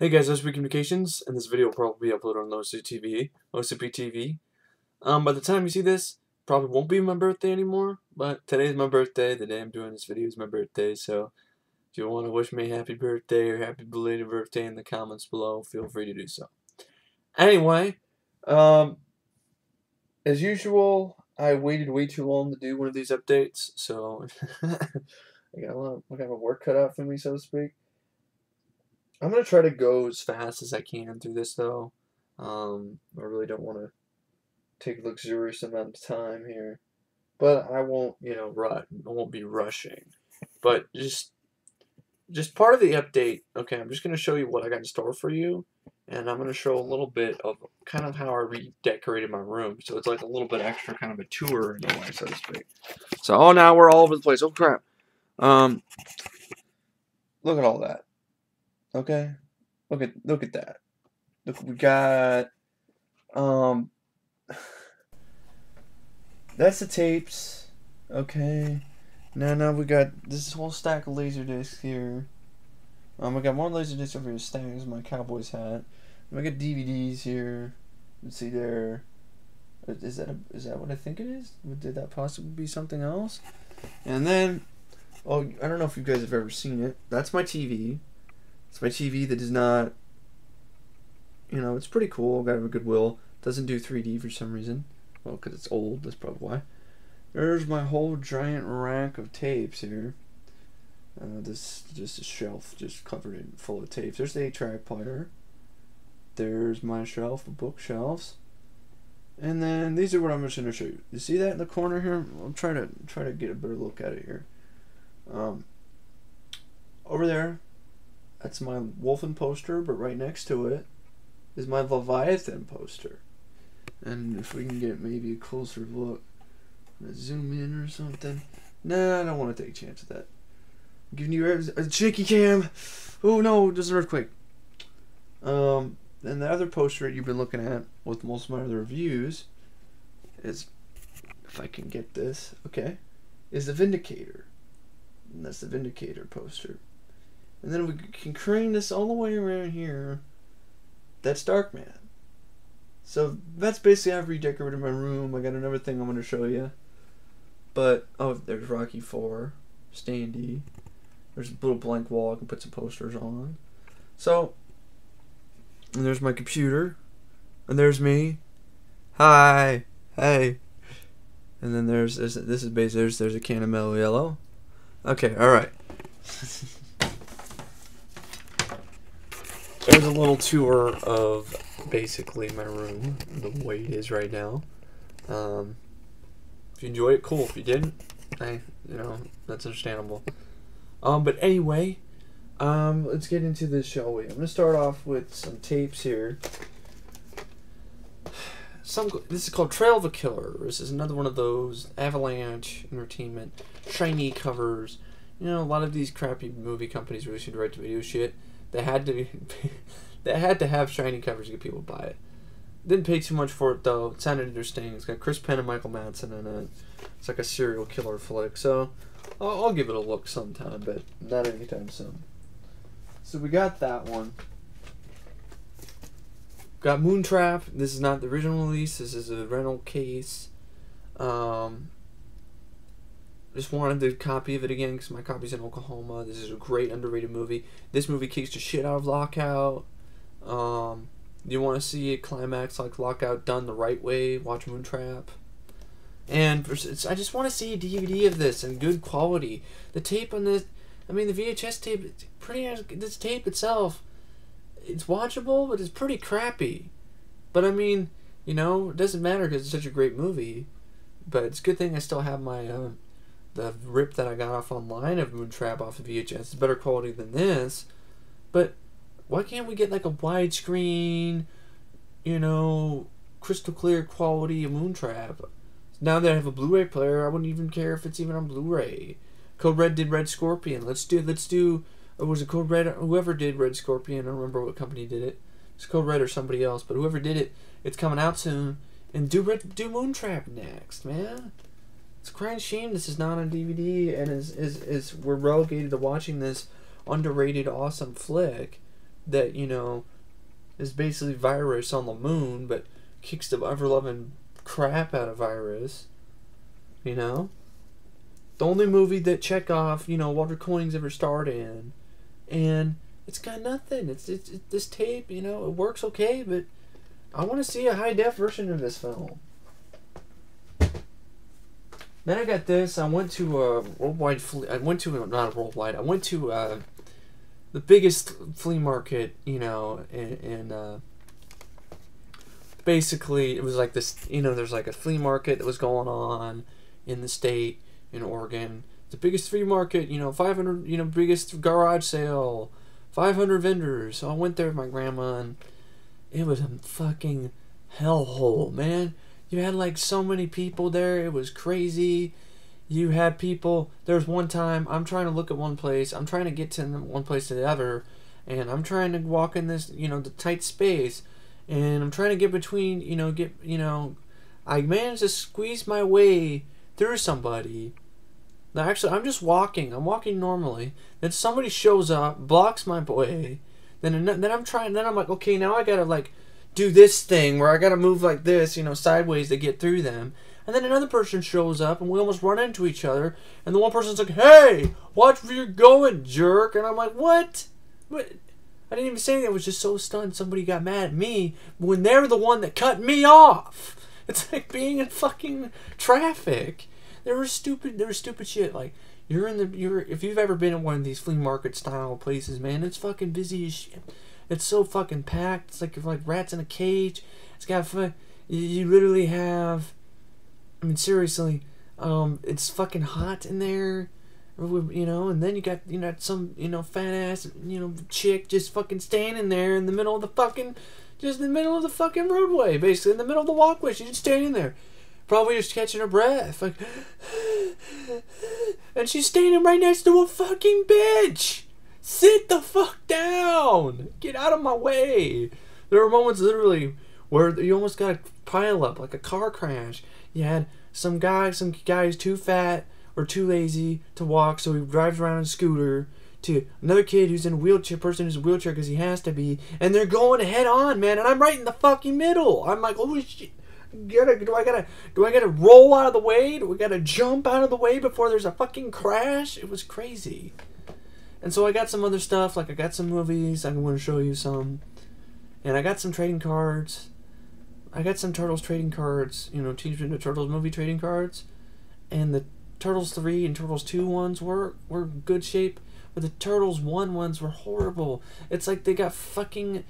Hey guys, OCP Communications, and this video will probably be uploaded on OCTV, OCP TV. Um, by the time you see this, probably won't be my birthday anymore, but today's my birthday, the day I'm doing this video is my birthday, so if you want to wish me happy birthday or happy belated birthday in the comments below, feel free to do so. Anyway, um, as usual, I waited way too long to do one of these updates, so I got a lot, I got a work cut out for me, so to speak. I'm gonna try to go as fast as I can through this though. Um, I really don't want to take a luxurious amount of time here, but I won't, you know, rut. I won't be rushing. But just, just part of the update. Okay, I'm just gonna show you what I got in store for you, and I'm gonna show a little bit of kind of how I redecorated my room. So it's like a little bit extra, kind of a tour in a way, so to speak. So oh, now we're all over the place. Oh crap. Um, look at all that. Okay, look at look at that. Look, we got um. That's the tapes. Okay. Now now we got this whole stack of laser discs here. Um, I got more laser discs over here. Stack is my Cowboys hat. We got DVDs here. Let's see there. Is that a, is that what I think it is? Did that possibly be something else? And then, oh, I don't know if you guys have ever seen it. That's my TV. It's my TV that does not, you know, it's pretty cool. Got a Goodwill. Doesn't do 3D for some reason. Well, because it's old. That's probably why. There's my whole giant rack of tapes here. Uh, this just a shelf just covered in full of tapes. There's the 8-track player. There's my shelf of bookshelves. And then these are what I'm just going to show you. You see that in the corner here? I'll try to try to get a better look at it here. Um, over there, that's my Wolfen poster, but right next to it is my Leviathan poster. And if we can get maybe a closer look, zoom in or something. Nah, I don't want to take a chance with that. I'm giving you a, a shaky cam. Oh no, there's an earthquake. Um, and the other poster you've been looking at with most of my other reviews is, if I can get this, okay, is the Vindicator. And that's the Vindicator poster. And then we can crane this all the way around here. That's Darkman. So that's basically how I've redecorated my room. I got another thing I'm going to show you. But, oh, there's Rocky 4, standee. There's a little blank wall I can put some posters on. So, and there's my computer. And there's me. Hi. Hey. And then there's, this, this is basically, there's, there's a can of mellow yellow. Okay, alright. There's a little tour of basically my room, the way it is right now. Um, if you enjoy it, cool. If you didn't, I, you know, that's understandable. Um, but anyway, um, let's get into this, shall we? I'm gonna start off with some tapes here. Some this is called Trail of a Killer. This is another one of those Avalanche Entertainment shiny covers. You know, a lot of these crappy movie companies release direct to video shit. They had to they had to have shiny covers to get people to buy it. Didn't pay too much for it though. It sounded interesting. It's got Chris Penn and Michael Madsen in it. It's like a serial killer flick. So I'll, I'll give it a look sometime, but not anytime soon. So we got that one. Got Moontrap. This is not the original release. This is a rental case. Um, just wanted the copy of it again because my copy's in Oklahoma. This is a great underrated movie. This movie kicks the shit out of Lockout. Um, you want to see a climax like Lockout done the right way? Watch Moontrap. And I just want to see a DVD of this in good quality. The tape on this, I mean, the VHS tape, it's pretty. This tape itself, it's watchable, but it's pretty crappy. But I mean, you know, it doesn't matter because it's such a great movie. But it's a good thing I still have my. Uh, the rip that I got off online of Moontrap off of VHS is better quality than this. But why can't we get like a widescreen, you know, crystal clear quality of Moontrap? Now that I have a Blu-ray player, I wouldn't even care if it's even on Blu-ray. Code Red did Red Scorpion. Let's do let's do or was it Code Red whoever did Red Scorpion, I don't remember what company did it. It's Code Red or somebody else, but whoever did it, it's coming out soon. And do Red do Moontrap next, man. It's a crying shame this is not on DVD and is, is, is we're relegated to watching this underrated awesome flick. that you know is basically virus on the moon, but kicks the ever loving crap out of virus. You know, the only movie that Chekhov, you know, Walter Koenig's ever starred in, and it's got nothing. It's, it's, it's this tape, you know, it works okay, but I want to see a high def version of this film. Then I got this. I went to a worldwide flea. I went to not worldwide. I went to uh, the biggest flea market, you know, and, in uh, basically it was like this. You know, there's like a flea market that was going on in the state in Oregon. The biggest flea market, you know, 500, you know, biggest garage sale, 500 vendors. So I went there with my grandma and it was a fucking hellhole, man. You had like so many people there. It was crazy. You had people. There was one time I'm trying to look at one place. I'm trying to get to one place to the other, and I'm trying to walk in this, you know, the tight space, and I'm trying to get between, you know, get, you know, I managed to squeeze my way through somebody. Now, actually, I'm just walking. I'm walking normally. Then somebody shows up, blocks my way. Then, then I'm trying. Then I'm like, okay, now I gotta like do this thing where I gotta move like this, you know, sideways to get through them. And then another person shows up and we almost run into each other. And the one person's like, hey, watch where you're going, jerk. And I'm like, what? What? I didn't even say anything. I was just so stunned somebody got mad at me when they're the one that cut me off. It's like being in fucking traffic. There was stupid. There was stupid shit. Like you're in the. You're if you've ever been in one of these flea market style places, man, it's fucking busy as shit. It's so fucking packed. It's like you're like rats in a cage. It's got you literally have. I mean, seriously, um, it's fucking hot in there, you know. And then you got you know some you know fat ass you know chick just fucking standing there in the middle of the fucking, just in the middle of the fucking roadway, basically in the middle of the walkway. She's just standing there, probably just catching her breath, like, and she's standing right next to a fucking bitch. Sit the fuck down! Get out of my way! There were moments literally where you almost got a pile up like a car crash. You had some guy, some guy who's too fat or too lazy to walk, so he drives around on a scooter. To another kid who's in a wheelchair, person who's in a wheelchair because he has to be, and they're going head on, man. And I'm right in the fucking middle. I'm like, oh shit. Gotta, do I gotta do I gotta roll out of the way? Do we gotta jump out of the way before there's a fucking crash? It was crazy. And so I got some other stuff, like I got some movies, I want to show you some. And I got some trading cards. I got some Turtles trading cards, you know, Teenage Mutant Turtles movie trading cards. And the Turtles 3 and Turtles 2 ones were, were good shape, but the Turtles 1 ones were horrible. It's like they got fucking,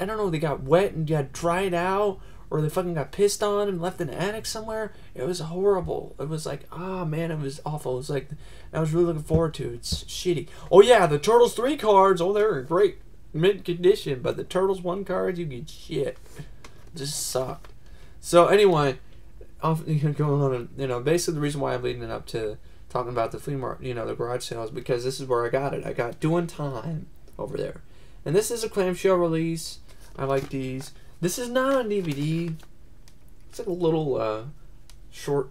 I don't know, they got wet and got dried out, or they fucking got pissed on and left in the attic somewhere. It was horrible. It was like, ah, oh, man, it was awful. It was like, I was really looking forward to. It. It's shitty. Oh yeah, the Turtles three cards. Oh, they're in great mint condition, but the Turtles one cards, you get shit. Just sucked. So anyway, off, going on, you know, basically the reason why I'm leading it up to talking about the flea market, you know, the garage sales, because this is where I got it. I got doing time over there, and this is a clamshell release. I like these. This is not on DVD. It's like a little uh, short,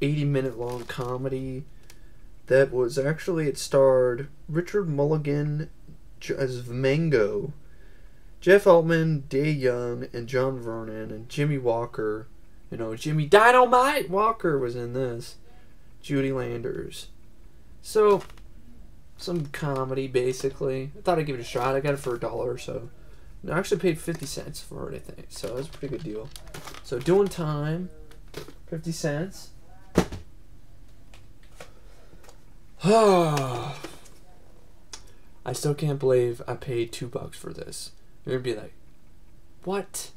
80 minute long comedy that was actually it starred Richard Mulligan as Mango, Jeff Altman, Dey Young, and John Vernon, and Jimmie Walker. You know, Jimmie Dynamite Walker was in this. Judy Landers. So, some comedy basically. I thought I'd give it a shot. I got it for a dollar, or so I actually paid 50 cents for it, I think. So it was a pretty good deal. So doing time, 50 cents. I still can't believe I paid two bucks for this. You're gonna be like, what?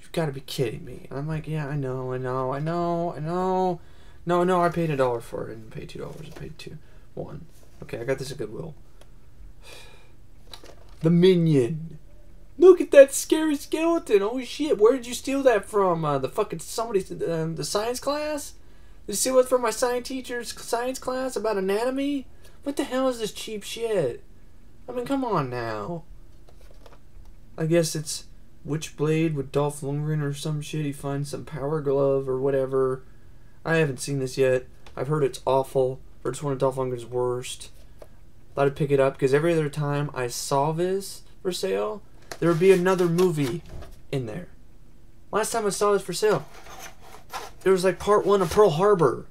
You've got to be kidding me. And I'm like, yeah, I know, I know, I know, I know. No, no, I paid a dollar for it. I didn't pay two dollars. I paid two, one. Okay, I got this at Goodwill. The Minion. Look at that scary skeleton! Holy shit! Where did you steal that from? Uh, the fucking somebody, uh, the science class? Did you steal it from my science teacher's science class about anatomy? What the hell is this cheap shit? I mean, come on now. I guess it's Witchblade with Dolph Lundgren or some shit. He finds some power glove or whatever. I haven't seen this yet. I've heard it's awful, or it's one of Dolph Lundgren's worst. Thought I'd pick it up because every other time I saw this, for sale, there would be another movie in there. Last time I saw this for sale, there was like part one of Pearl Harbor.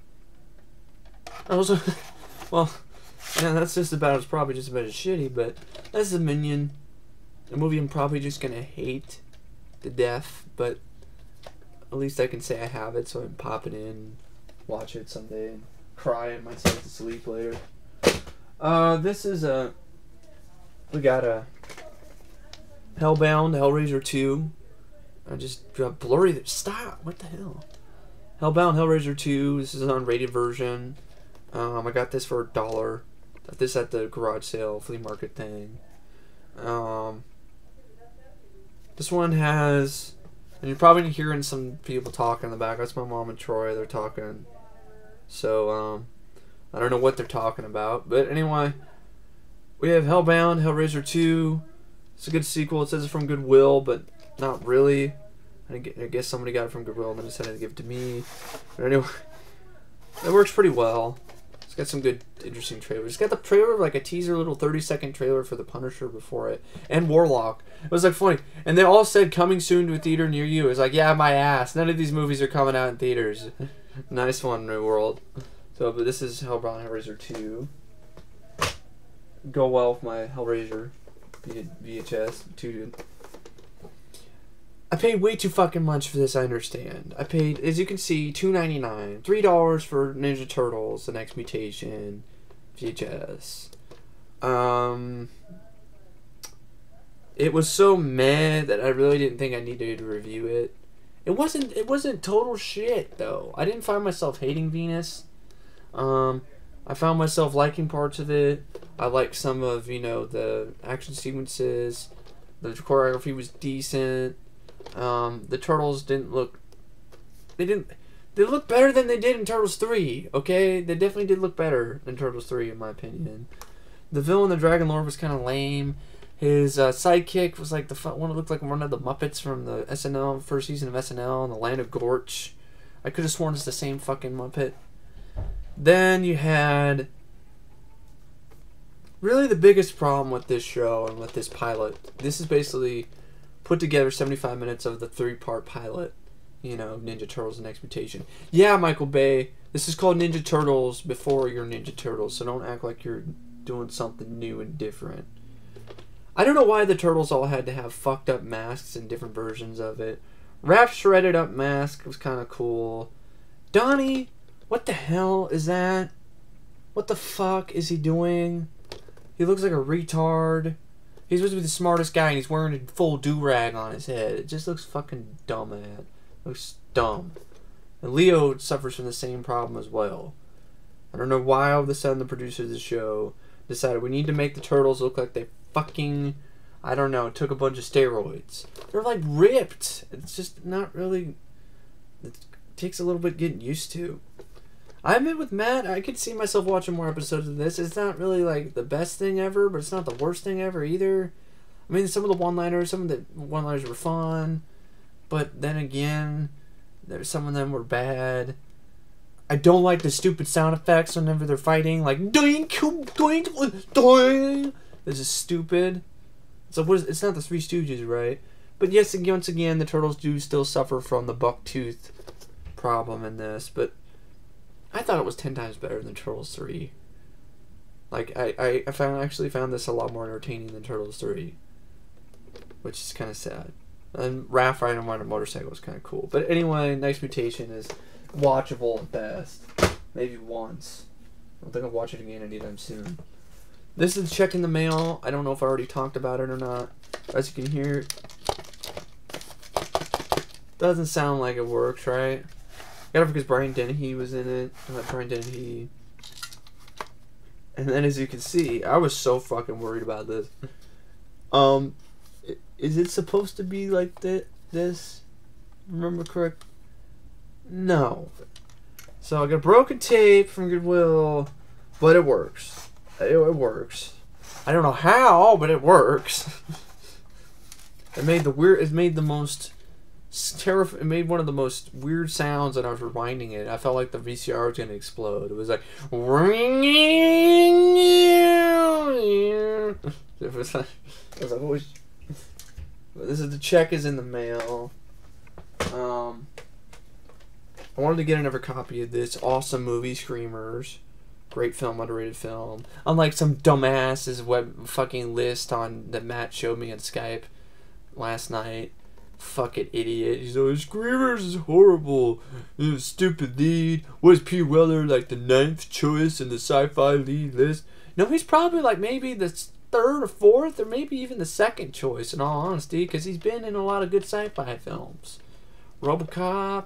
I was, well, yeah, that's just about. It's probably just about as shitty, but that's a Minion, a movie I'm probably just gonna hate to death. But at least I can say I have it, so I can pop it in, watch it someday, and cry myself to sleep later. Uh, this is a. We got a. Hellbound, Hellraiser 2. I just got blurry. There. Stop! What the hell? Hellbound, Hellraiser 2. This is an unrated version. Um, I got this for a dollar. Got this at the garage sale, flea market thing. Um, this one has. And you're probably hearing some people talking in the back. That's my mom and Troy. They're talking. So, um, I don't know what they're talking about. But anyway, we have Hellbound, Hellraiser 2. It's a good sequel. It says it's from Goodwill, but not really. I guess somebody got it from Goodwill and then decided to give it to me. But anyway, it works pretty well. It's got some good, interesting trailers. It's got the trailer, like a teaser, little 30 second trailer for The Punisher before it, and Warlock. It was like funny. And they all said coming soon to a theater near you. It's like, yeah, my ass. None of these movies are coming out in theaters. nice one, New World. So, but this is Hellbound Hellraiser 2. Go well with my Hellraiser VHS 2. I paid way too fucking much for this. I understand. I paid, as you can see, two ninety nine, three dollars for Ninja Turtles: The Next Mutation, VHS. Um, it was so meh that I really didn't think I needed to review it. It wasn't. It wasn't total shit though. I didn't find myself hating Venus. Um, I found myself liking parts of it. I liked some of you know the action sequences. The choreography was decent. Um, the turtles didn't look. They didn't. They look better than they did in Turtles Three. Okay, they definitely did look better in Turtles Three, in my opinion. The villain, the Dragon Lord, was kind of lame. His uh, sidekick was like the one that looked like one of the Muppets from the SNL first season of SNL in the Land of Gorch. I could have sworn it's the same fucking Muppet. Then you had really the biggest problem with this show and with this pilot. This is basically put together 75 minutes of the three part pilot, you know, Ninja Turtles and Next Mutation. Yeah, Michael Bay, this is called Ninja Turtles before you're Ninja Turtles, so don't act like you're doing something new and different. I don't know why the turtles all had to have fucked up masks and different versions of it. Raph's shredded up mask was kind of cool. Donnie, what the hell is that? What the fuck is he doing? He looks like a retard. He's supposed to be the smartest guy, and he's wearing a full do rag on his head. It just looks fucking dumb, man. It looks dumb. And Leo suffers from the same problem as well. I don't know why all of a sudden the producers of the show decided we need to make the turtles look like they fucking, I don't know, took a bunch of steroids. They're like ripped. It's just not really. It takes a little bit getting used to. I admit with Matt, I could see myself watching more episodes of this. It's not really like the best thing ever, but it's not the worst thing ever either. I mean, some of the one-liners, some of the one-liners were fun, but then again, there some of them were bad. I don't like the stupid sound effects whenever they're fighting, like doink doink doink. This is stupid. So what is, it's not the Three Stooges, right? But yes, once again, the turtles do still suffer from the buck tooth problem in this, but I thought it was ten times better than Turtles three. Like I, I, found actually found this a lot more entertaining than Turtles three, which is kind of sad. And Raph riding on a motorcycle was kind of cool. But anyway, Next Mutation is watchable at best. Maybe once. I don't think I'll watch it again anytime soon. This is checking the mail. I don't know if I already talked about it or not. As you can hear, doesn't sound like it works, right? Got it because Brian Dennehy was in it. Uh, Brian Dennehy. And then, as you can see, I was so fucking worried about this. Um, is it supposed to be like that? This, remember correct? No. So I got broken tape from Goodwill, but it works. It, it works. I don't know how, but it works. it made the weird. It made the most terrif- it made one of the most weird sounds and I was rewinding it. I felt like the VCR was gonna explode. It was like ringing. it was like, it was like, This is the check is in the mail. Um, I wanted to get another copy of this awesome movie, Screamers. Great film, underrated film. Unlike some dumbass's web fucking list on that Matt showed me on Skype last night. Fucking idiot. He's always Screamers is horrible. Stupid lead. Was P. Weller like the ninth choice in the sci-fi lead list? No, he's probably like maybe the third or fourth, or maybe even the second choice. In all honesty, because he's been in a lot of good sci-fi films. RoboCop,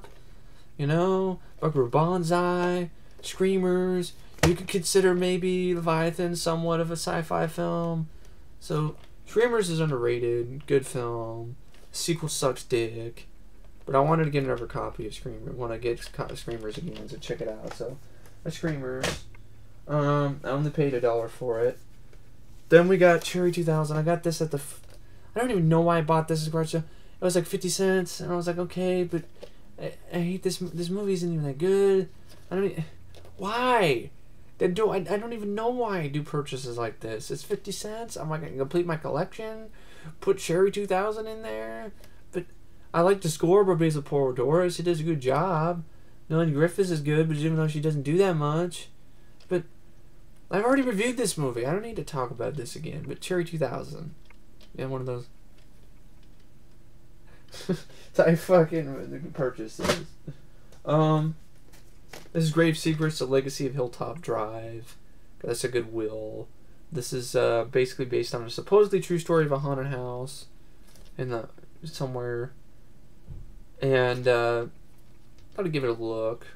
you know, Buckaroo Banzai, Screamers. You could consider maybe Leviathan somewhat of a sci-fi film. So Screamers is underrated, good film. Sequel sucks dick. But I wanted to get another copy of Screamer when I get Screamers again, so check it out. So, a Screamers. Um, I only paid a dollar for it. Then we got Cherry 2000. I got this at the. I don't even know why I bought this. It was like 50 cents, and I was like, okay, but I, I hate this. This movie isn't even that good. I don't. e- Why? They do. I, I don't even know why I do purchases like this. It's 50 cents. I'm like, I can complete my collection. Put Cherry 2000 in there. But I like the score by Basil Poledouris. She does a good job. Melanie Griffiths is good, but even though she doesn't do that much. But I've already reviewed this movie. I don't need to talk about this again. But Cherry 2000. Yeah, one of those. I fucking purchased this. Um, this is Grave Secrets: The Legacy of Hilltop Drive. That's a Goodwill. This is uh, basically based on a supposedly true story of a haunted house in the somewhere. And uh, thought I'd give it a look.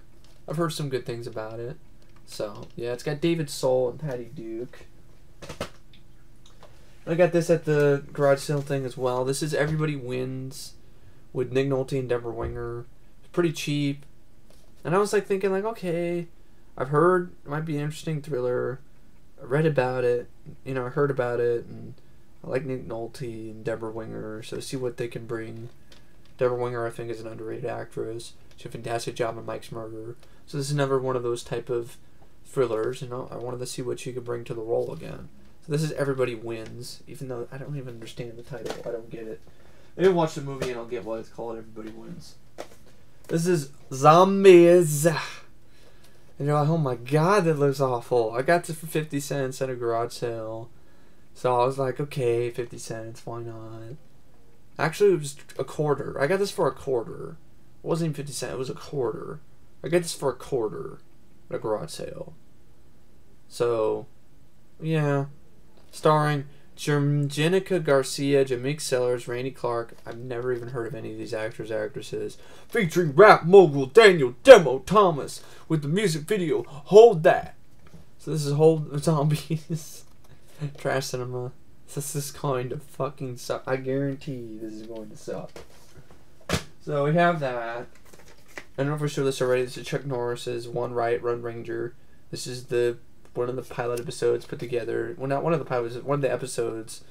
I've heard some good things about it. So yeah, it's got David Soul and Patty Duke. I got this at the garage sale thing as well. This is Everybody Wins with Nick Nolte and Debra Winger. It's pretty cheap. And I was like thinking like, okay, I've heard it might be an interesting thriller. I read about it, you know, I heard about it, and I like Nick Nolte and Debra Winger, so see what they can bring. Debra Winger, I think, is an underrated actress. She did a fantastic job in Mike's Murder. So this is another one of those type of thrillers, you know. I wanted to see what she could bring to the role again. So this is Everybody Wins, even though I don't even understand the title. I don't get it. Maybe watch the movie and I'll get why it's called Everybody Wins. This is Zombies. And you're like, oh my god, that looks awful. I got this for 50 cents at a garage sale. So I was like, okay, 50 cents, why not? Actually, it was a quarter. I got this for a quarter. It wasn't even 50 cents, it was a quarter. I got this for a quarter at a garage sale. So, yeah. Starring Jenica Garcia, Jameek Sellers, Randy Clark. I've never even heard of any of these actors actresses. Featuring rap mogul Daniel Demo Thomas with the music video Hold That. So this is Hold Zombies. Trash cinema. This is going to fucking suck. I guarantee this is going to suck. So we have that. I don't know if we showed this already. This is Chuck Norris's One Riot One Ranger. This is the one of the pilot episodes put together. Well, not one of the pilots. One of the episodes,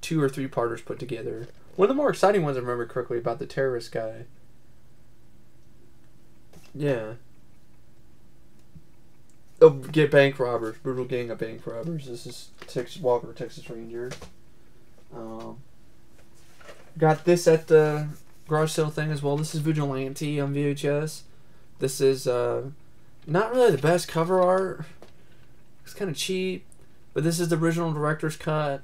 two or three parters put together. One of the more exciting ones, I remember correctly, about the terrorist guy. Yeah. Oh, get bank robbers, brutal gang of bank robbers. This is Texas Walker, Texas Ranger. Um, got this at the garage sale thing as well. This is Vigilante on VHS. This is uh, not really the best cover art. It's kind of cheap, but this is the original director's cut.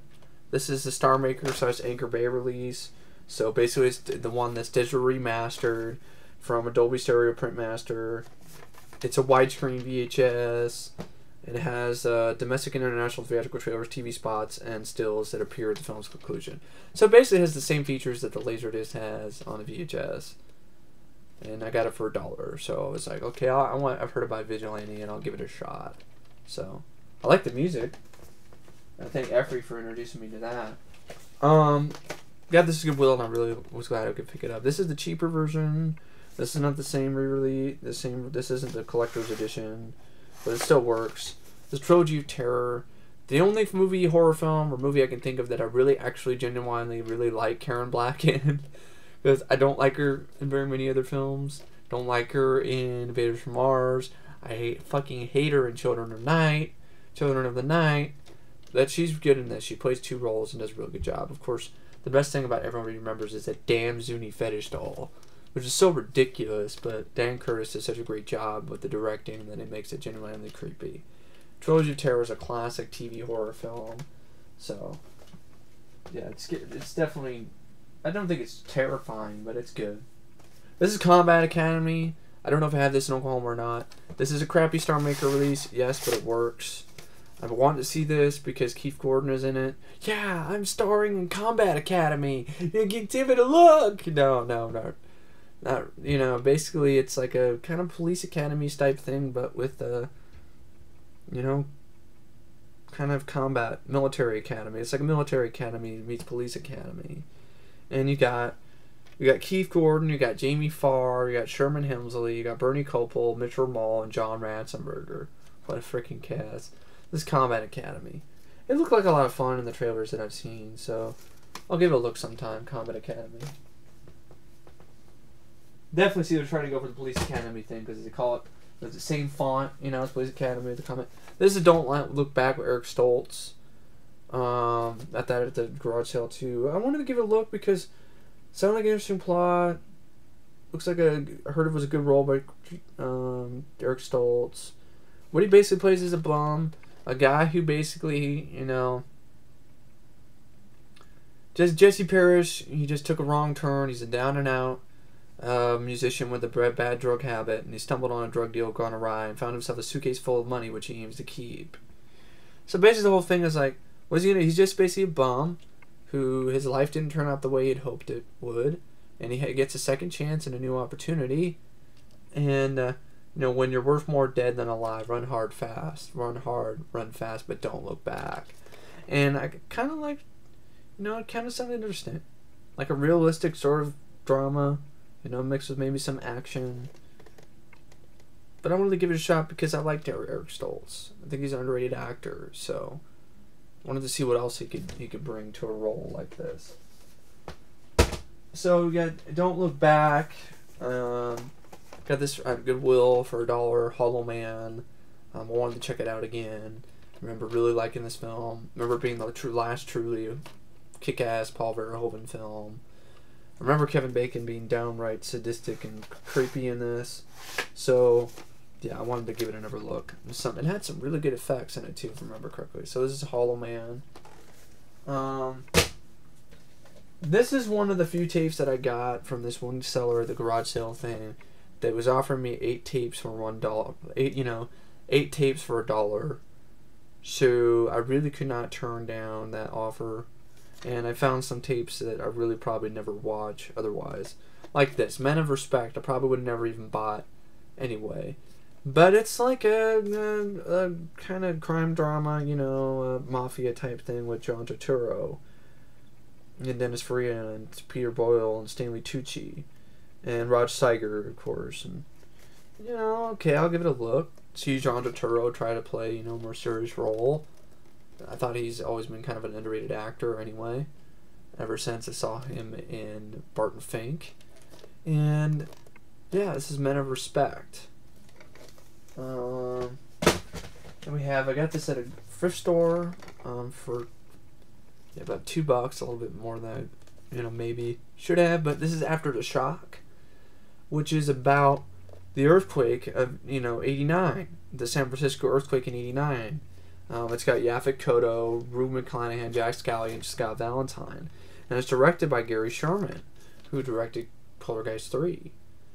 This is the Star Maker slash Anchor Bay release. So basically, it's the one that's digital remastered from Dolby Stereo Printmaster. It's a widescreen VHS. It has uh, domestic and international theatrical trailers, TV spots, and stills that appear at the film's conclusion. So basically, it has the same features that the Laserdisc has on the VHS. And I got it for a dollar, so I was like, okay, I, I want. I've heard about Vigilante, and I'll give it a shot. So I like the music. I thank Effie for introducing me to that. Um, got this is Goodwill, and I really was glad I could pick it up. This is the cheaper version. This is not the same re-release. The same. This isn't the collector's edition, but it still works. This Trilogy of Terror. The only movie, horror film, or movie I can think of that I really, actually, genuinely, really like Karen Black in, because I don't like her in very many other films. Don't like her in Invaders from Mars. I hate, fucking hate her in Children of Night. Children of the Night. That she's good in this. She plays two roles and does a really good job. Of course, the best thing about everyone remembers is that damn Zuni fetish doll, which is so ridiculous. But Dan Curtis does such a great job with the directing that it makes it genuinely creepy. Trilogy of Terror is a classic TV horror film, so yeah, it's it's definitely. I don't think it's terrifying, but it's good. This is Combat Academy. I don't know if I have this in Oklahoma or not. This is a crappy Star Maker release, yes, but it works. I've to see this because Keith Gordon is in it. Yeah, I'm starring in Combat Academy. You can give it a look. No, no, no. Not you know, basically it's like a kind of police academy type thing, but with a you know kind of combat military academy. It's like a military academy meets police academy. And you got you got Keith Gordon, you got Jamie Farr, you got Sherman Hemsley, you got Bernie Kopell, Mitchell Mall, and John Ratzenberger. What a freaking cast. This Combat Academy. It looked like a lot of fun in the trailers that I've seen, so I'll give it a look sometime, Combat Academy. Definitely see they're trying to go for the Police Academy thing because they call it with the same font, you know, it's Police Academy, the comment. This is Don't Look Back with Eric Stoltz. Um, at that at the garage sale too. I wanted to give it a look because sounded like an interesting plot. Looks like a I heard it was a good role by um, Eric Stoltz. What he basically plays is a bum, a guy who basically you know. Just Jesse Parrish, he just took a wrong turn. He's a down and out uh, musician with a bad, drug habit, and he stumbled on a drug deal gone awry and found himself a suitcase full of money, which he aims to keep. So basically, the whole thing is like, what's he gonna? He's just basically a bum who his life didn't turn out the way he'd hoped it would, and he gets a second chance and a new opportunity. And uh, you know, when you're worth more dead than alive, run hard, fast, run hard, run fast, but don't look back. And I kind of like, you know, it kind of sounded interesting, like a realistic sort of drama, you know, mixed with maybe some action. But I wanted to give it a shot because I liked Eric Eric Stoltz. I think he's an underrated actor, so wanted to see what else he could he could bring to a role like this. So we got Don't Look Back. Um, got this at Goodwill for a dollar. Hollow Man. Um, I wanted to check it out again. remember really liking this film. remember being the true last truly kick-ass Paul Verhoeven film. I remember Kevin Bacon being downright sadistic and creepy in this. So, yeah, I wanted to give it another look. It, some, it had some really good effects in it too, if I remember correctly. So this is Hollow Man. Um, this is one of the few tapes that I got from this one seller the garage sale thing that was offering me eight tapes for one dollar. Eight, you know, eight tapes for a dollar. So I really could not turn down that offer. And I found some tapes that I really probably never watch otherwise. Like this, Men of Respect. I probably would never even bought anyway. But it's like a, a, a kind of crime drama, you know, mafia type thing with John Turturro and Dennis Farina and Peter Boyle and Stanley Tucci and Rod Steiger, of course. And you know, okay, I'll give it a look. See John Turturro try to play, you know, more serious role. I thought he's always been kind of an underrated actor anyway. Ever since I saw him in Barton Fink, and yeah, this is Men of Respect. Um, and we have I got this at a thrift store um, for yeah, about two bucks, a little bit more than I, you know maybe should have. But this is after the shock, which is about the earthquake of you know '89, the San Francisco earthquake in '89. Um, it's got Yaphet Kotto, Rue McClanahan, Jack Scalia, and Scott Valentine, and it's directed by Gary Sherman, who directed Poltergeist Three.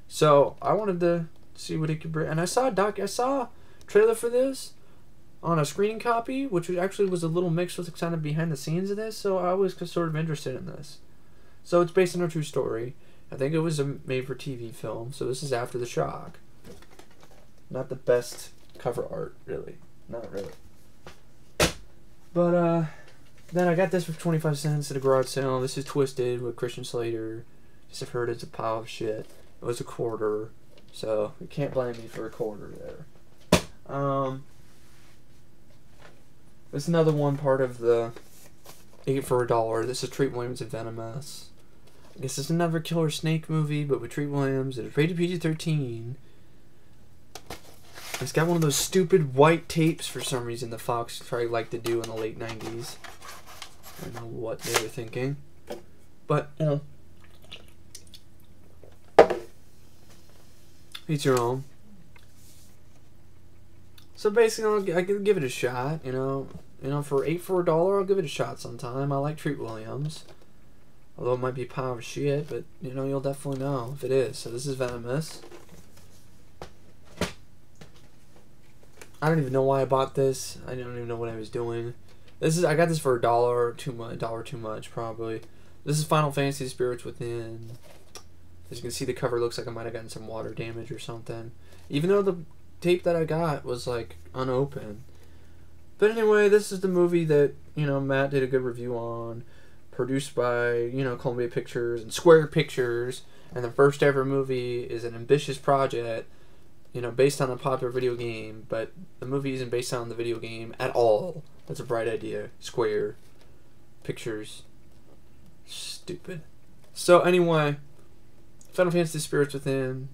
So I wanted to see what he could bring, and I saw doc. I saw trailer for this on a screening copy, which actually was a little mixed with kind of behind the scenes of this. So I was sort of interested in this. So it's based on a true story. I think it was a made-for-TV film. So this is after the shock. Not the best cover art, really. Not really. But uh, then I got this for twenty five cents at a garage sale. This is Twisted with Christian Slater. Just have heard it's a pile of shit. It was a quarter, so you can't blame me for a quarter there. Um, there's another one part of the eight for a dollar. This is Treat Williams and Venomous. I guess it's another Killer Snake movie, but with Treat Williams. It's rated PG thirteen. It's got one of those stupid white tapes for some reason the Fox probably liked to do in the late nineties. I don't know what they were thinking. But you know, each your own. So basically, I'll, I give it a shot. You know, you know, for eight for a dollar, I'll give it a shot sometime. I like Treat Williams, although it might be power of shit, but you know, you'll definitely know if it is. So this is Venomous. I don't even know why I bought this. I don't even know what I was doing. This is I got this for a dollar too much, dollar too much probably. This is Final Fantasy Spirits Within. As you can see, the cover looks like I might have gotten some water damage or something. Even though the tape that I got was like unopened. But anyway, this is the movie that you know Matt did a good review on, produced by you know Columbia Pictures and Square Pictures, and the first ever movie is an ambitious project you know, based on a popular video game, but the movie isn't based on the video game at all. That's a bright idea. Square. Pictures. Stupid. So, anyway, Final Fantasy Spirits Within.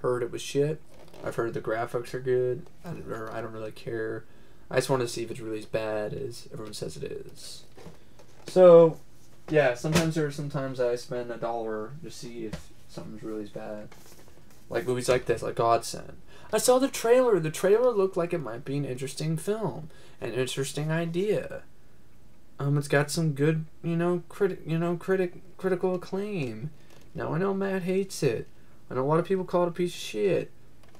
Heard it was shit. I've heard the graphics are good. I don't, I don't really care. I just want to see if it's really as bad as everyone says it is. So, yeah, sometimes there are sometimes I spend a dollar to see if something's really bad. Like movies like this, like Godsend. I saw the trailer. The trailer looked like it might be an interesting film, an interesting idea. Um, it's got some good, you know, critic, you know, critic, critical acclaim. Now I know Matt hates it. I know a lot of people call it a piece of shit.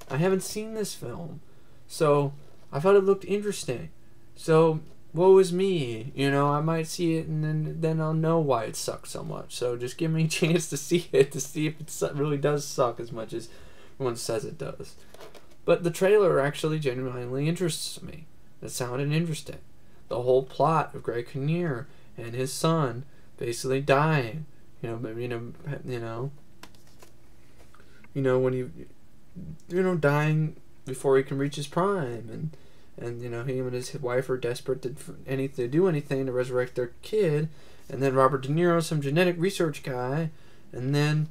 I haven't seen this film, so I thought it looked interesting. So woe is me, you know. I might see it and then then I'll know why it sucks so much. So just give me a chance to see it to see if it really does suck as much as everyone says it does. But the trailer actually genuinely interests me. It sounded interesting. The whole plot of Greg Kinnear and his son basically dying. You know, you know, you know, you know when he, you know, dying before he can reach his prime, and and you know him and his wife are desperate to anything to do anything to resurrect their kid, and then Robert De Niro, some genetic research guy, and then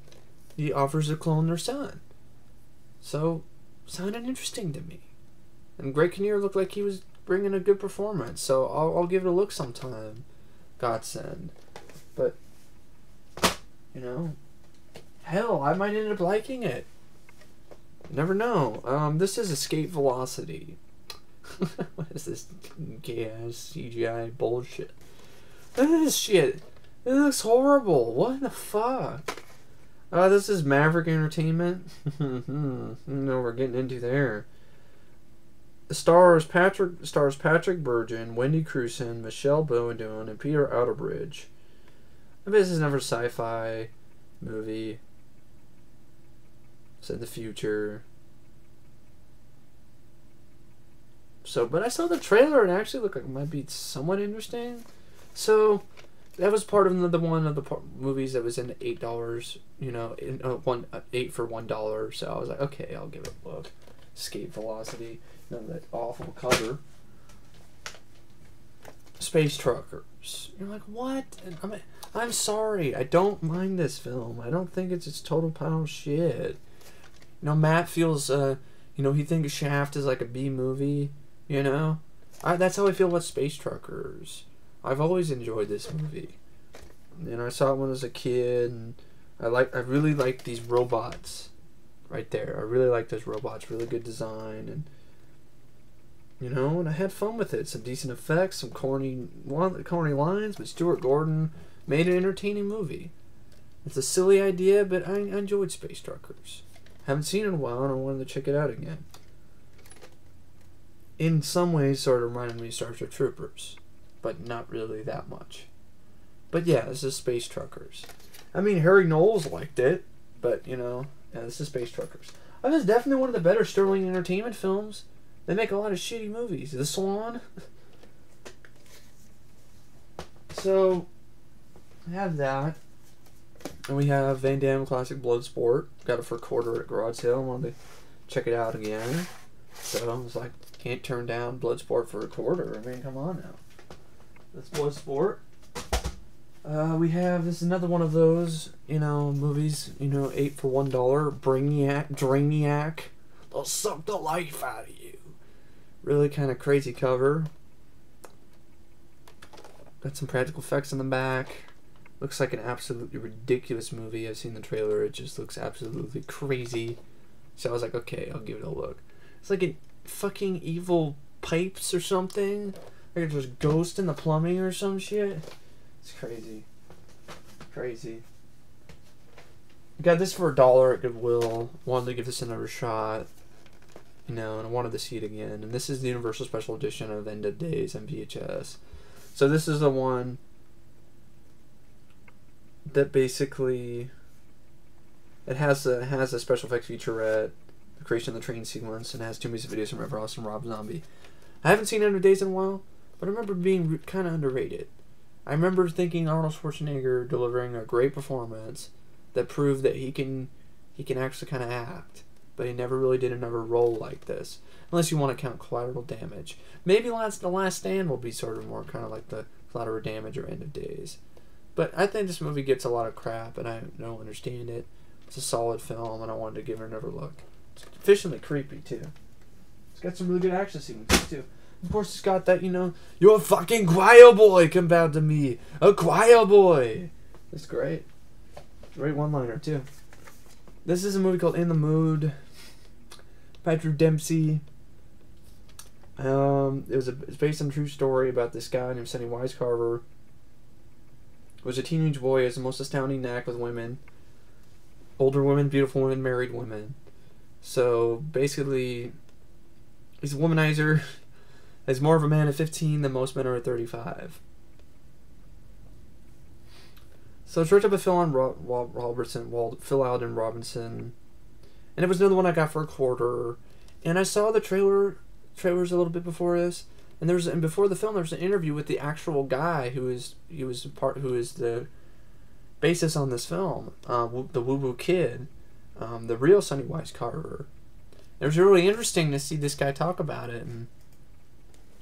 he offers to clone their son. So, sounded interesting to me. And Greg Kinnear looked like he was bringing a good performance, so I'll, I'll give it a look sometime. Godsend. But, you know, hell, I might end up liking it. You never know. Um, this is Escape Velocity. what is this gay ass CGI bullshit? This shit. It looks horrible. What the fuck? Uh, this is Maverick Entertainment. no, we're getting into there. Stars Patrick stars Patrick Bergin, Wendy Crewson, Michelle Beaudoin, and Peter Outerbridge. I bet this is another sci-fi movie. Set in the future. So, but I saw the trailer and actually looked like it might be somewhat interesting. So, that was part of the one of the movies that was in eight dollars. You know, in, uh, one uh, eight for one dollar. So I was like, okay, I'll give it a look. Escape Velocity. You know, that awful cover. Space Truckers. You're like, what? And I'm, I'm sorry. I don't mind this film. I don't think it's its total pile of shit. You know, Matt feels, uh, you know, he thinks Shaft is like a B movie. You know, I, that's how I feel about Space Truckers. I've always enjoyed this movie. You know, I saw it when I was a kid, and I like I really like these robots right there. I really like those robots. Really good design, and you know, and I had fun with it. Some decent effects, some corny corny lines, but Stuart Gordon made an entertaining movie. It's a silly idea, but I, I enjoyed Space Truckers. Haven't seen it in a while, and I wanted to check it out again. In some ways, sort of reminded me of Starship Troopers but not really that much. But yeah, this is Space Truckers. I mean, Harry Knowles liked it, but you know, yeah, this is Space Truckers. I this is definitely one of the better Sterling Entertainment films. They make a lot of shitty movies. The Swan. so, I have that. And we have Van Damme Classic Bloodsport. Got it for a quarter at garage sale. Wanted to check it out again. So I was like, can't turn down Bloodsport for a quarter. I mean, come on now. That's Bloodsport. Uh, we have this is another one of those, you know, movies, you know, eight for one dollar. Brainiac, Drainiac. They'll suck the life out of you. Really kind of crazy cover. Got some practical effects in the back. Looks like an absolutely ridiculous movie. I've seen the trailer. It just looks absolutely crazy. So I was like, okay, I'll give it a look. It's like a fucking evil pipes or something. Like there's ghost in the plumbing or some shit. It's crazy. Crazy. Got this for a dollar at Goodwill. Wanted to give this another shot. You know, and I wanted to see it again. And this is the Universal Special Edition of End of Days on VHS. So this is the one that basically it has a has a special effects featurette, creation of the train sequence, and has two music videos from River Ross and Rob Zombie. I haven't seen End of Days in a while, but I remember being kind of underrated. I remember thinking Arnold Schwarzenegger delivering a great performance that proved that he can he can actually kind of act, but he never really did another role like this, unless you want to count Collateral Damage. Maybe last the Last Stand will be sort of more kind of like the Collateral Damage or End of Days. But I think this movie gets a lot of crap, and I don't understand it. It's a solid film, and I wanted to give it another look. It's sufficiently creepy too. It's got some really good action sequences too. Of course, it's got that you know, you're a fucking choir boy compared to me, a choir boy. It's great. Great one-liner too. This is a movie called In the Mood. Patrick Dempsey. Um, it was a, it's based on a true story about this guy named Sonny Wisecarver. Was a teenage boy has the most astounding knack with women. Older women, beautiful women, married women. So basically, he's a womanizer. He's more of a man at 15 than most men are at 35. So it's directed by Phil and Ro- Ro- Robertson, Phil Alden Robinson, and it was another one I got for a quarter. And I saw the trailer, trailers a little bit before this, and there was and before the film there was an interview with the actual guy who is he was part who is the basis on this film, uh, the Woo Woo Kid, um, the real Sonny Wisecarver. It was really interesting to see this guy talk about it and.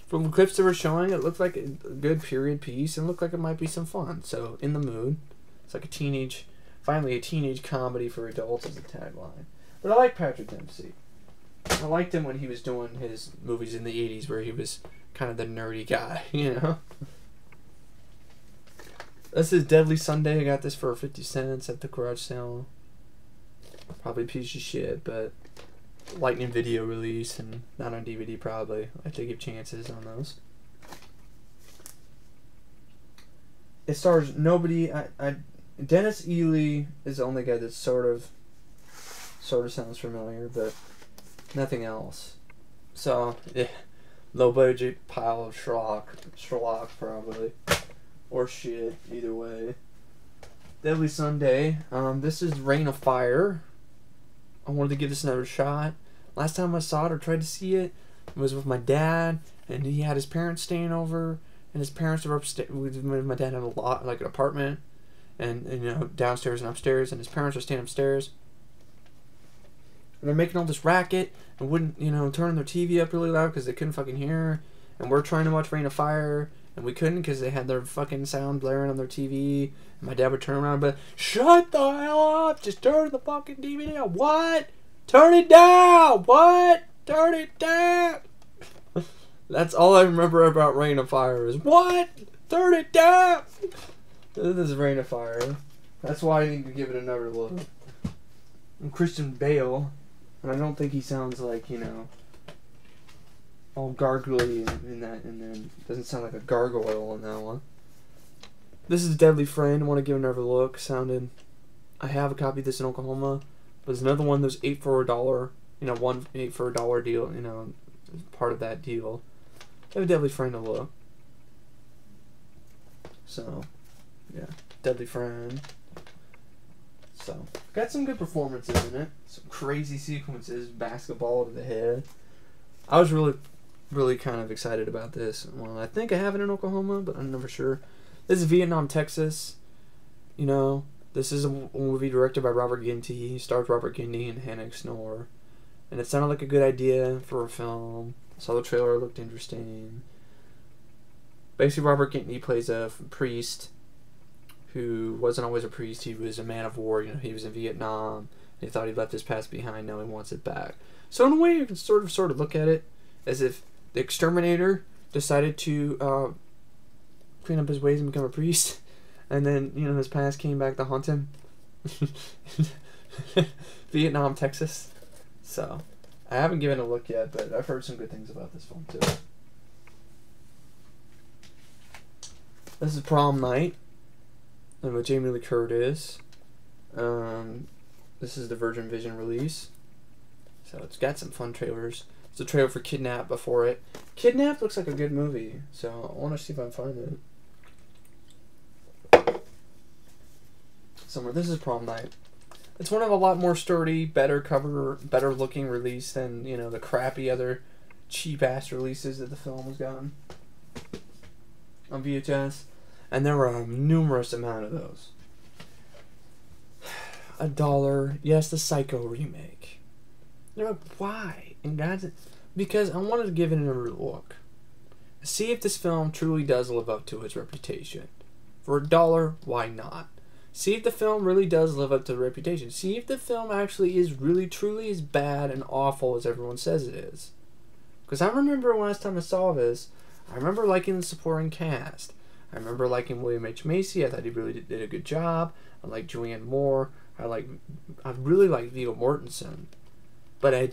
From the clips that were showing, it looked like a good period piece and looked like it might be some fun. So, in the mood. It's like a teenage, finally a teenage comedy for adults as the tagline. But I like Patrick Dempsey. I liked him when he was doing his movies in the 80s where he was kind of the nerdy guy, you know? This is Deadly Sunday. I got this for 50 cents at the garage sale. Probably piece of shit, but Lightning video release and not on DVD probably. I have to give chances on those. It stars nobody. I, I Dennis Ely is the only guy that sort of sort of sounds familiar, but nothing else. So yeah, low budget pile of schlock, schlock probably, or shit. Either way. Deadly Sunday. Um, this is Rain of Fire. I wanted to give this another shot. Last time I saw it or tried to see it, it was with my dad, and he had his parents staying over, and his parents were upstairs. My dad had a lot, like an apartment, and, and you know downstairs and upstairs, and his parents were staying upstairs. And they're making all this racket and wouldn't you know turn their TV up really loud because they couldn't fucking hear. And we're trying to watch Rain of Fire, and we couldn't because they had their fucking sound blaring on their TV. And my dad would turn around, but shut the hell up! Just turn the fucking TV down. What? Turn it down. What? Turn it down. That's all I remember about Rain of Fire is what? Turn it down. This is Rain of Fire. That's why I need to give it another look. I'm Christian Bale, and I don't think he sounds like you know all gargly in, in that, and then doesn't sound like a gargoyle in that one. This is Deadly Friend. I want to give another look. Sounded. I have a copy of this in Oklahoma. But there's another one that's eight for a dollar. You know, one eight for a dollar deal. You know, part of that deal. Have a Deadly Friend to look. So, yeah, Deadly Friend. So, got some good performances in it. Some crazy sequences, basketball to the head. I was really, really kind of excited about this. Well, I think I have it in Oklahoma, but I'm never sure. This is Vietnam, Texas. You know, this is a movie directed by Robert Ginty. Stars Robert Ginty and Haing S. Ngor. And it sounded like a good idea for a film. Saw the trailer, looked interesting. Basically, Robert Ginty plays a priest who wasn't always a priest. He was a man of war. You know, he was in Vietnam. He thought he left his past behind. Now he wants it back. So in a way, you can sort of sort of look at it as if the exterminator decided to uh, clean up his ways and become a priest. and then you know his past came back to haunt him. Vietnam, Texas. So, I haven't given a look yet, but I've heard some good things about this film too. This is Prom Night, and with Jamie Lee Curtis. Um, this is the Virgin Vision release, so it's got some fun trailers. It's a trailer for Kidnap before it. Kidnap looks like a good movie, so I want to see if I can find it. Somewhere. This is Prom Night. It's one of a lot more sturdy, better cover, better looking release than you know the crappy other cheap ass releases that the film has gotten on VHS, and there were a numerous amount of those. A dollar, yes, the Psycho remake. Like, why? And God's because I wanted to give it another look. See if this film truly does live up to its reputation. For a dollar, why not? See if the film really does live up to the reputation. See if the film actually is really truly as bad and awful as everyone says it is. Because I remember last time I saw this, I remember liking the supporting cast. I remember liking William H Macy. I thought he really did, did a good job. I like Julianne Moore. I like, I really like Viggo Mortensen, but I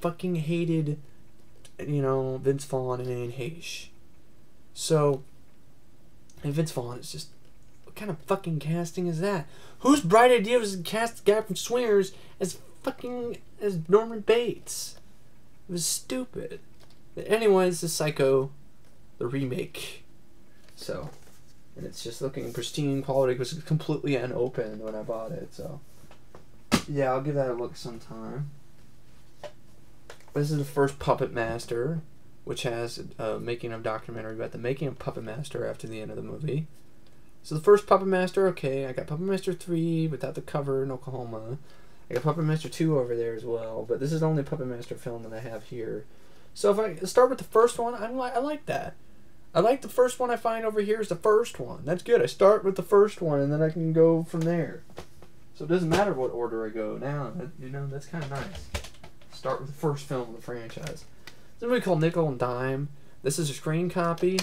fucking hated, you know, Vince Vaughn and Anne Heche. So, and Vince Vaughn is just what kind of fucking casting is that? Whose bright idea was to cast the guy from Swingers as fucking as Norman Bates? It was stupid. But anyways, the Psycho, the remake. So, and it's just looking pristine quality because it's completely unopened when I bought it. So, yeah, I'll give that a look sometime. This is the first Puppet Master, which has a making of documentary about the making of Puppet Master after the end of the movie. So the first Puppet Master, okay, I got Puppet Master 3 without the cover in Oklahoma. I got Puppet Master 2 over there as well, but this is the only Puppet Master film that I have here. So if I start with the first one, I'm like I like that. I like the first one I find over here is the first one. That's good. I start with the first one and then I can go from there. So it doesn't matter what order I go now. You know, that's kind of nice. Start with the first film of the franchise. This movie called Nickel and Dime. This is a screen copy.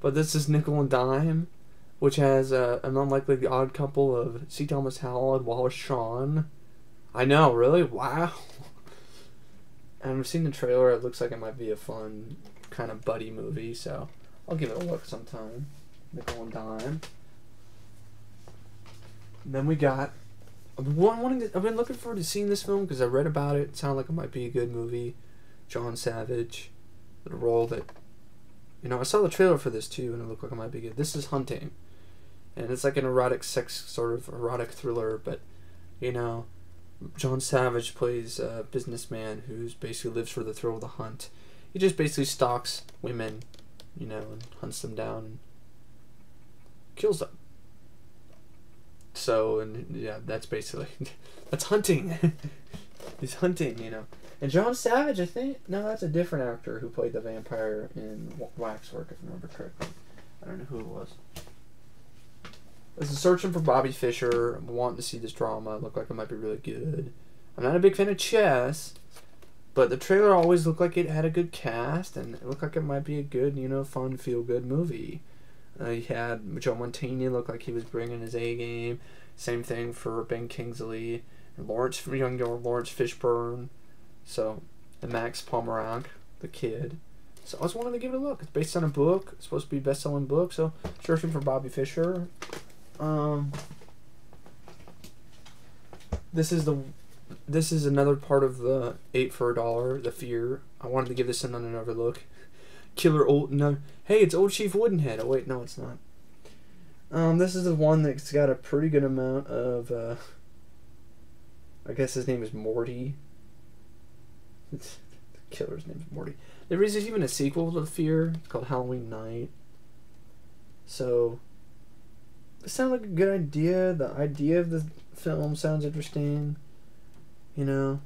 But this is Nickel and Dime, which has uh, an unlikely the odd couple of C. Thomas Howell and Wallace Shawn. I know, really? Wow. And I've seen the trailer. It looks like it might be a fun kind of buddy movie, so I'll give it a look sometime. Nickel and Dime. And then we got. I've been wanting. To, I've been looking forward to seeing this film because I read about it. It sounded like it might be a good movie. John Savage, the role that. You know, I saw the trailer for this too, and it looked like it might be good. This is Hunting, and it's like an erotic sex sort of erotic thriller, but you know, John Savage plays a businessman who's basically lives for the thrill of the hunt. He just basically stalks women, you know, and hunts them down and kills them. So, and yeah, that's basically that's hunting. He's hunting, you know. And John Savage, I think, no, that's a different actor who played the vampire in Waxwork, if I remember correctly. I don't know who it was. This is searching for Bobby Fischer. I'm wanting to see this drama. It looked like it might be really good. I'm not a big fan of chess, but the trailer always looked like it had a good cast, and it looked like it might be a good, you know, fun, feel good movie. Uh, he had Joe Mantegna look like he was bringing his A game. Same thing for Ben Kingsley and Lawrence, young Laurence Fishburne. So, and Max Pomeranc, the kid. So I was wanting to give it a look. It's based on a book. It's supposed to be a best-selling book. So searching for Bobby Fischer. Um, this is the this is another part of the eight for a dollar. The fear. I wanted to give this another look. Killer old no. Hey, it's old Chief Woodenhead. Oh wait, no, it's not. Um, this is the one that's got a pretty good amount of. Uh, I guess his name is Morty. It's, the killer's name is Morty. There is even a sequel to Fear. It's called Halloween Night. So it sounds like a good idea. The idea of the film sounds interesting. You know,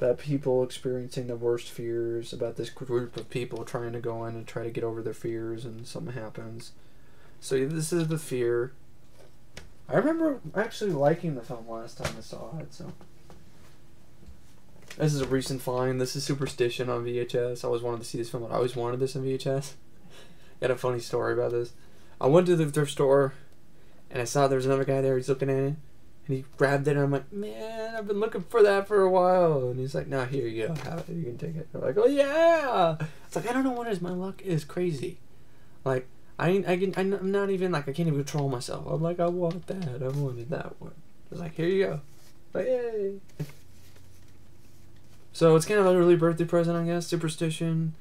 about people experiencing the worst fears, about this group of people trying to go in and try to get over their fears, and something happens. So this is the fear. I remember actually liking the film last time I saw it. So this is a recent find. This is Superstition on VHS. I always wanted to see this film. I always wanted this on VHS. got a funny story about this. I went to the thrift store, and I saw there was another guy there. He's looking at it, and he grabbed it. and I'm like, man, I've been looking for that for a while. And he's like, no, here you go, have it. You can take it. I'm like, oh yeah. It's like I don't know what it is. My luck is crazy. Like I, I can, I'm not even like I can't even control myself. I'm like, I want that. I wanted that one. It's like, here you go. Like, yay. So it's kind of an early birthday present, I guess. Superstition.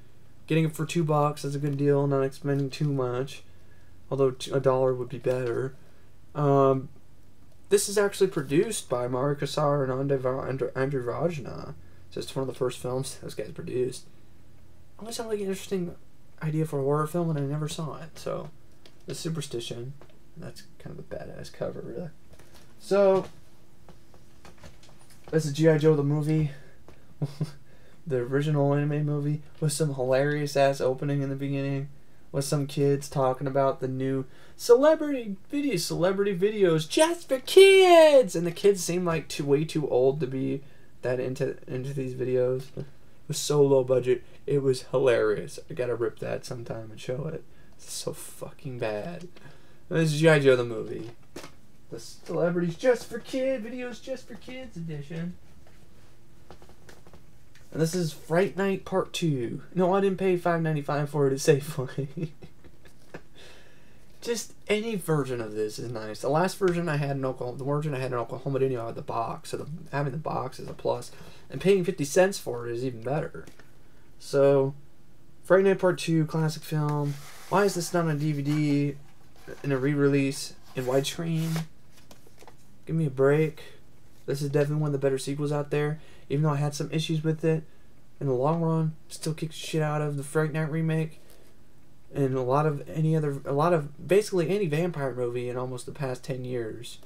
Getting it for two bucks is a good deal. Not expending too much, although a dollar would be better. Um, this is actually produced by Mario Kassar and Andre, Andre, Andrew Vajna. So it's one of the first films those guys produced. Always sounded like an interesting idea for a horror film, and I never saw it. So, the Superstition. That's kind of a badass cover, really. So, this is G.I. Joe the movie. the original anime movie with some hilarious ass opening in the beginning with some kids talking about the new celebrity videos celebrity videos just for kids! And the kids seem like too way too old to be that into into these videos. It was so low budget. It was hilarious. I gotta rip that sometime and show it. It's so fucking bad. This is G.I. Joe the movie. The celebrities just for kid videos just for kids edition and this is Fright Night Part 2. No, I didn't pay five ninety five for it at Safeway. Just any version of this is nice. The last version I had in Oklahoma, the version I had in Oklahoma didn't even have the box, so the, having the box is a plus. And paying 50 cents for it is even better. So, Fright Night Part 2, classic film. Why is this not on DVD in a re release in widescreen? Give me a break. This is definitely one of the better sequels out there even though I had some issues with it, in the long run, still kicks shit out of the Fright Night remake, and a lot of any other, a lot of basically any vampire movie in almost the past ten years.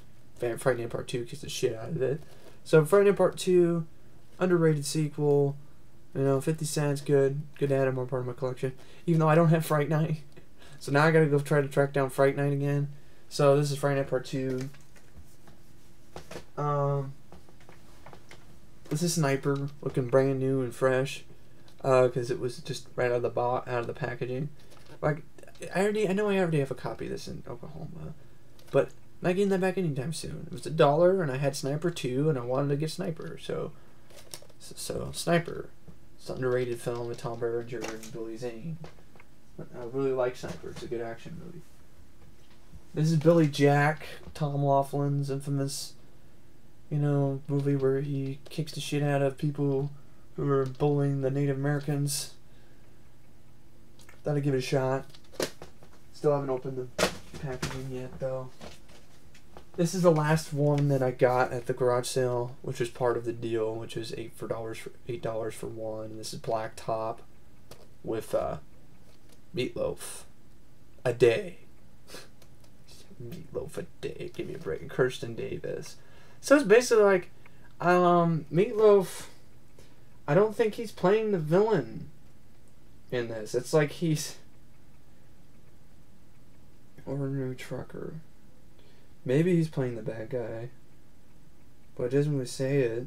Fright Night Part Two kicks the shit out of it. So Fright Night Part Two, underrated sequel. You know, fifty cents, good, good to add more part of my collection. Even though I don't have Fright Night, so now I gotta go try to track down Fright Night again. So this is Fright Night Part Two. Um, this is Sniper, looking brand new and fresh, because uh, it was just right out of the box, out of the packaging. Like, I already, I know I already have a copy of this in Oklahoma, but I'm not getting that back anytime soon. It was a dollar, and I had Sniper two, and I wanted to get Sniper, so, so, so Sniper. It's an underrated film with Tom Berenger and Billy Zane. I really like Sniper. It's a good action movie. This is Billy Jack, Tom Laughlin's infamous you know, movie where he kicks the shit out of people who are bullying the Native Americans. Thought I'd give it a shot. Still haven't opened the packaging yet, though. This is the last one that I got at the garage sale, which was part of the deal, which was eight for dollars for eight dollars for one. And this is black top with uh, Meat Loaf Aday. Meat Loaf Aday. Give me a break. Kristin Davis. So it's basically like, um, Meatloaf. I don't think he's playing the villain in this. It's like he's ordinary trucker. Maybe he's playing the bad guy, but it doesn't really say it.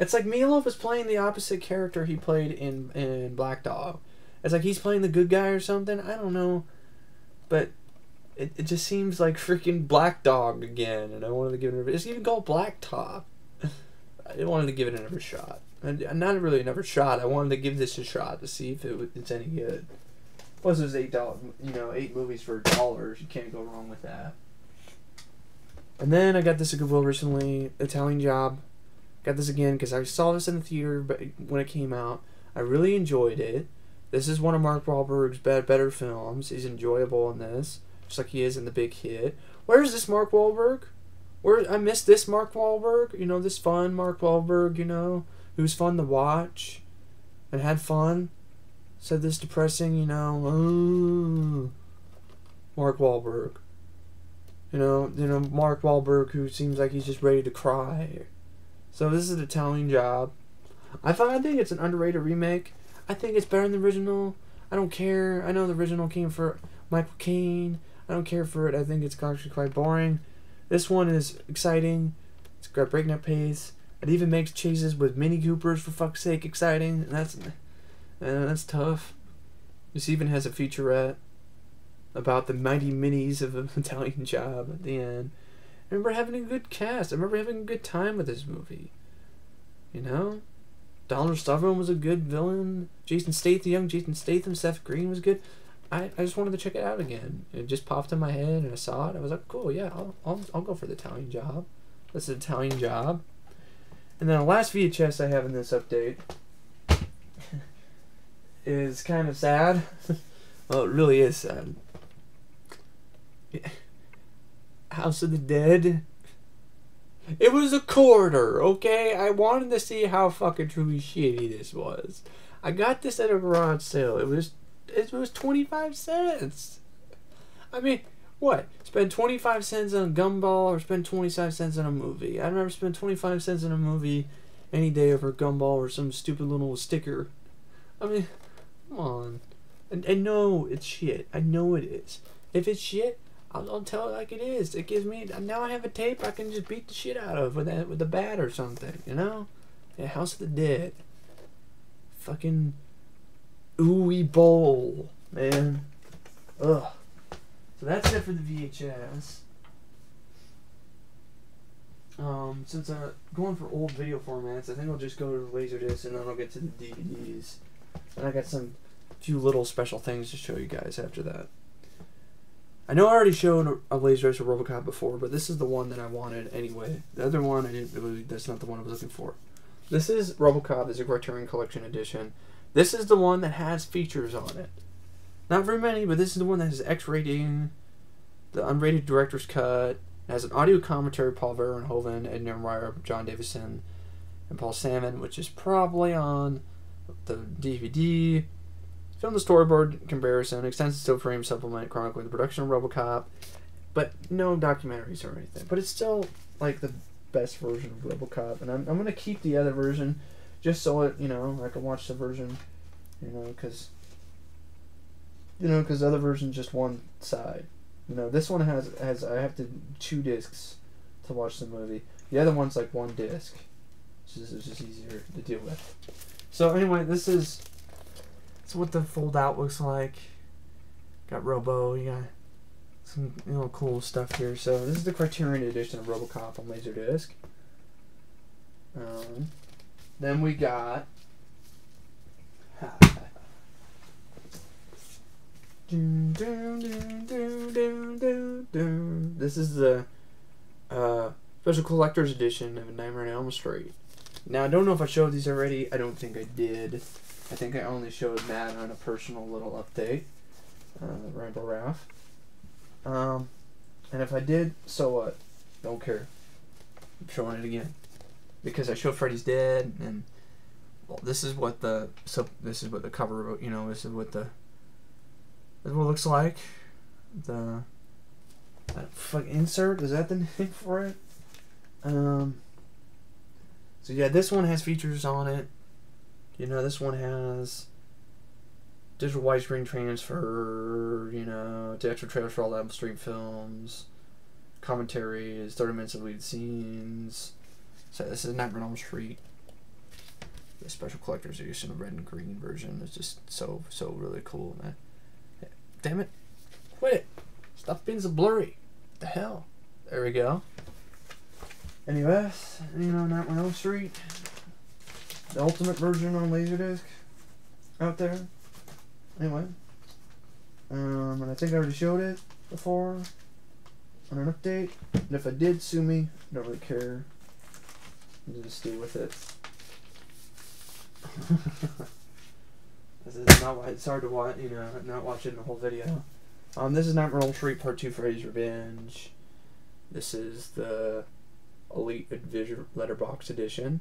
It's like Meatloaf is playing the opposite character he played in in Black Dog. It's like he's playing the good guy or something. I don't know, but it, it just seems like freaking Black Dog again, and I wanted to give it. It's even called Black Top. I wanted to give it another shot, and not really another shot. I wanted to give this a shot to see if it, it's any good. Plus, it was eight dollars. You know, eight movies for dollars. You can't go wrong with that. And then I got this at Goodwill recently. Italian Job. Got this again because I saw this in the theater, but when it came out, I really enjoyed it. This is one of Mark Wahlberg's better films. He's enjoyable in this just like he is in the big hit. Where's this Mark Wahlberg? Where I miss this Mark Wahlberg. You know this fun Mark Wahlberg. You know who's fun to watch, and had fun. Said this depressing. You know, Mark Wahlberg. You know, you know Mark Wahlberg, who seems like he's just ready to cry. So this is an Italian job. I thought I think it's an underrated remake. I think it's better than the original. I don't care. I know the original came for Michael Caine. I don't care for it. I think it's actually quite boring. This one is exciting. It's got breakneck pace. It even makes chases with Mini Coopers for fuck's sake exciting. And that's uh, that's tough. This even has a featurette about the mighty minis of an Italian job at the end. I remember having a good cast. I remember having a good time with this movie. You know? Donald Sutherland was a good villain. Jason Statham, young Jason Statham, Seth Green was good. I, I just wanted to check it out again. It just popped in my head and I saw it. I was like, cool, yeah, I'll, I'll, I'll go for the Italian job. That's an Italian job. And then the last VHS I have in this update is kind of sad. well, it really is sad. House of the Dead. It was a quarter, okay? I wanted to see how fucking truly shitty this was. I got this at a garage sale. It was it was 25 cents. I mean, what? Spend 25 cents on a gumball or spend 25 cents on a movie? I'd rather spend 25 cents on a movie any day over a gumball or some stupid little sticker. I mean, come on. And I know it's shit. I know it is. If it's shit, I'll, I'll tell it like it is. It gives me now I have a tape I can just beat the shit out of with that with a bat or something. You know? Yeah, House of the Dead. Fucking Uwe Boll, man. Ugh. So that's it for the VHS. Um, since I'm going for old video formats, I think I'll just go to the Laserdisc and then I'll get to the DVDs. And I got some few little special things to show you guys after that. I know I already showed a Laserdisc of RoboCop before, but this is the one that I wanted anyway. The other one, I didn't really. That's not the one I was looking for. This is RoboCop. This is a Criterion Collection edition. This is the one that has features on it. Not very many, but this is the one that has X rating, the unrated director's cut. Has an audio commentary Paul Verhoeven, Ed Neumeier, Jon Davison, and Paul Sammon, which is probably on the DVD. Film the storyboard comparison, extensive still frame supplement chronicling the production of RoboCop, but no documentaries or anything. But it's still like the best version of RoboCop, and I'm I'm gonna keep the other version just so it you know I can watch the version, you know, because you know because the other version's just one side. You know, this one has has I have to two discs to watch the movie. The other one's like one disc, which is just easier to deal with. So anyway, this is that's what the fold out looks like. Got Robo, you got some you know cool stuff here. So this is the Criterion edition of RoboCop on Laserdisc. Um, then we got. This is the uh, special collector's edition of Nightmare on Elm Street. Now I don't know if I showed these already. I don't think I did. I think I only showed Matt on a personal little update. Uh, Rambo Ralph. Um, and if I did, so what? Don't care. I'm showing it again because I showed Freddy's Dead, and well, this is what the so this is what the cover, you know, this is what the this is what it looks like. The fuck insert is that the name for it? Um. So yeah, this one has features on it. You know, this one has digital widescreen transfer. You know, trailers for all Elm Street films, commentaries, thirty minutes of lead scenes. So this is on Elm Street. The special collector's edition, the red and green version is just so so really cool, man. Damn it, quit it! Stop being so blurry. What the hell? There we go. Anyways, you know, Nightmare on Elm Street, the ultimate version on Laserdisc, out there. Anyway, um, and I think I already showed it before on an update. And if I did, sue me. I don't really care. Just deal with it. this is not why it's hard to watch, you know, not watching the whole video. Um, this is Nightmare on Elm Street Part Two: Freddy's Revenge. This is the Elite Advisor Letterbox Edition.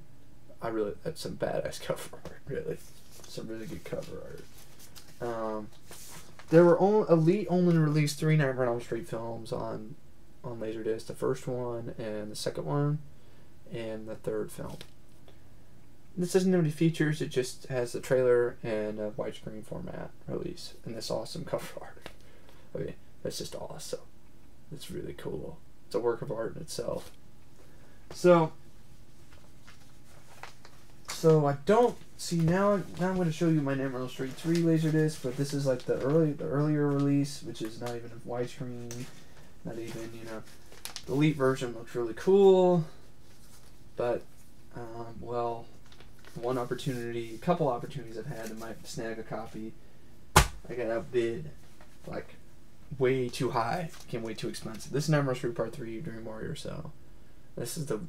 I really that's some badass cover art, really, some really good cover art. Um, there were only Elite only released three Nightmare on Elm Street films on on Laserdisc. The first one and the second one and the third film. This doesn't have any features, it just has the trailer and a widescreen format release and this awesome cover art. I mean, that's just awesome. It's really cool. It's a work of art in itself. So, So I don't see now. Now I'm going to show you my Elm Street 3 Laserdisc, but this is like the early, the earlier release, which is not even widescreen, not even you know. The elite version looks really cool, but um, well, one opportunity, a couple opportunities I've had, I might snag a copy. I got outbid, like way too high, became way too expensive. This is Nightmare Street Part Three Dream Warrior, so. This is the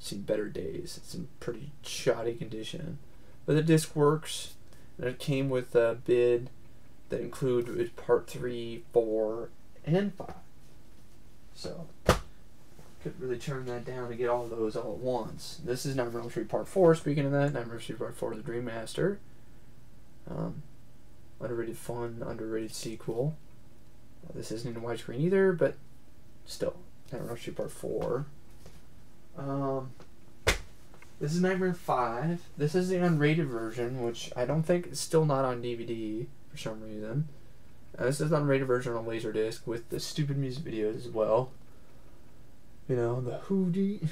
seen better days. It's in pretty shoddy condition, but the disc works. And it came with a bid that included Part Three, Four, and Five. So could really turn that down to get all those all at once. This is Nightmare on Elm Street Part 4. Speaking of that, Nightmare on Elm Street Part 4 The Dream Master. Um, underrated fun, underrated sequel. Uh, this isn't in widescreen either, but still. Nightmare on Elm Street Part 4. Um, this is Nightmare 5. This is the unrated version, which I don't think is still not on DVD for some reason. Uh, this is the unrated version on Laserdisc with the stupid music videos as well you know, the Whodini.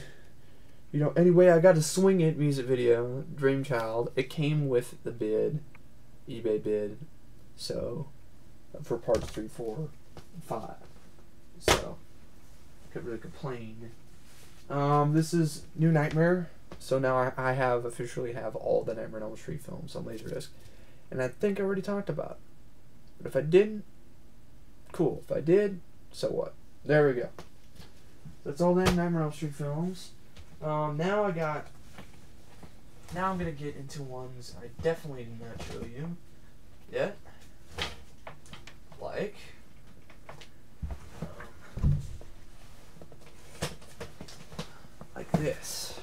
You know, anyway, I got to swing it music video, Dream Child. It came with the bid, eBay bid, so for parts three, four, five. So could really complain. Um, this is New Nightmare. So now I, I have officially have all the Nightmare on Elm Street films on Laserdisc, and I think I already talked about. It. But if I didn't, cool. If I did, so what? There we go. That's all them Nightmare on Elm Street films. Um, now I got. Now I'm gonna get into ones I definitely did not show you yet. Like. Um, like this.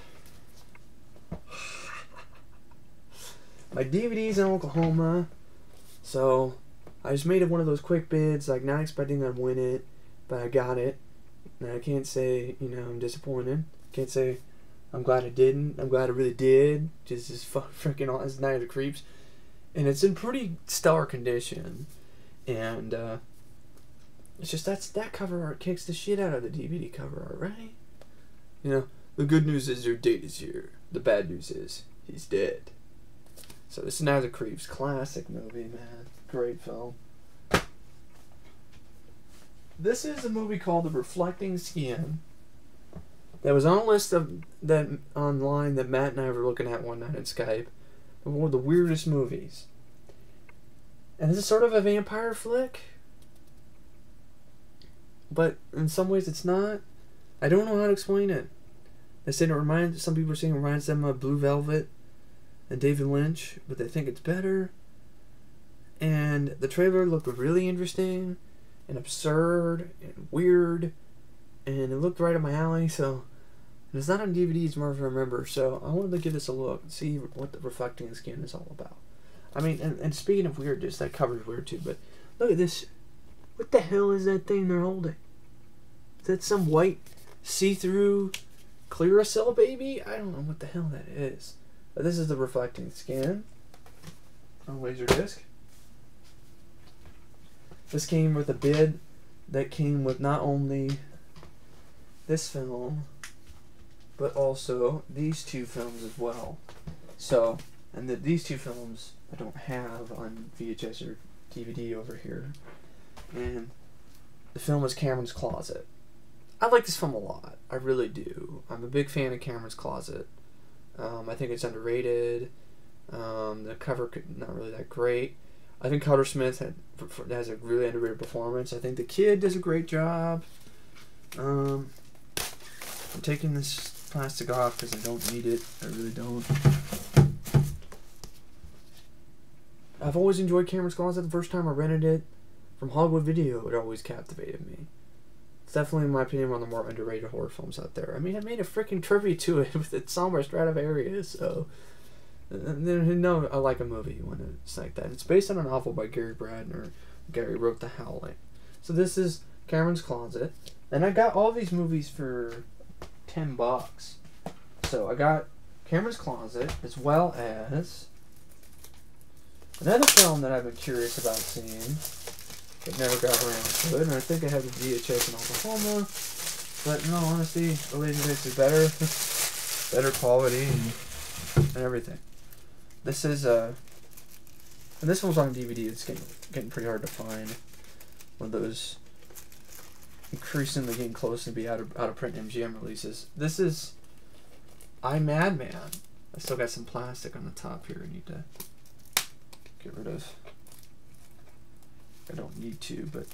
My DVD's in Oklahoma, so I just made it one of those quick bids, like not expecting I'd win it, but I got it. Now I can't say you know I'm disappointed. Can't say I'm glad I didn't. I'm glad I really did. Just as freaking on as Night of the Creeps, and it's in pretty stellar condition, and uh, it's just that's that cover art kicks the shit out of the DVD cover art, right? You know, the good news is your date is here. The bad news is he's dead. So this is of the Creeps, classic movie, man. Great film. This is a movie called The Reflecting Skin. That was on a list of that online that Matt and I were looking at one night in Skype. One of the weirdest movies. And this is sort of a vampire flick. But in some ways it's not. I don't know how to explain it. They said it reminds some people are saying it reminds them of Blue Velvet and David Lynch, but they think it's better. And the trailer looked really interesting and absurd and weird, and it looked right up my alley. So it's not on DVD, it's more of a remember. So I wanted to give this a look and see what the reflecting skin is all about. I mean, and, and speaking of weird, just that cover's weird too. But look at this. What the hell is that thing they're holding? Is that some white see-through Clearasil baby? I don't know what the hell that is. But this is the reflecting skin on Laserdisc. This came with a bid that came with not only this film, but also these two films as well. So, and the, these two films I don't have on VHS or DVD over here. And the film is Cameron's Closet. I like this film a lot. I really do. I'm a big fan of Cameron's Closet. Um, I think it's underrated. Um, the cover could not really that great. I think Cotter Smith had, has a really underrated performance. I think the kid does a great job. Um, I'm taking this plastic off because I don't need it. I really don't. I've always enjoyed Cameron's Closet. The first time I rented it from Hollywood Video, it always captivated me. It's definitely, in my opinion, one of the more underrated horror films out there. I mean, I made a freaking tribute to it with its somber Stradivarius, so no, I like a movie when it's like that. It's based on a novel by Gary Brandner. Gary wrote The Howling. So this is Cameron's Closet, and I got all these movies for ten bucks. So I got Cameron's Closet as well as another film that I've been curious about seeing, but never got around to it. And I think I have the VHS in Oklahoma, but in all honesty, the Laserdisc is better, better quality. And everything. This is uh, and this one's on DVD. It's getting getting pretty hard to find. One of those increasingly getting close to be out of out of print MGM releases. This is I Madman. I still got some plastic on the top here. I need to get rid of. I don't need to, but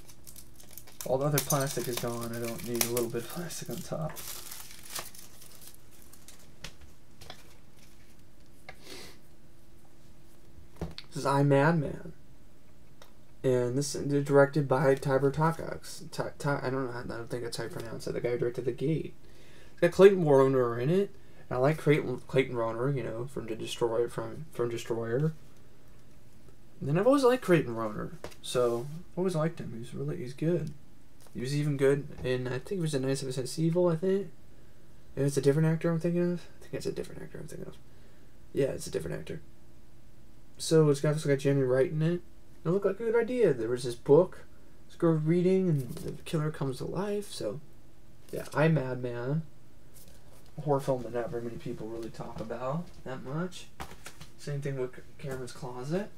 all the other plastic is gone. I don't need a little bit of plastic on top. This is I Madman. And this is directed by Tibor Takacs. Ty, Ty, I don't know. I don't think that's how you pronounce it. The guy who directed The Gate. It's got Clayton Rohner in it. And I like Clayton, Clayton Rohner, you know, from the Destroyer from from Destroyer. And then I've always liked Clayton Rohner, so I've always liked him. He's really he's good. He was even good in I think it was in Nice of Sense Evil. I think. If it's a different actor I'm thinking of. I think it's a different actor I'm thinking of. Yeah, it's a different actor. So it's got Jenny Wright in it. It looked like a good idea. There was this book, this girl reading, and the killer comes to life. So, yeah, I'm Madman a horror film that not very many people really talk about that much. Same thing with Cameron's Closet.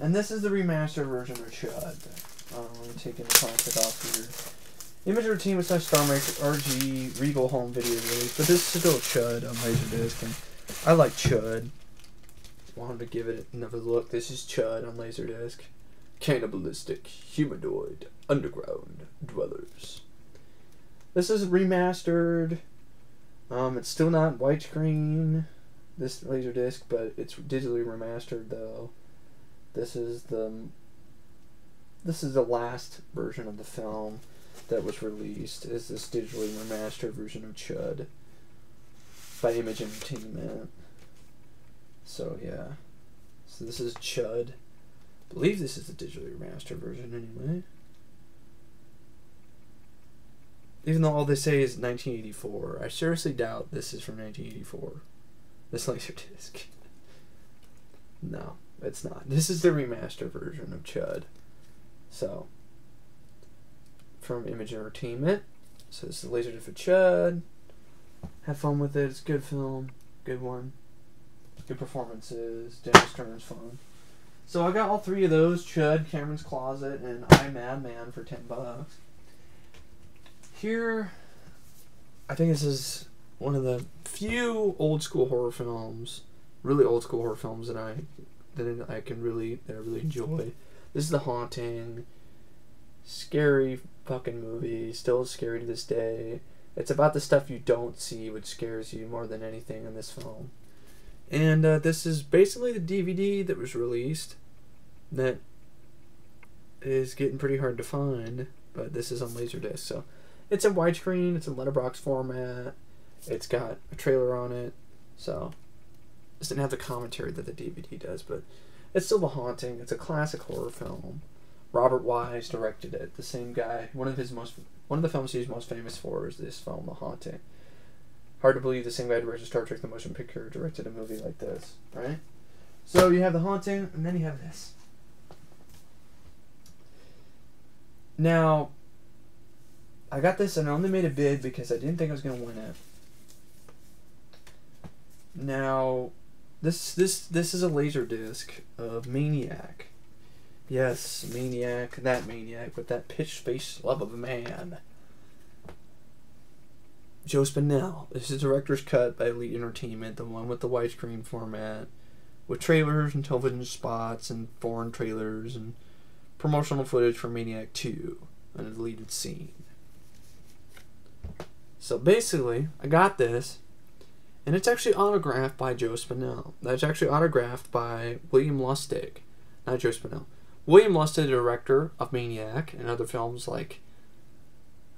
And this is the remastered version of Chud. Um, I'm taking the plastic off here. Image Entertainment slash Starmaker RG Regal Home Video release, but this is still Chud on Laserdisc, and I like Chud. Wanted to give it another look. This is Chud on Laserdisc. Cannibalistic, humanoid, underground dwellers. This is remastered. Um, it's still not widescreen, this Laserdisc, but it's digitally remastered though. This is the this is the last version of the film that was released. Is this digitally remastered version of Chud by Image Entertainment? So yeah, so this is Chud. I believe this is the digitally remastered version anyway even though all they say is 1984, I seriously doubt this is from 1984. This laser disc. no, it's not. This is the remaster version of Chud. So, from Image Entertainment. So this is the laser disc for Chud. Have fun with it. It's a good film. Good one. Good performances. Dennis Stern's fun. So I got all three of those: Chud, Cameron's Closet, and I Madman for ten bucks here, I think this is one of the few old school horror films, really old school horror films that I that I can really that I really enjoy. This is The Haunting. Scary fucking movie, still scary to this day. It's about the stuff you don't see, which scares you more than anything in this film. And uh, this is basically the DVD that was released that is getting pretty hard to find, but this is on Laserdisc, so it's in widescreen. It's in letterbox format. It's got a trailer on it, so it doesn't have the commentary that the DVD does, but it's still The Haunting. It's a classic horror film. Robert Wise directed it. The same guy. One of his most one of the films he's most famous for is this film, The Haunting. Hard to believe the same guy directed Star Trek: The Motion Picture directed a movie like this, right? So you have The Haunting, and then you have this. Now, I got this and I only made a bid because I didn't think I was gonna win it. Now, this this this is a laser disc of Maniac. Yes, Maniac, that Maniac with that pitch face love of a man. Joe Spinell. This is director's cut by Elite Entertainment, the one with the widescreen format, with trailers and television spots and foreign trailers and promotional footage for Maniac 2, an deleted scene. So basically, I got this, and it's actually autographed by Joe Spinell. That's actually autographed by William Lustig, not Joe Spinell. William Lustig, director of Maniac and other films like.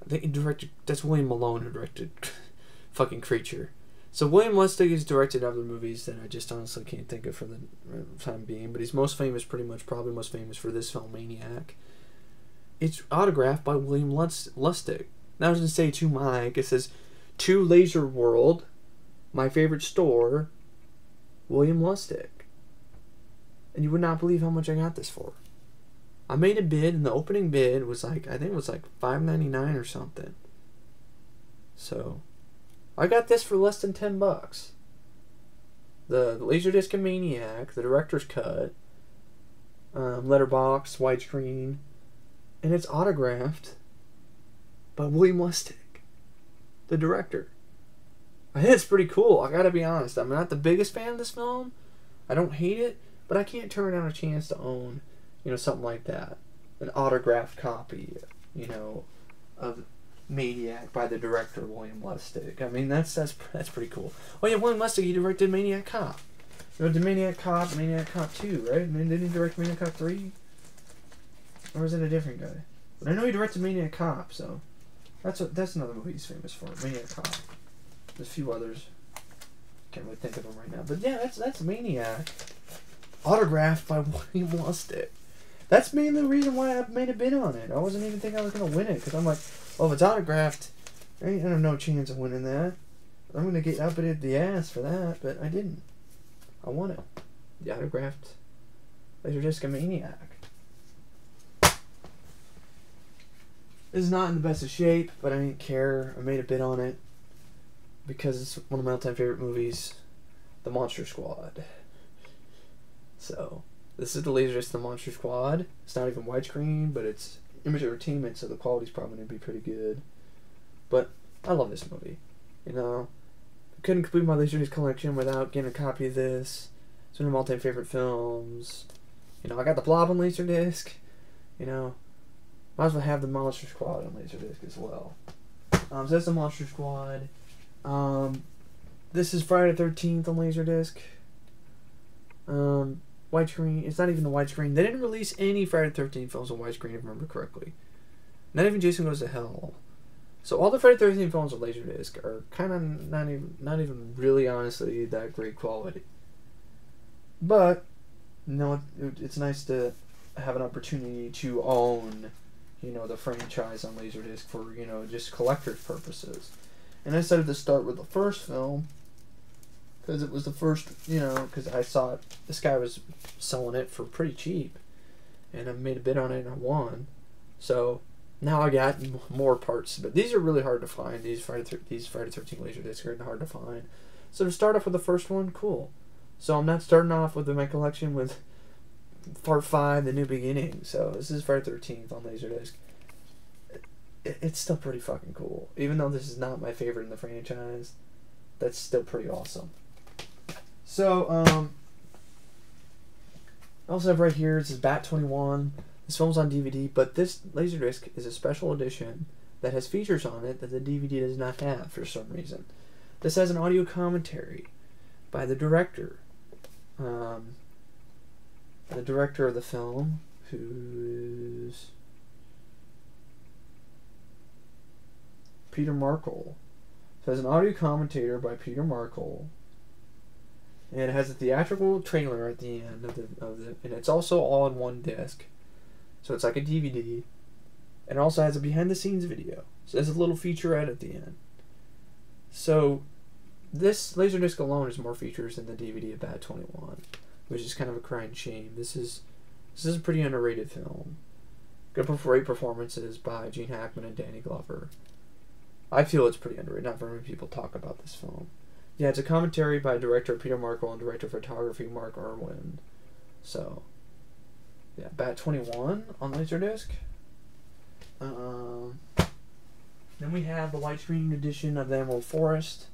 Directed. That's William Malone who directed fucking Creature. So William Lustig has directed other movies that I just honestly can't think of for the uh, time being, but he's most famous, pretty much, probably most famous for this film, Maniac. It's autographed by William Lustig. Now I was gonna say to Mike, it says to Laser World, my favorite store, William Lustig. And you would not believe how much I got this for. I made a bid and the opening bid was like I think it was like five ninety nine or something. So I got this for less than ten bucks. the Laserdisc and Maniac, the director's cut, um, letterbox, widescreen, and it's autographed by William Lustig, the director. I think it's pretty cool. I gotta be honest. I'm not the biggest fan of this film. I don't hate it, but I can't turn down a chance to own, you know, something like that, an autographed copy, you know, of Maniac by the director William Lustig. I mean, that's that's that's pretty cool. Oh yeah, William Lustig he directed Maniac Cop. You know, the Maniac Cop, Maniac Cop Two, right? And then didn't he direct Maniac Cop Three? Or was it a different guy? But I know he directed Maniac Cop, so that's that's another movie he's famous for. Maniac Cop. There's a few others. Can't really think of them right now. But yeah, that's that's Maniac. Autographed by William Lustig. That's mainly the reason why I made a bid on it. I wasn't even thinking I was gonna win it because I'm like, well, if it's autographed, I ain't have no chance of winning that. I'm gonna get outbidded the ass for that, but I didn't. I won it. The autographed Laserdisc Maniac. This is not in the best of shape, but I didn't care. I made a bid on it because it's one of my all-time favorite movies, The Monster Squad. So this is the Laserdisc The Monster Squad. It's not even widescreen, but it's image entertainment, so the quality's probably gonna be pretty good. But I love this movie. You know, couldn't complete my Laserdisc collection without getting a copy of this. It's one of my all-time favorite films. You know, I got the Blob on Laserdisc. You know, might as well have the Monster Squad on Laserdisc as well. Um, so that's the Monster Squad. Um, this is Friday the Thirteenth on Laserdisc. Um, widescreen. It's not even the widescreen. They didn't release any Friday the Thirteenth films on widescreen, if I remember correctly. Not even Jason Goes to Hell. So all the Friday the Thirteenth films on Laserdisc are kind of not even not even really honestly that great quality. But know, it, it's nice to have an opportunity to own, you know, the franchise on Laserdisc for you know just collector's purposes. And I decided to start with the first film because it was the first, you know, because I saw it, this guy was selling it for pretty cheap, and I made a bid on it and I won. So now I got more parts, but these are really hard to find. These Friday these Friday Thirteen laser discs are hard to find. So to start off with the first one, cool. So I'm not starting off with my collection with part five, the new beginning. So this is Friday Thirteenth on Laserdisc. It, it's still pretty fucking cool, even though this is not my favorite in the franchise. That's still pretty awesome. So um, I also have right here. This is Bat Twenty One. This film's on DVD, but this Laserdisc is a special edition that has features on it that the DVD does not have for some reason. This has an audio commentary by the director. Um, the director of the film, who's Peter Markle. So has an audio commentator by Peter Markle. And it has a theatrical trailer at the end of the, of the and it's also all in one disc. So it's like a DVD. And it also has a behind the scenes video. So there's a little featurette at the end. So this Laserdisc alone has more features than the DVD of Bat 21, which is kind of a crying shame. This is this is a pretty underrated film. Good great performances by Gene Hackman and Danny Glover. I feel it's pretty underrated. Not very many people talk about this film. Yeah, it's a commentary by director Peter Markle and director of photography Mark Irwin. So, yeah, Bat 21 on Laserdisc. Um, then we have the widescreen edition of The Emerald Forest.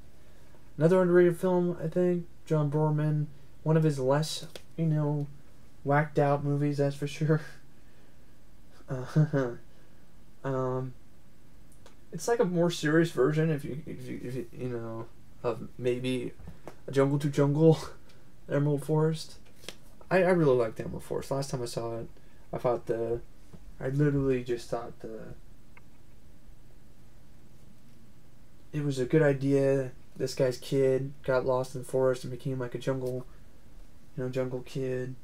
Another underrated film, I think. John Boorman. One of his less, you know, whacked out movies, that's for sure. Um, it's like a more serious version, if you, if you, if you, you know, of maybe a Jungle to Jungle, Emerald Forest. I, I really liked Emerald Forest. Last time I saw it, I thought the, I literally just thought the, it was a good idea. This guy's kid got lost in the forest and became like a jungle, you know, jungle kid.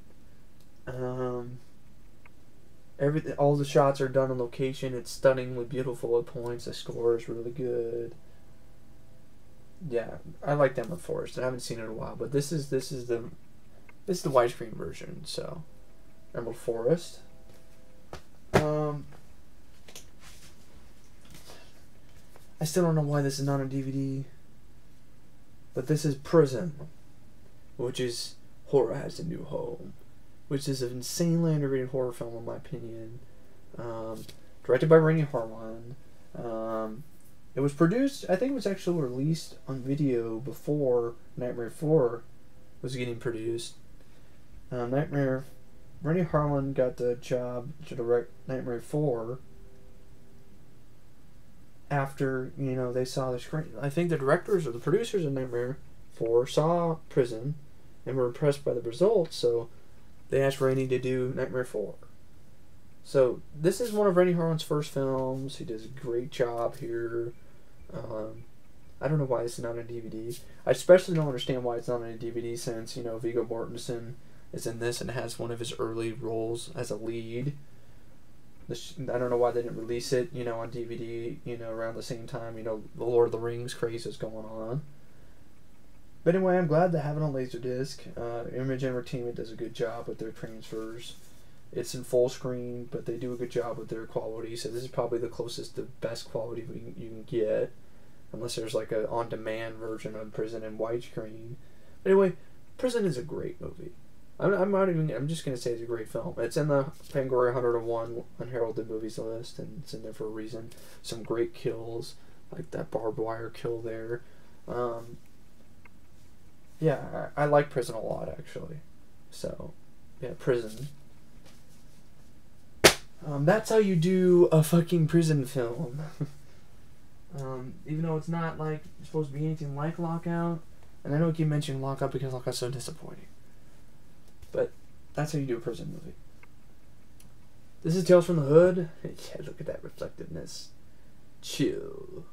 Um, everything, all the shots are done on location. It's stunningly beautiful at points. The score is really good. Yeah, I like Emerald Forest. I haven't seen it in a while, but this is this is the this is the widescreen version. So, Emerald Forest. Um, I still don't know why this is not on DVD. But this is Prison. which is Horror Has a New Home, which is an insanely underrated horror film in my opinion. Um, directed by Renny Harlin. Um, it was produced. I think it was actually released on video before Nightmare Four was getting produced. Um, Nightmare. Renny Harlin got the job to direct Nightmare Four after you know they saw the screen. I think the directors or the producers of Nightmare Four saw Prison and were impressed by the results, so they asked Renny to do Nightmare Four. So this is one of Renny Harlin's first films. He does a great job here. Um, I don't know why it's not on DVD. I especially don't understand why it's not on a DVD since you know Viggo Mortensen is in this and has one of his early roles as a lead. This, I don't know why they didn't release it, you know, on DVD, you know, around the same time, you know, the Lord of the Rings craze is going on. But anyway, I'm glad to have it on Laserdisc. Uh, Image Entertainment does a good job with their transfers. It's in full screen, but they do a good job with their quality. So this is probably the closest to best quality you can get, unless there's like a on-demand version of Prison in widescreen. But anyway, Prison is a great movie. I'm, I'm not even. I'm just gonna say it's a great film. It's in the Fangoria 101 unheralded movies list, and it's in there for a reason. Some great kills, like that barbed wire kill there. Um, yeah, I, I like Prison a lot actually. So, yeah, Prison. Um, that's how you do a fucking prison film. um, even though it's not like supposed to be anything like Lockout, and I I keep mentioning Lockout because Lockout's so disappointing. But that's how you do a prison movie. This is Tales from the Hood. yeah, look at that reflectiveness. Chill.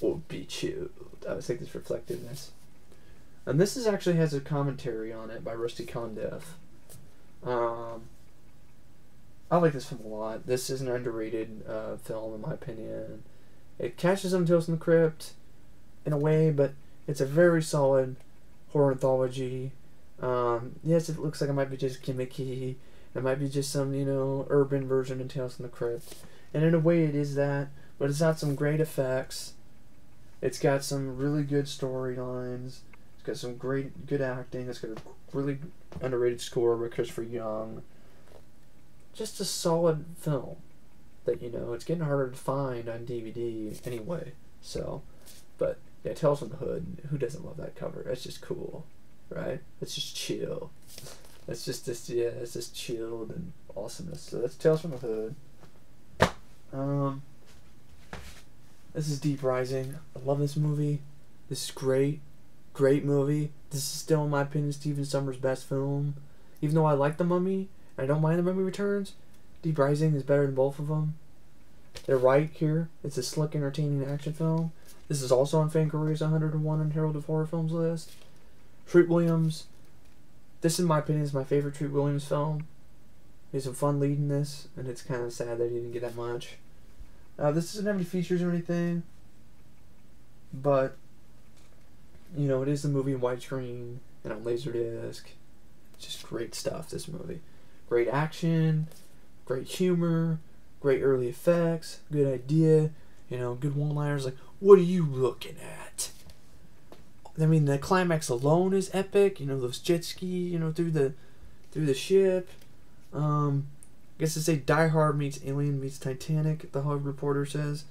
Or be chilled. I always like this reflectiveness. And this is actually has a commentary on it by Rusty Cundieff. Um, I like this film a lot. This is an underrated uh, film, in my opinion. It catches some Tales from the Crypt in a way, but it's a very solid horror anthology. Um, yes, it looks like it might be just gimmicky. It might be just some, you know, urban version of Tales from the Crypt. And in a way, it is that, but it's got some great effects. It's got some really good storylines. It's got some great, good acting. It's got a really underrated score by Christopher Young. Just a solid film that, you know, it's getting harder to find on DVD anyway. So, but yeah, Tales from the Hood. Who doesn't love that cover? It's just cool right? It's just chill. It's just this, yeah, it's just chilled and awesomeness. So that's Tales from the Hood. Um, this is Deep Rising. I love this movie. This is great, great movie. This is still, in my opinion, Stephen Sommers' best film. Even though I like The Mummy, I don't mind The Mummy Returns. Deep Rising is better than both of them. They're right here. It's a slick, entertaining action film. This is also on Fangoria's 101 Unheralded Horror Films list. Treat Williams. This, in my opinion, is my favorite Treat Williams film. He's some fun leading this, and it's kind of sad that he didn't get that much. Uh, this doesn't have any features or anything, but you know it is a movie in widescreen and on laserdisc. It's just great stuff. This movie, great action, great humor, great early effects, good idea. You know, good one-liners like "What are you looking at?" I mean, the climax alone is epic. You know, those jet ski, you know, through the through the ship. Um, I guess to say Die Hard meets Alien meets Titanic. The Hollywood Reporter says.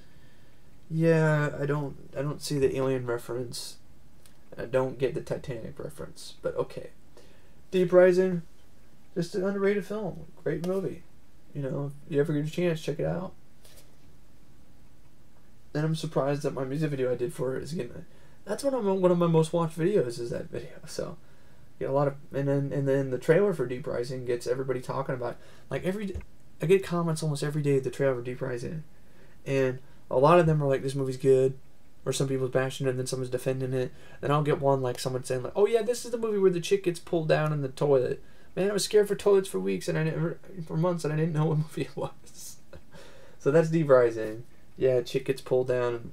Yeah, I don't I don't see the Alien reference. I don't get the Titanic reference, but okay. Deep Rising, just an underrated film. Great movie. You know, if you ever get a chance, check it out. And I'm surprised that my music video I did for it is getting that's one of my, one of my most watched videos is that video. So get a lot of and then and then the trailer for Deep Rising gets everybody talking about it. like every I get comments almost every day the trailer for Deep Rising, and a lot of them are like this movie's good, or some people's bashing it and then someone's defending it. Then I'll get one like someone saying like, oh yeah, this is the movie where the chick gets pulled down in the toilet. Man, I was scared for toilets for weeks and I never for months and I didn't know what movie it was. so that's Deep Rising. Yeah, chick gets pulled down and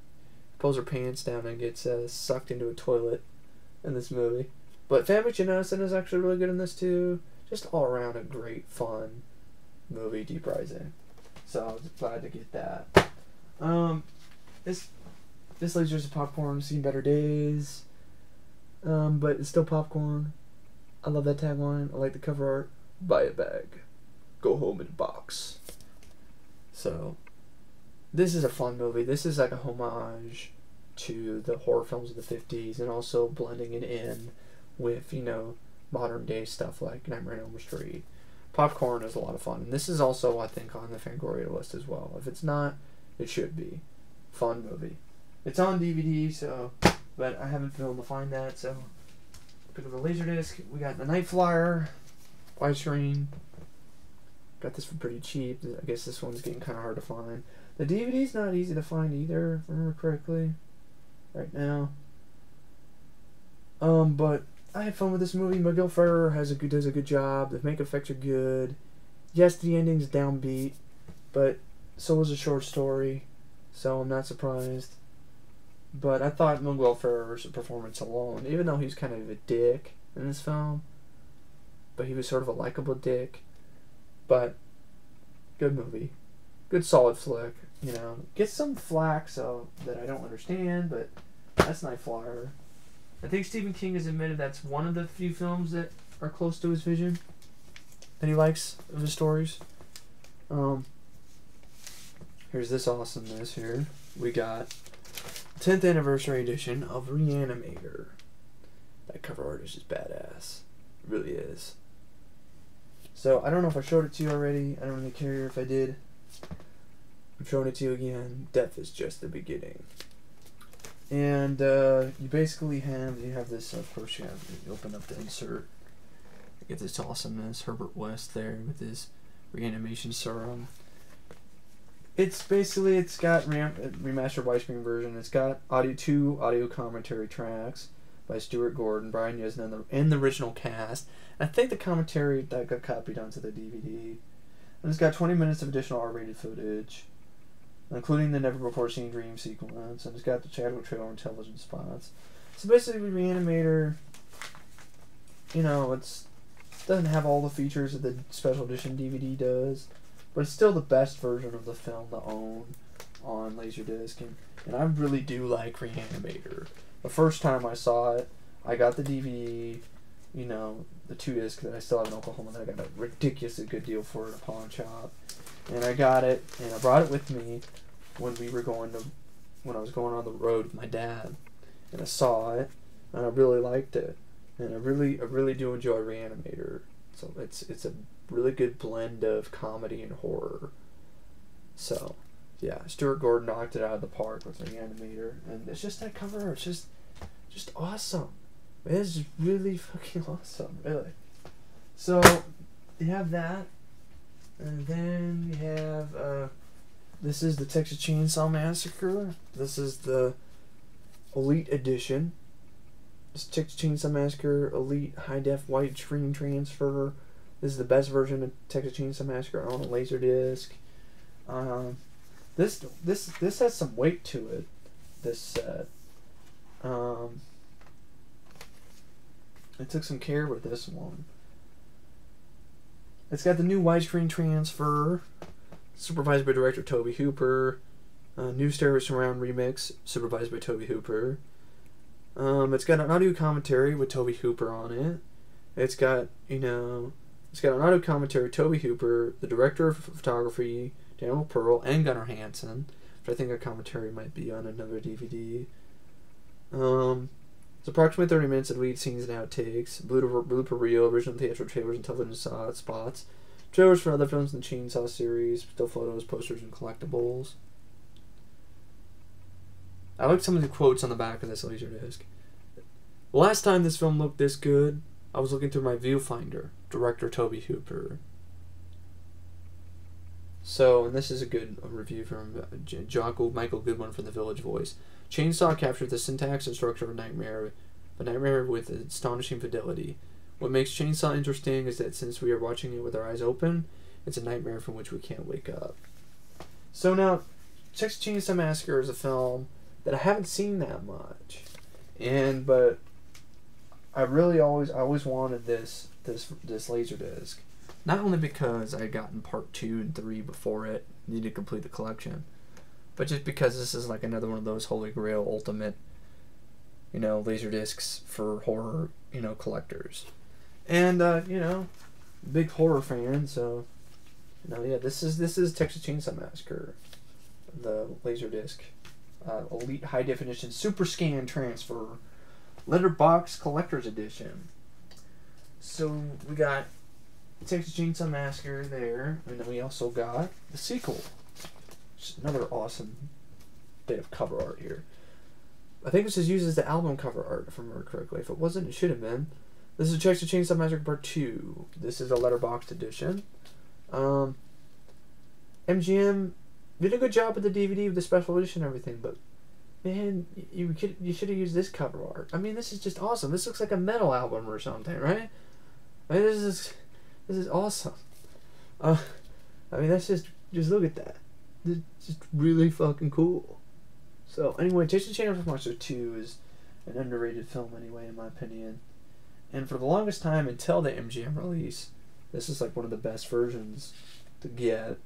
pulls her pants down and gets uh, sucked into a toilet in this movie. But Famke Janssen is actually really good in this too. Just all around a great, fun movie, Deep Rising. So I was glad to get that. Um, this this Lasers of Popcorn, Seen Better Days. Um, but it's still popcorn. I love that tagline. I like the cover art. Buy a bag, go home in a box. So, this is a fun movie. This is like a homage to the horror films of the 50s and also blending it in with, you know, modern day stuff like Nightmare on Elm Street. Popcorn is a lot of fun. And this is also, I think, on the Fangoria list as well. If it's not, it should be. Fun movie. It's on DVD, so, but I haven't been able to find that, so. Pick up a Laserdisc. We got the Night Flyer, widescreen. Got this for pretty cheap. I guess this one's getting kind of hard to find. The DVD's not easy to find either, if I remember correctly. Right now. Um, but I had fun with this movie. Miguel Ferrer has a good does a good job. The make effects are good. Yes, the ending's downbeat, but so was a short story, so I'm not surprised. But I thought Miguel Ferrer's performance alone, even though he's kind of a dick in this film, but he was sort of a likable dick. But good movie, good solid flick. You know, gets some flack so that I don't understand, but that's Night Flyer. I think Stephen King has admitted that's one of the few films that are close to his vision that he likes of his stories. Um, here's this awesomeness here. We got 10th anniversary edition of Reanimator. That cover art is just badass. It really is. So I don't know if I showed it to you already. I don't really care if I did. I'm showing it to you again. Death is just the beginning. And uh, you basically have you have this. Of course, you have you open up the insert. You get this awesomeness. Herbert West there with his reanimation serum. It's basically it's got ram- remastered widescreen version. It's got audio two audio commentary tracks by Stuart Gordon, Brian Yuzna, and the, and the original cast. I think the commentary that got copied onto the DVD. And it's got 20 minutes of additional R-rated footage including the never before seen dream sequence, and it's got the Chadwick trailer intelligence spots. So basically, Reanimator, you know, it's doesn't have all the features that the special edition DVD does, but it's still the best version of the film to own on Laserdisc, and, and I really do like Reanimator. The first time I saw it, I got the DVD, you know, the two disc that I still have in Oklahoma that I got a ridiculously good deal for at a pawn shop and I got it, and I brought it with me when we were going to, when I was going on the road with my dad, and I saw it, and I really liked it, and I really, I really do enjoy Reanimator. So it's it's a really good blend of comedy and horror. So, yeah, Stuart Gordon knocked it out of the park with Reanimator, and it's just that cover. It's just, just awesome. It's really fucking awesome, really. So, you have that. And then we have uh, this is the Texas Chainsaw Massacre. This is the Elite Edition. This Texas Chainsaw Massacre Elite High Def Widescreen Transfer. This is the best version of Texas Chainsaw Massacre on a laser disc. Um, this this this has some weight to it. This set. Um, I took some care with this one. It's got the new widescreen transfer, supervised by director Tobe Hooper. Uh, new stereo surround remix, supervised by Tobe Hooper. Um, it's got an audio commentary with Tobe Hooper on it. It's got you know, it's got an audio commentary Tobe Hooper, the director of photography Daniel Pearl, and Gunnar Hansen. Which I think a commentary might be on another DVD. Um, it's approximately 30 minutes of lead scenes and outtakes, blooper, blooper reel, original theatrical trailers and television spots, trailers for other films in the Chainsaw series, still photos, posters, and collectibles. I like some of the quotes on the back of this laserdisc. The last time this film looked this good, I was looking through my viewfinder, director Tobe Hooper. So, and this is a good review from uh, Jocko Michael Goodwin from The Village Voice. Chainsaw captured the syntax and structure of a nightmare, a nightmare with astonishing fidelity. What makes Chainsaw interesting is that since we are watching it with our eyes open, it's a nightmare from which we can't wake up. So now, Texas Chainsaw Massacre is a film that I haven't seen that much, and but I really always I always wanted this this this laser disc, not only because I had gotten part two and three before it, needed to complete the collection, but just because this is like another one of those holy grail ultimate you know, laser discs for horror, you know, collectors. And uh, you know, big horror fan, so know, yeah, this is this is Texas Chainsaw Massacre, the laser disc, uh, elite high definition super scan transfer, letterbox collector's edition. So we got Texas Chainsaw Massacre there, and then we also got the sequel. Just another awesome bit of cover art here. I think this is used as the album cover art, if I remember correctly. If it wasn't, it should have been. This is Texas Chainsaw Massacre Part 2. This is a letterboxed edition. Um, MGM did a good job with the DVD with the special edition and everything, but man, you you should have used this cover art. I mean, this is just awesome. This looks like a metal album or something, right? I mean, this is this is awesome. Uh, I mean, that's just just look at that. This is just really fucking cool. So anyway, Texas Chainsaw Massacre Two is an underrated film anyway, in my opinion. And for the longest time, until the MGM release, this is like one of the best versions to get.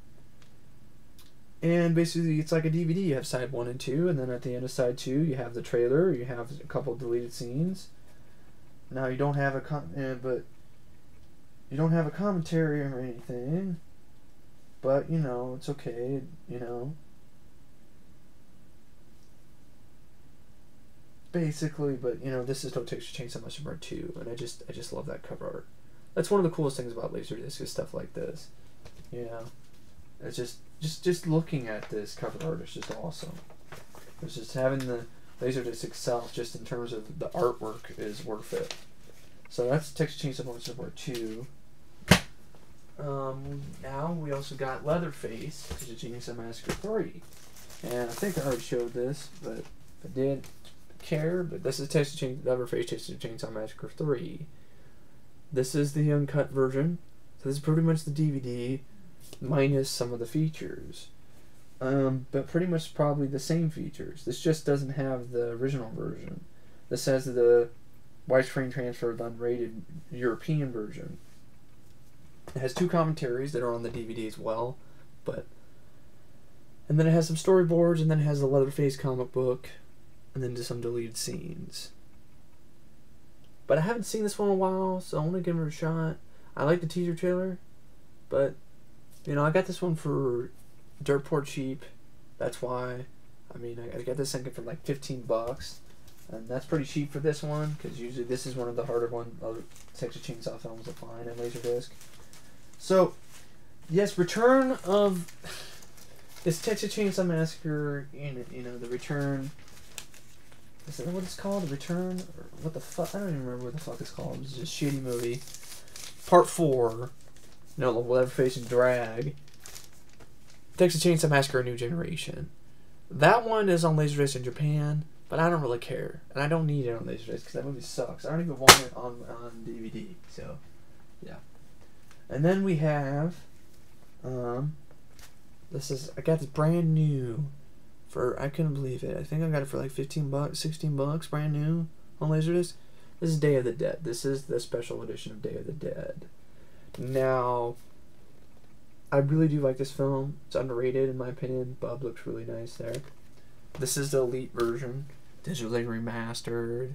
And basically, it's like a DVD. You have side one and two, and then at the end of side two, you have the trailer. You have a couple deleted scenes. Now you don't have a com- uh, but you don't have a commentary or anything. But you know, it's okay. You know. Basically, but you know, this is No Texas Chainsaw Part Two, and I just, I just love that cover art. That's one of the coolest things about Laserdisc is stuff like this. You know, it's just, just, just looking at this cover art is just awesome. It's just having the Laserdisc itself, just in terms of the artwork, is worth it. So that's Texas Chainsaw Part Two. Um, now we also got Leatherface, Texas Chainsaw Massacre Three, and I think I already showed this, but I did care, but this is Texas Chain Leatherface Texas Chainsaw Massacre Three. This is the uncut version. So this is pretty much the DVD, minus some of the features. Um, but pretty much probably the same features. This just doesn't have the original version. This has the widescreen transfer of the unrated European version. It has two commentaries that are on the DVD as well, but and then it has some storyboards, and then it has the Leatherface comic book, and then just some deleted scenes. But I haven't seen this one in a while, so I'm gonna give it a shot. I like the teaser trailer, but you know I got this one for dirt poor cheap. That's why. I mean, I, got this thing for like 15 bucks, and that's pretty cheap for this one because usually this is one of the harder one other Texas Chainsaw films to find in Laserdisc. So, yes, Return of this Texas Chainsaw Massacre. You you know the Return. Is that what it's called? The Return? Or what the fuck? I don't even remember what the fuck it's called. It's just a shitty movie. Part four. No, the Leatherface and Drag. Texas Chainsaw Massacre: A New Generation. That one is on Laserdisc in Japan, but I don't really care, and I don't need it on Laserdisc because that movie sucks. I don't even want it on on DVD. So, yeah. And then we have, um, this is I got this brand new, for I couldn't believe it. I think I got it for like fifteen bucks, sixteen bucks, brand new on Laserdisc. This is Day of the Dead. This is the special edition of Day of the Dead. Now, I really do like this film. It's underrated in my opinion. Bub looks really nice there. This is the elite version, digitally remastered,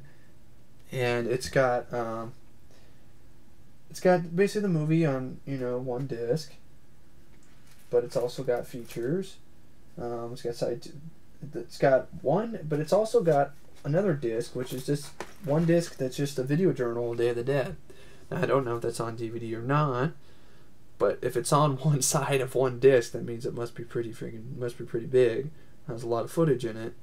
and it's got um, it's got basically the movie on you know one disc, but it's also got features. Um, it's got side. It's got one, but it's also got another disc, which is just one disc that's just a video journal Day of the Dead. Now, I don't know if that's on DVD or not, but if it's on one side of one disc, that means it must be pretty freaking must be pretty big. Has a lot of footage in it.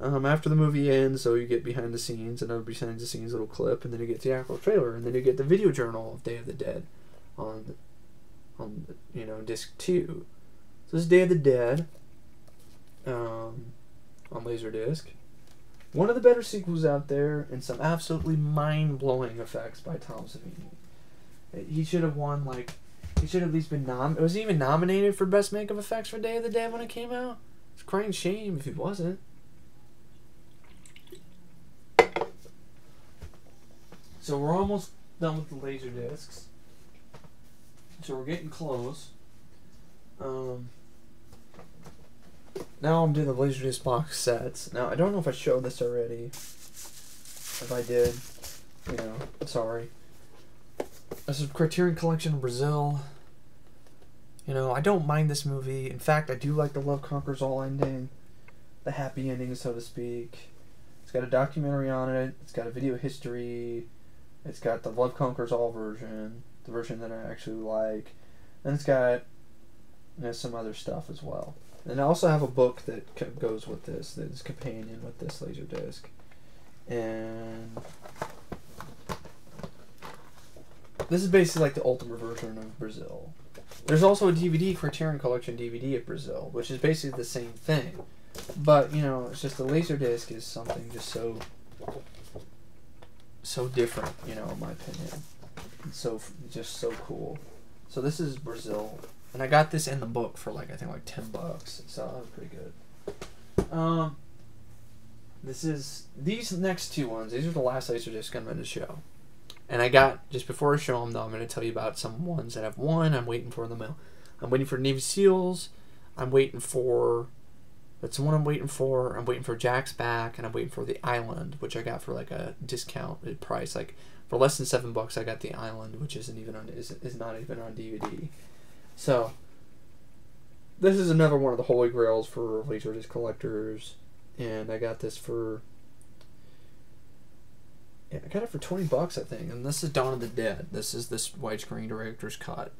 Um, after the movie ends, so you get behind the scenes, another behind the scenes little clip, and then you get the actual trailer, and then you get the video journal of Day of the Dead on, on you know disc two. So this is Day of the Dead. Um, on Laserdisc. One of the better sequels out there, and some absolutely mind blowing effects by Tom Savini. He should have won like, he should have at least been nom. Was he even nominated for best makeup effects for Day of the Dead when it came out? It's crying shame if he wasn't. So we're almost done with the laser discs. So we're getting close. Um, now I'm doing the Laserdisc box sets. Now I don't know if I showed this already. If I did, you know, sorry. This is Criterion Collection Brazil. You know, I don't mind this movie. In fact, I do like the Love Conquers All ending, the happy ending, so to speak. It's got a documentary on it. It's got a video history. It's got the Love Conquers All version, the version that I actually like, and it's got you know, some other stuff as well. And I also have a book that goes with this, that is companion with this laser disc, and this is basically like the ultimate version of Brazil. There's also a DVD Criterion Collection DVD of Brazil, which is basically the same thing, but you know, it's just the laser disc is something just so so different, you know, in my opinion. So just so cool. So this is Brazil, and I got this in the book for like I think like ten bucks, so that was pretty good. Um, this is these next two ones. These are the last laserdisc I'm going to show, and I got just before I show them though, I'm going to tell you about some ones that I've won. I'm waiting for in the mail. I'm waiting for Navy SEALs. I'm waiting for. That's the one I'm waiting for. I'm waiting for Jack's back, and I'm waiting for the Island, which I got for like a discounted price, like for less than seven bucks. I got the Island, which isn't even on is is not even on DVD. So this is another one of the holy grails for laserdisc collectors, and I got this for. Yeah, I got it for twenty bucks, I think. And this is Dawn of the Dead. This is this widescreen director's cut.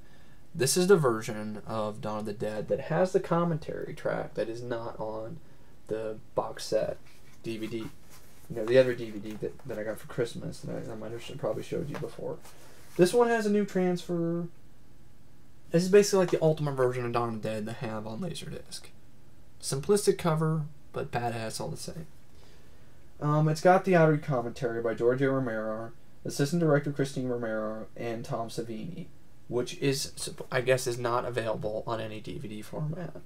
This is the version of Dawn of the Dead that has the commentary track that is not on the box set DVD. You know, the other DVD that, that I got for Christmas that I, I might have probably showed you before. This one has a new transfer. This is basically like the ultimate version of Dawn of the Dead they have on Laserdisc. Simplistic cover, but badass all the same. Um, it's got the audio commentary by Giorgio Romero, assistant director Christine Romero, and Tom Savini, which is, I guess, is not available on any DVD format,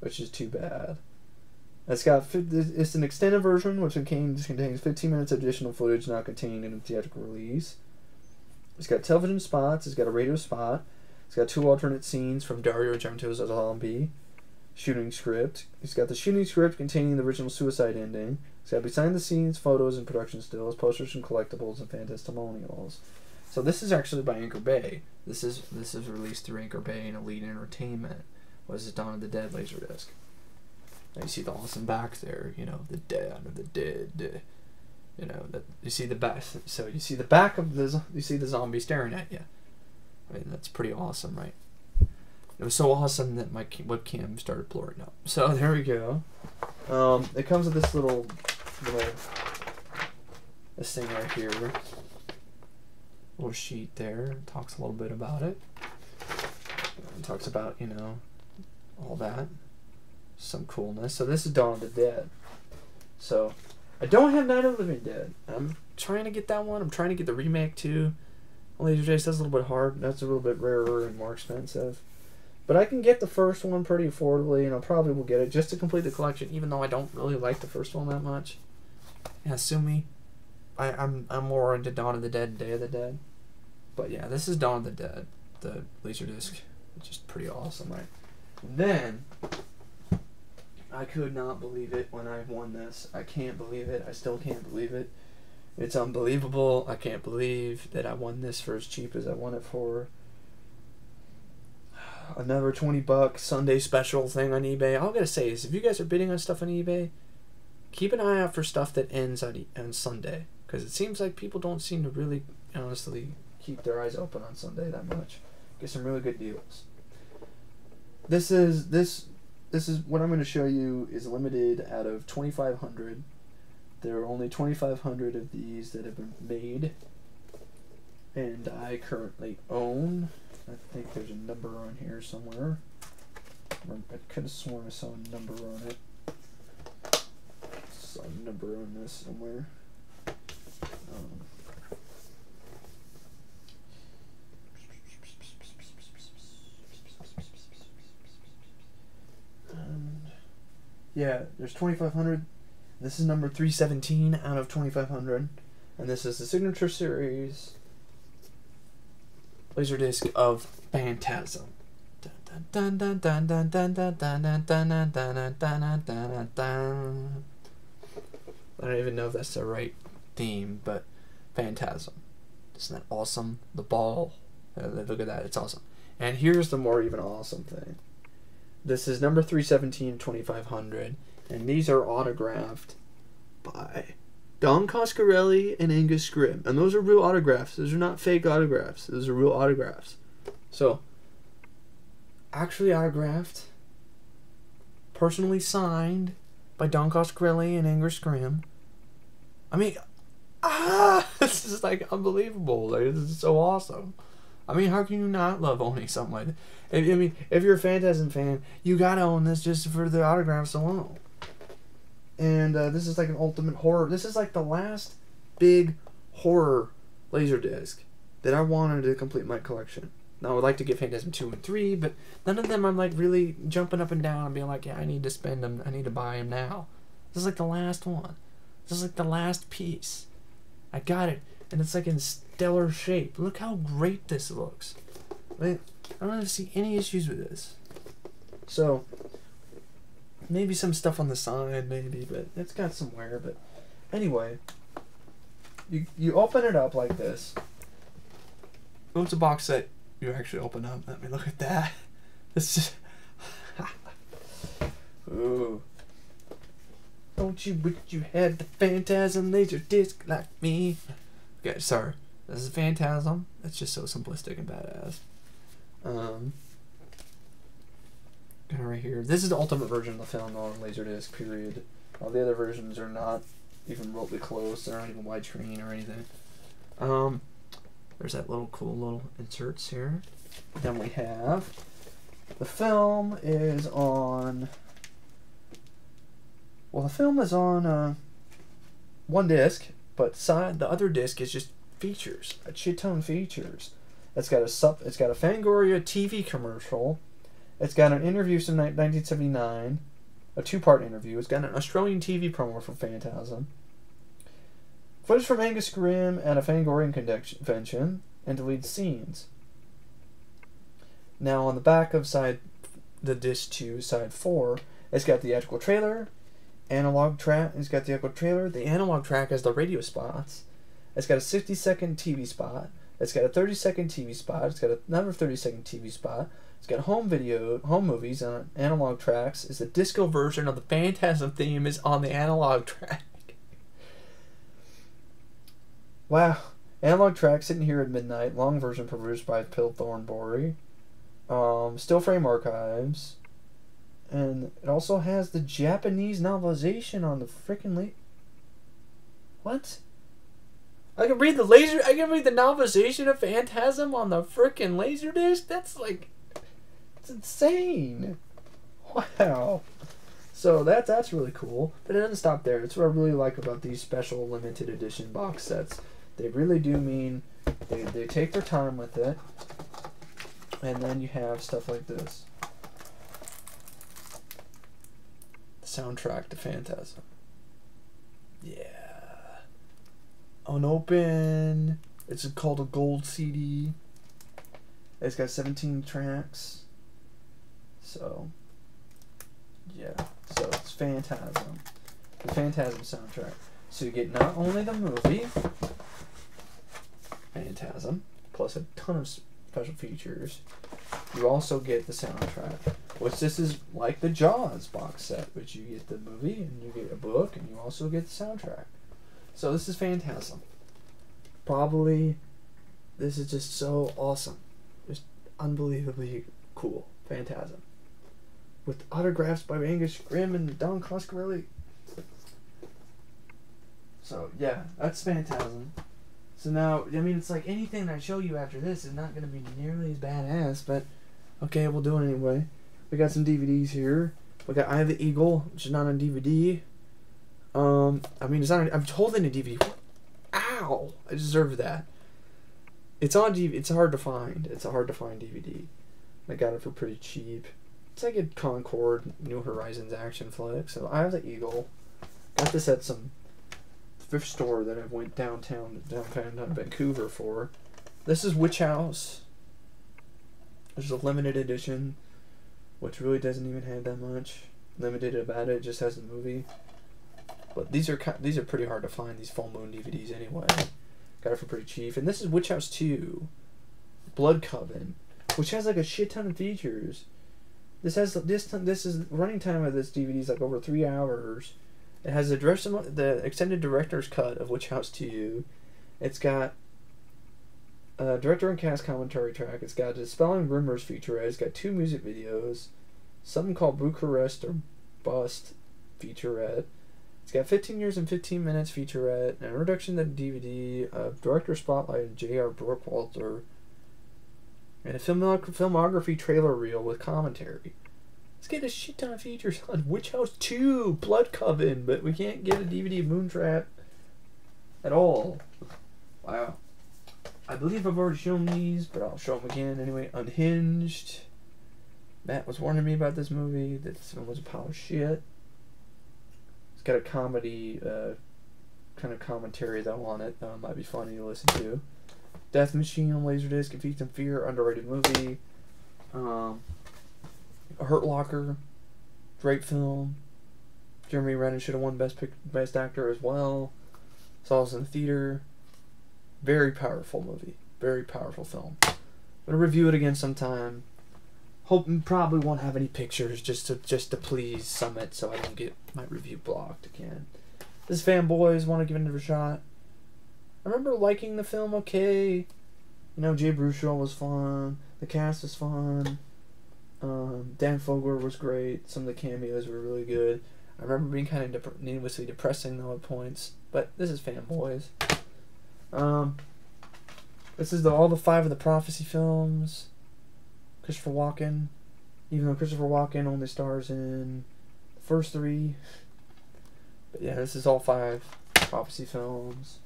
which is too bad. It's got it's an extended version, which contains contains 15 minutes of additional footage not contained in a theatrical release. It's got television spots. It's got a radio spot. It's got two alternate scenes from Dario Argento's Zombie shooting script. It's got the shooting script containing the original suicide ending. It's got behind the scenes photos and production stills, posters and collectibles, and fan testimonials. So this is actually by Anchor Bay. This is this is released through Anchor Bay and Elite Entertainment. Was it Dawn of the Dead Laserdisc? Now you see the awesome back there. You know the dead of the Dead. You know that you see the back. So you see the back of the you see the zombie staring at you. I mean that's pretty awesome, right? It was so awesome that my webcam started blurring up. So there we go. Um, it comes with this little little this thing right here. Little sheet there. Talks a little bit about it. Talks about, you know, all that. Some coolness. So this is Dawn of the Dead. So I don't have Night of the Living Dead. I'm trying to get that one. I'm trying to get the remake too. Laserdisc that's a little bit hard. That's a little bit rarer and more expensive. But I can get the first one pretty affordably, and I probably will get it just to complete the collection, even though I don't really like the first one that much. Yeah, sue me. I, I'm I'm more into Dawn of the Dead, and Day of the Dead. But yeah, this is Dawn of the Dead, the Laserdisc, which is pretty awesome, right? Then I could not believe it when I won this. I can't believe it. I still can't believe it. It's unbelievable. I can't believe that I won this for as cheap as I won it for another 20 buck Sunday special thing on eBay. All I gotta say is if you guys are bidding on stuff on eBay, keep an eye out for stuff that ends on, on Sunday. Because it seems like people don't seem to really, honestly, keep their eyes open on Sunday that much. Get some really good deals. This is this this is what I'm going to show you is limited out of 2,500. There are only 2,500 of these that have been made, and I currently own. I think there's a number on here somewhere. I could have sworn I saw a number on it. Saw a number on this somewhere. Um, Yeah, there's 2,500. This is number 317 out of 2,500. And this is the Signature Series Laserdisc of Phantasm. I don't even know if that's the right theme, but Phantasm. Isn't that awesome? The ball. Uh, look at that. It's awesome. And here's the more even awesome thing. This is number 317, 2500. And these are autographed by Don Coscarelli and Angus Scrimm. And those are real autographs. Those are not fake autographs. Those are real autographs. So, actually autographed, personally signed by Don Coscarelli and Angus Scrimm. I mean, ah, this is like unbelievable. Like, this is so awesome. I mean, how can you not love owning something like that? I mean, if you're a Phantasm fan, you gotta own this just for the autographs alone. And uh, this is like an ultimate horror. This is like the last big horror laser disc that I wanted to complete my collection. Now I would like to get Phantasm two and three, but none of them I'm like really jumping up and down and being like, yeah, I need to spend them. I need to buy them now. This is like the last one. This is like the last piece. I got it, and it's like in stellar shape. Look how great this looks. I don't see any issues with this. So, maybe some stuff on the side, maybe, but it's got some wear. But anyway, you you open it up like this. Oh, it's a box that You actually open up. Let me look at that. This is. Ooh. Don't you wish you had the Phantasm laser disc like me? Okay, sorry. This is Phantasm. It's just so simplistic and badass. Um, of right here. This is the ultimate version of the film on Laserdisc, period. All the other versions are not even remotely close. They're not even widescreen or anything. Um, there's that little cool little inserts here. Then we have the film is on. Well, the film is on uh, one disc, but side the other disc is just features, a shit ton features. It's got a sup. It's got a Fangoria TV commercial. It's got an interview from 1979, a two-part interview. It's got an Australian TV promo for Phantasm. Footage from Angus Scrimm at a Fangorian convention and deleted scenes. Now on the back of side, the disc two, side four, it's got the theatrical trailer, analog track. It's got the theatrical trailer. The analog track has the radio spots. It's got a 60 second TV spot. It's got a 30 second TV spot. It's got another 30 second TV spot. It's got home video, home movies on analog tracks. Is the disco version of the Phantasm theme is on the analog track. wow. Analog track sitting here at midnight. Long version produced by Phil Thornbury. Um, still frame archives. And it also has the Japanese novelization on the freaking late. What? I can read the laser. I can read the novelization of Phantasm on the freaking laser disc. That's like, it's insane. Wow. So that that's really cool. But it doesn't stop there. It's what I really like about these special limited edition box sets. They really do mean they they take their time with it. And then you have stuff like this. The soundtrack to Phantasm. Yeah. Unopened. It's called a gold CD. It's got 17 tracks. So, yeah. So it's Phantasm. The Phantasm soundtrack. So you get not only the movie, Phantasm, plus a ton of special features. You also get the soundtrack, which this is like the Jaws box set, which you get the movie and you get a book and you also get the soundtrack. So this is Phantasm. Probably, this is just so awesome, just unbelievably cool. Phantasm, with autographs by Angus Scrimm and Don Coscarelli. So yeah, that's Phantasm. So now, I mean, it's like anything I show you after this is not going to be nearly as badass, but okay, we'll do it anyway. We got some DVDs here. We got Eye of the Eagle, which is not on DVD. Um, I mean, it's not. I'm holding a DVD. Ow! I deserve that. It's on DVD. It's hard to find. It's a hard to find DVD. I got it for pretty cheap. It's like a Concorde New Horizons action flick. So I have the Eagle. Got this at some thrift store that I went downtown downtown Vancouver for. This is Witchouse. There's a limited edition, which really doesn't even have that much limited about it. it just has the movie. But these are these are pretty hard to find. These full moon DVDs anyway. Got it for pretty cheap. And this is Witchouse Two, Blood Coven, which has like a shit ton of features. This has this this is running time of this DVD is like over three hours. It has the direct, the extended director's cut of Witchouse Two. It's got a director and cast commentary track. It's got a Dispelling Rumors featurette. It's got two music videos, something called Bucharest or Bust featurette. It's got 15 years and 15 minutes featurette, an introduction to the DVD, a director spotlight of J.R. Bookwalter, and a filmo- filmography trailer reel with commentary. Let's get a shit ton of features on Witchouse 2, Blood Coven, but we can't get a DVD of Moontrap at all. Wow. I believe I've already shown these, but I'll show them again anyway. Unhinged. Matt was warning me about this movie that this one was a pile of shit. It's got a comedy uh, kind of commentary though on it. Uh, might be funny to listen to. Death Machine on Laserdisc, If Feast and Fear, underrated movie. Um, Hurt Locker, great film. Jeremy Renner should have won Best Pic- Best Actor as well. Saw us in the theater. Very powerful movie. Very powerful film. I'm gonna review it again sometime. Hope probably won't have any pictures just to just to please Summit, so I don't get my review blocked again. This fanboys want to give it another shot. I remember liking the film okay. You know, Jay Baruchel was fun. The cast was fun. Um, Dan Fogler was great. Some of the cameos were really good. I remember being kind of dep- needlessly depressing though at points, but this is fanboys. Um, this is the all the five of the prophecy films. Christopher Walken, even though Christopher Walken only stars in the first three. But yeah, this is all five prophecy films.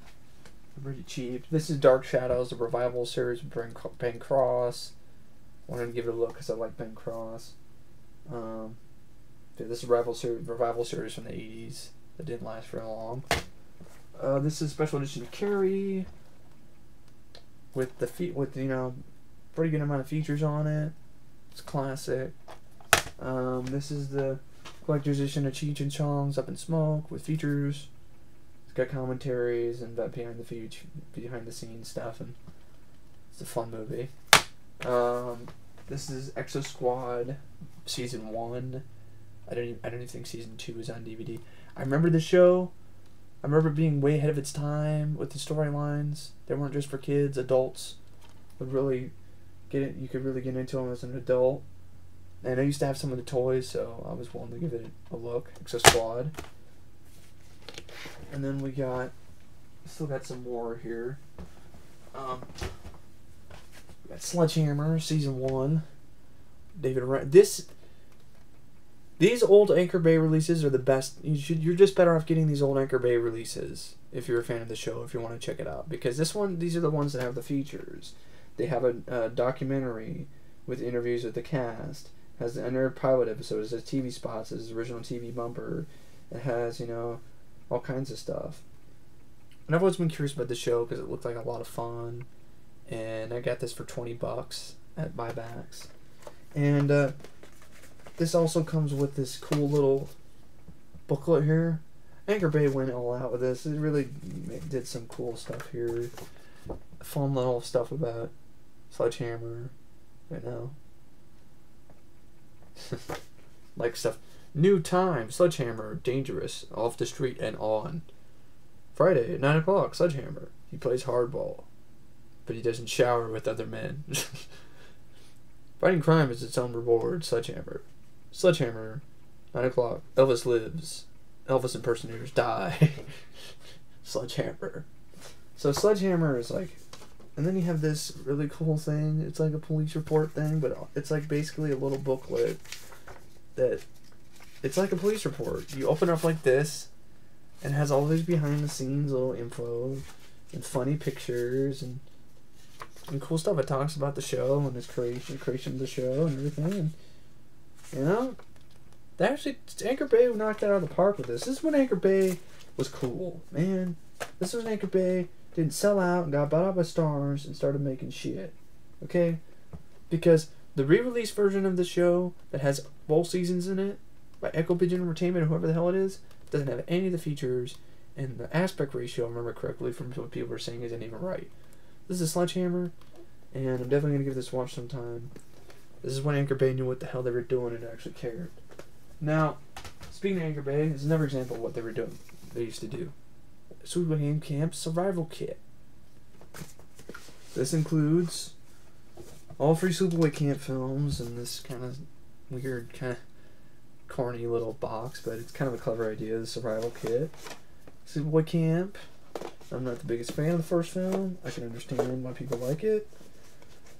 Pretty cheap. This is Dark Shadows, the revival series with Ben, Cross. Wanted to give it a look because I like Ben Cross. Um, yeah, this is revival series, revival series from the '80s that didn't last very long. Uh, this is special edition Carrie with the feet with you know pretty good amount of features on it. It's classic. Um, this is the collector's edition of Cheech and Chong's Up in Smoke with features. It's got commentaries and behind the feature, behind the scenes stuff, and it's a fun movie. Um, this is Exo Squad season one. I don't even, I don't even think season two is on DVD. I remember the show. I remember being way ahead of its time with the storylines. They weren't just for kids. Adults would really get it. You could really get into them as an adult. And I used to have some of the toys, so I was willing to give it a look. Exo Squad. And then we got, still got some more here. Um, we got Sledgehammer season one. David Ra- this these old Anchor Bay releases are the best. You should you're just better off getting these old Anchor Bay releases if you're a fan of the show if you want to check it out because this one these are the ones that have the features. They have a, a documentary with interviews with the cast. Has the unaired pilot episodes. It has TV spots. Has original TV bumper. It has you know all kinds of stuff. And I've always been curious about the show because it looked like a lot of fun, and I got this for twenty bucks at buybacks, and uh, this also comes with this cool little booklet here. Anchor Bay went all out with this. It really did some cool stuff here. Fun little stuff about Sledgehammer right now. like stuff. New time, Sledgehammer, dangerous, off the street and on. Friday at 9 o'clock, Sledgehammer. He plays hardball, but he doesn't shower with other men. Fighting crime is its own reward, Sledgehammer. Sledgehammer, 9 o'clock. Elvis lives. Elvis impersonators die. Sledgehammer. So Sledgehammer is like, and then you have this really cool thing. It's like a police report thing, but it's like basically a little booklet that it's like a police report. You open up like this, and it has all these behind the scenes little info and funny pictures and and cool stuff. It talks about the show and its creation, creation of the show and everything. And you know, they actually Anchor Bay knocked that out of the park with this. This is when Anchor Bay was cool, man. This was Anchor Bay didn't sell out and got bought out by Starz and started making shit. Okay, because the re-release version of the show that has both seasons in it by Echo Pigeon Entertainment, or whoever the hell it is, doesn't have any of the features, and the aspect ratio, I remember correctly from what people were saying, isn't even right. This is a Sledgehammer, and I'm definitely going to give this a watch sometime. This is when Anchor Bay knew what the hell they were doing and actually cared. Now, speaking of Anchor Bay, is another example of what they were doing. They used to do. Sleepaway Camp Survival Kit. This includes all three Sleepaway Camp films and this kind of weird, kind of corny little box, but it's kind of a clever idea. The survival kit. Sleepaway Camp. I'm not the biggest fan of the first film. I can understand why people like it.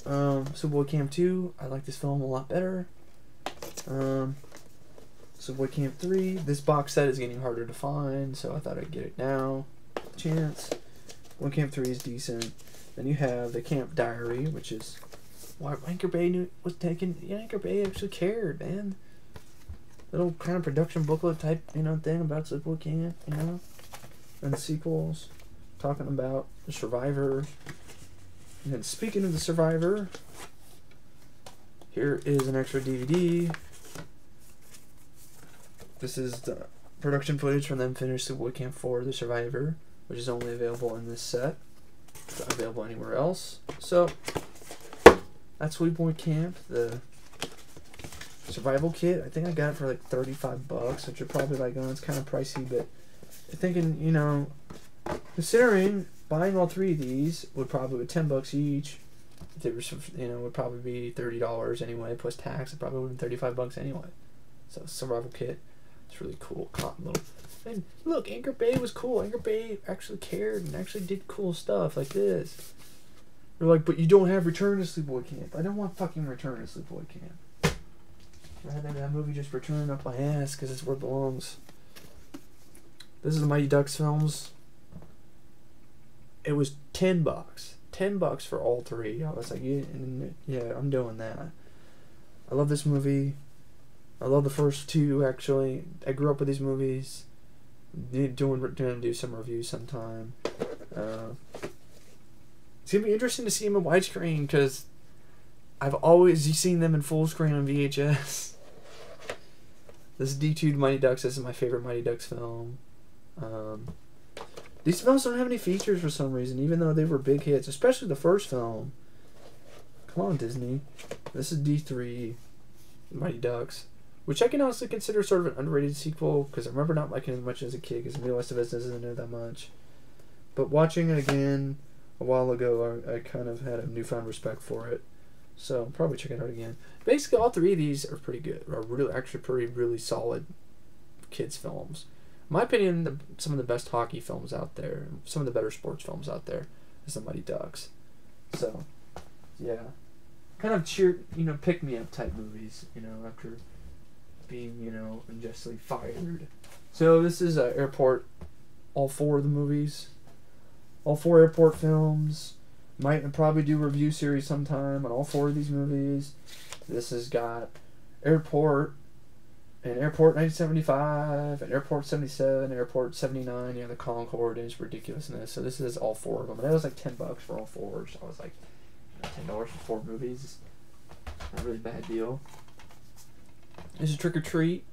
Um, Sleepaway Camp 2. I like this film a lot better. Um, Sleepaway Camp 3. This box set is getting harder to find, so I thought I'd get it now. Chance. One Camp 3 is decent. Then you have the Camp Diary, which is why Anchor Bay knew, was taken. Yeah, Anchor Bay actually cared, man. Little kind of production booklet type, you know, thing about Sleepaway Camp, you know, and sequels, talking about the Survivor. And then speaking of the Survivor, here is an extra DVD. This is the production footage from them finished Sleepaway Camp 4, The Survivor, which is only available in this set. It's not available anywhere else. So, that's Sleepaway Camp, the survival kit. I think I got it for like 35 bucks, which are probably like, oh, it's kind of pricey, but I'm thinking, you know, considering buying all three of these would probably be 10 bucks each. There was, you know, would probably be thirty dollars anyway plus tax. It probably would been 35 bucks anyway. So survival kit, it's really cool. Cotton little. And look, Anchor Bay was cool. Anchor Bay actually cared and actually did cool stuff like this. They're like, but you don't have Return to Sleepaway Camp. I don't want fucking Return to Sleepaway Camp. Rather that movie just return up my ass because it's where it belongs. This is the Mighty Ducks films. It was ten bucks. Ten bucks for all three. I was like, yeah, yeah, I'm doing that. I love this movie. I love the first two actually. I grew up with these movies. Doing doing do some reviews sometime. Uh, it's gonna be interesting to see them in widescreen because I've always seen them in full screen on VHS. This is D2 Mighty Ducks. This is my favorite Mighty Ducks film. Um, these films don't have any features for some reason, even though they were big hits, especially the first film. Come on, Disney. This is D3 Mighty Ducks, which I can honestly consider sort of an underrated sequel because I remember not liking it as much as a kid because of us doesn't know that much. But watching it again a while ago, I, I kind of had a newfound respect for it. So I'll probably check it out again. Basically, all three of these are pretty good. Are really actually pretty really solid kids films. In my opinion, the, some of the best hockey films out there, some of the better sports films out there, is the Mighty Ducks. So, yeah, kind of cheer, you know, pick me up type movies. You know, after being you know unjustly fired. So this is uh, airport. All four of the movies. All four airport films. Might probably do review series sometime on all four of these movies. This has got Airport and Airport 1975 and Airport 77, Airport 79, yeah, the Concorde and its ridiculousness. So this is all four of them. And that was like 10 bucks for all four. So I was like, $10 for four movies. Not a really bad deal. Is Trick or Treat.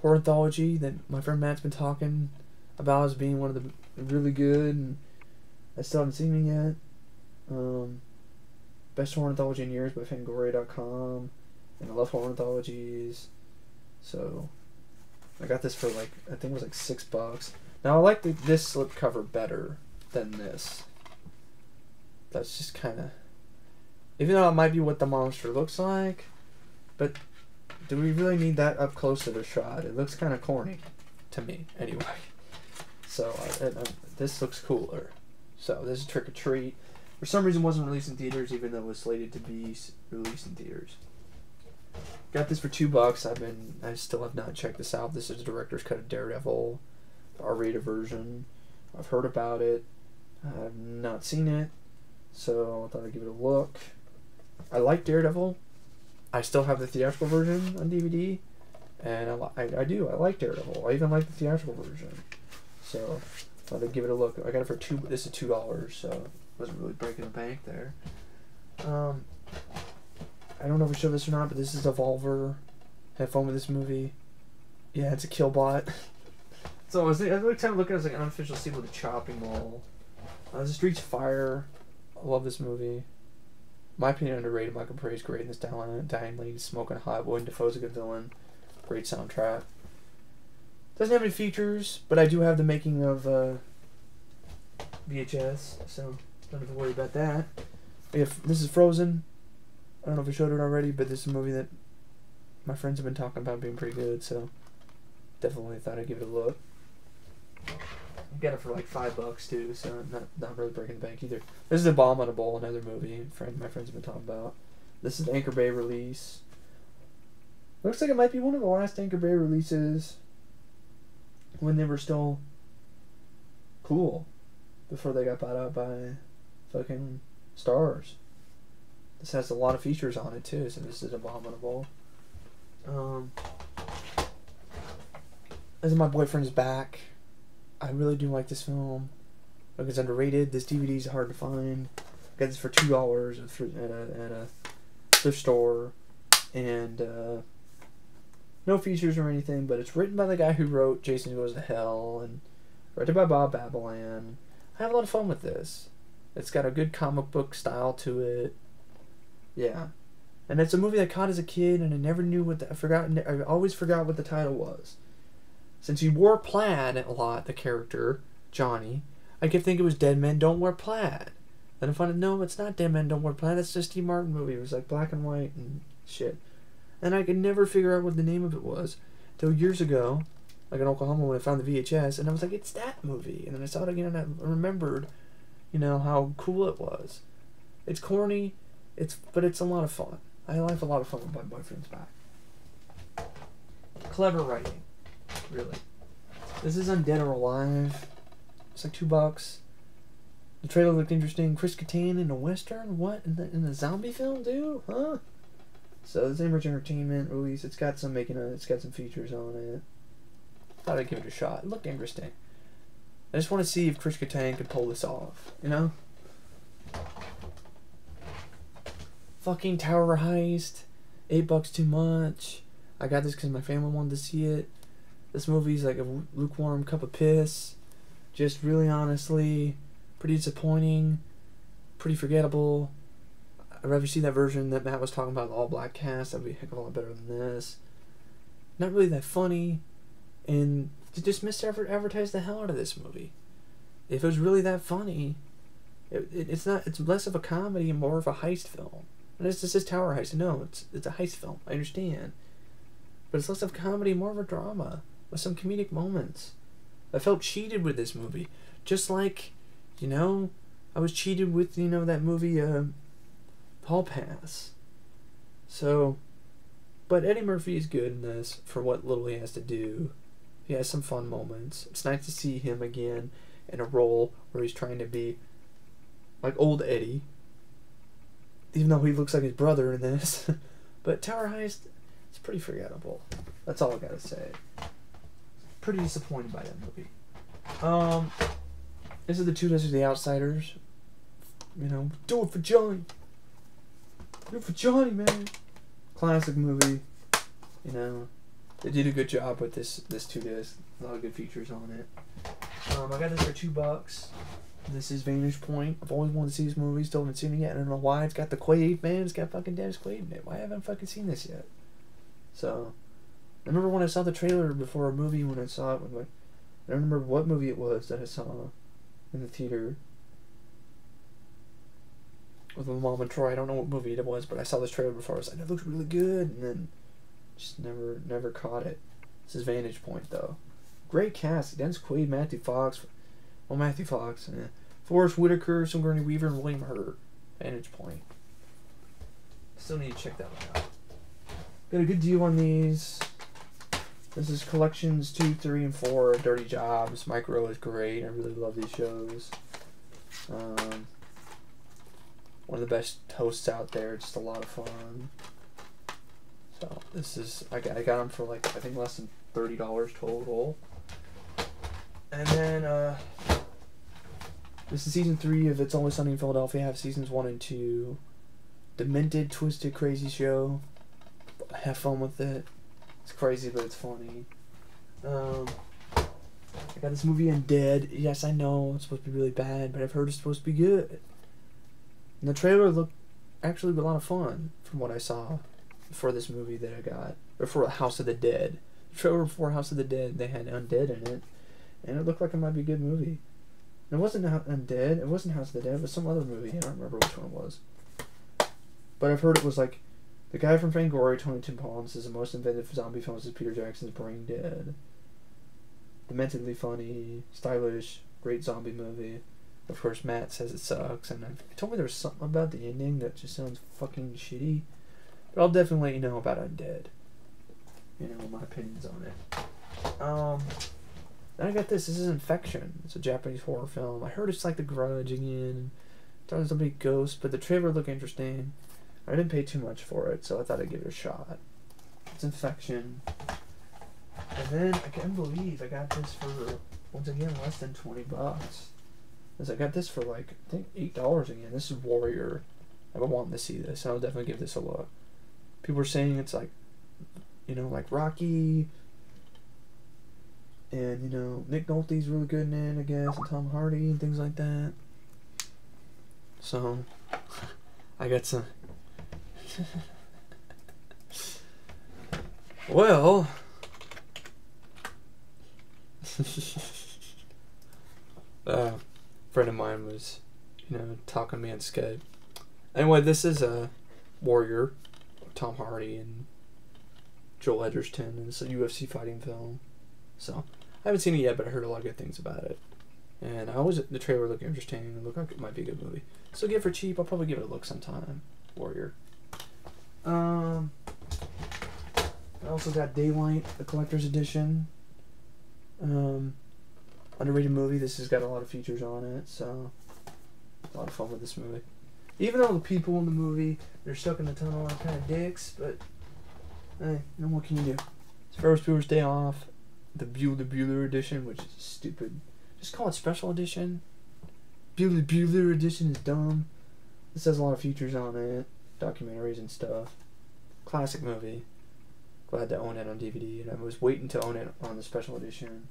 Horror anthology that my friend Matt's been talking about as being one of the really good and I still haven't seen it yet. Um, Best Horror Anthology in Years by Fangoria.com. And I love horror anthologies. So, I got this for like, I think it was like six bucks. Now, I like the, this slipcover better than this. That's just kind of. Even though it might be what the monster looks like, but do we really need that up close to a shot? It looks kind of corny to me, anyway. So, uh, uh, this looks cooler. So this is Trick or Treat. For some reason, wasn't released in theaters, even though it was slated to be released in theaters. Got this for two bucks. I've been, I still have not checked this out. This is a director's cut of Daredevil, R-rated version. I've heard about it. I've not seen it, so I thought I'd give it a look. I like Daredevil. I still have the theatrical version on DVD, and I, I, I do. I like Daredevil. I even like the theatrical version. So I thought give it a look. I got it for two. This is two dollars, so wasn't really breaking the bank there. Um, I don't know if we show this or not, but this is Devolver Have fun with this movie. Yeah, it's a Killbot. so I was, I was kind of looking as like an unofficial sequel to Chopping Mall. Uh, the Streets Fire. I love this movie. My opinion, underrated. Michael Paré is great in this Diane, Diane Lane smoking hot. Willem Dafoe's a good villain. Great soundtrack. Doesn't have any features, but I do have the making of uh, VHS, so don't have to worry about that. If this is Frozen. I don't know if I showed it already, but this is a movie that my friends have been talking about being pretty good, so definitely thought I'd give it a look. Got it for like five bucks too, so not not really breaking the bank either. This is Abominable, another movie friend my friends have been talking about. This is Anchor Bay release. Looks like it might be one of the last Anchor Bay releases when they were still cool before they got bought out by fucking Starz. This has a lot of features on it too, so this is abominable. Um, this is my boyfriend's back. I really do like this film. Like it's underrated. This DVD is hard to find. I got this for two dollars at a at a thrift store, and uh, no features or anything. But it's written by the guy who wrote Jason Goes to Hell and directed by Bob Balaban. I have a lot of fun with this. It's got a good comic book style to it. Yeah. And it's a movie I caught as a kid, and I never knew what the, I forgot. I always forgot what the title was. Since he wore plaid a lot, the character Johnny, I kept thinking it was Dead Men Don't Wear Plaid. Then I found out no, it's not Dead Men Don't Wear Plaid. It's just Steve Martin movie. It was like black and white and shit. And I could never figure out what the name of it was till years ago, like in Oklahoma when I found the VHS, and I was like, it's that movie. And then I saw it again, and I remembered, you know, how cool it was. It's corny, it's but it's a lot of fun. I have a lot of fun with my boyfriend's back. Clever writing, really. This is Undead or Alive. It's like two bucks. The trailer looked interesting. Chris Kattan in a western? What in the in zombie film, dude? Huh? So it's Image Entertainment release. It's got some making. A, it's got some features on it. Thought I'd give it a shot. It looked interesting. I just want to see if Chris Kattan could pull this off. You know. Fucking Tower Heist. Eight bucks too much. I got this because my family wanted to see it. This movie's like a lukewarm cup of piss. Just really honestly, pretty disappointing. Pretty forgettable. I'd rather see that version that Matt was talking about, the all black cast. That'd be a heck of a lot better than this. Not really that funny. And to just misadvertise the hell out of this movie. If it was really that funny, it, it, it's not. It's less of a comedy and more of a heist film. And this, this is Tower Heist. No, it's it's a heist film. I understand, but it's less of comedy, more of a drama with some comedic moments. I felt cheated with this movie, just like, you know, I was cheated with you know that movie, uh, Hall Pass. So, but Eddie Murphy is good in this for what little he has to do. He has some fun moments. It's nice to see him again in a role where he's trying to be like old Eddie, even though he looks like his brother in this. but Tower Heist, it's pretty forgettable. That's all I gotta say. Pretty disappointed by that movie. Um, this is the two Deserts, the Outsiders. You know, do it for Johnny. Do it for Johnny, man. Classic movie. You know, they did a good job with this this two disc. A lot of good features on it. Um, I got this for two bucks. This is Vantage Point. I've always wanted to see this movie. Still haven't seen it yet. I don't know why. It's got the Quaid man. It's got fucking Dennis Quaid in it. Why haven't I fucking seen this yet? So, I remember when I saw the trailer before a movie. When I saw it, I don't remember what movie it was that I saw in the theater with my mom and Troy. I don't know what movie it was, but I saw this trailer before. I was like, "That looks really good," and then just never, never caught it. This is Vantage Point though. Great cast: Dennis Quaid, Matthew Fox. Well, Matthew Fox, eh. Forest Whitaker, Sigourney Weaver, and William Hurt. Vantage Point. Still need to check that one out. Got a good deal on these. This is collections two, three, and four. Dirty Jobs. Mike Rowe is great. I really love these shows. Um, one of the best hosts out there. Just a lot of fun. So this is I got I got them for like I think less than thirty dollars total. And then uh, this is season three of It's Always Sunny in Philadelphia. I have seasons one and two. Demented, twisted, crazy show. Have fun with it. It's crazy, but it's funny. Um, I got this movie Undead. Yes, I know it's supposed to be really bad, but I've heard it's supposed to be good. And the trailer looked actually a lot of fun from what I saw for this movie that I got. Or for House of the Dead. The trailer for House of the Dead, they had Undead in it. And it looked like it might be a good movie. It wasn't Undead. It wasn't House of the Dead. It was some other movie. I don't remember which one it was. But I've heard it was like the guy from Fangoria, Tony Timpone, says the most inventive zombie films is Peter Jackson's Brain Dead. Dementedly funny, stylish, great zombie movie. Of course, Matt says it sucks, and he told me there was something about the ending that just sounds fucking shitty. But I'll definitely let you know about Undead. You know my opinions on it. Um, then I got this. This is Infection. It's a Japanese horror film. I heard it's like The Grudge again. Thought it was a big ghost, but the trailer looked interesting. I didn't pay too much for it, so I thought I'd give it a shot. It's Infection. And then I can't believe I got this for once again less than twenty bucks. Cause I got this for like I think eight dollars again. This is Warrior. I've been wanting to see this, and I'll definitely give this a look. People are saying it's like, you know, like Rocky. And you know Nick Nolte's really good in it, I guess, and Tom Hardy and things like that. So, I got some. well, uh, friend of mine was, you know, talking me on Skype. Anyway, this is a Warrior, Tom Hardy and Joel Edgerton, and it's a UFC fighting film. So I haven't seen it yet, but I heard a lot of good things about it. And I always the trailer looked interesting and looked like it might be a good movie. So get for cheap. I'll probably give it a look sometime. Warrior. Um. I also got Daylight, the collector's edition. Um, underrated movie. This has got a lot of features on it, so a lot of fun with this movie. Even though the people in the movie they're stuck in the tunnel are kind of dicks, but hey, no what can you do? It's Ferris Bueller's Day Off, the Bueller Bueller edition, which is stupid. Just call it special edition. Bueller Bueller edition is dumb. This has a lot of features on it, documentaries and stuff. Classic movie. Glad to own it on DVD, and I was waiting to own it on the special edition.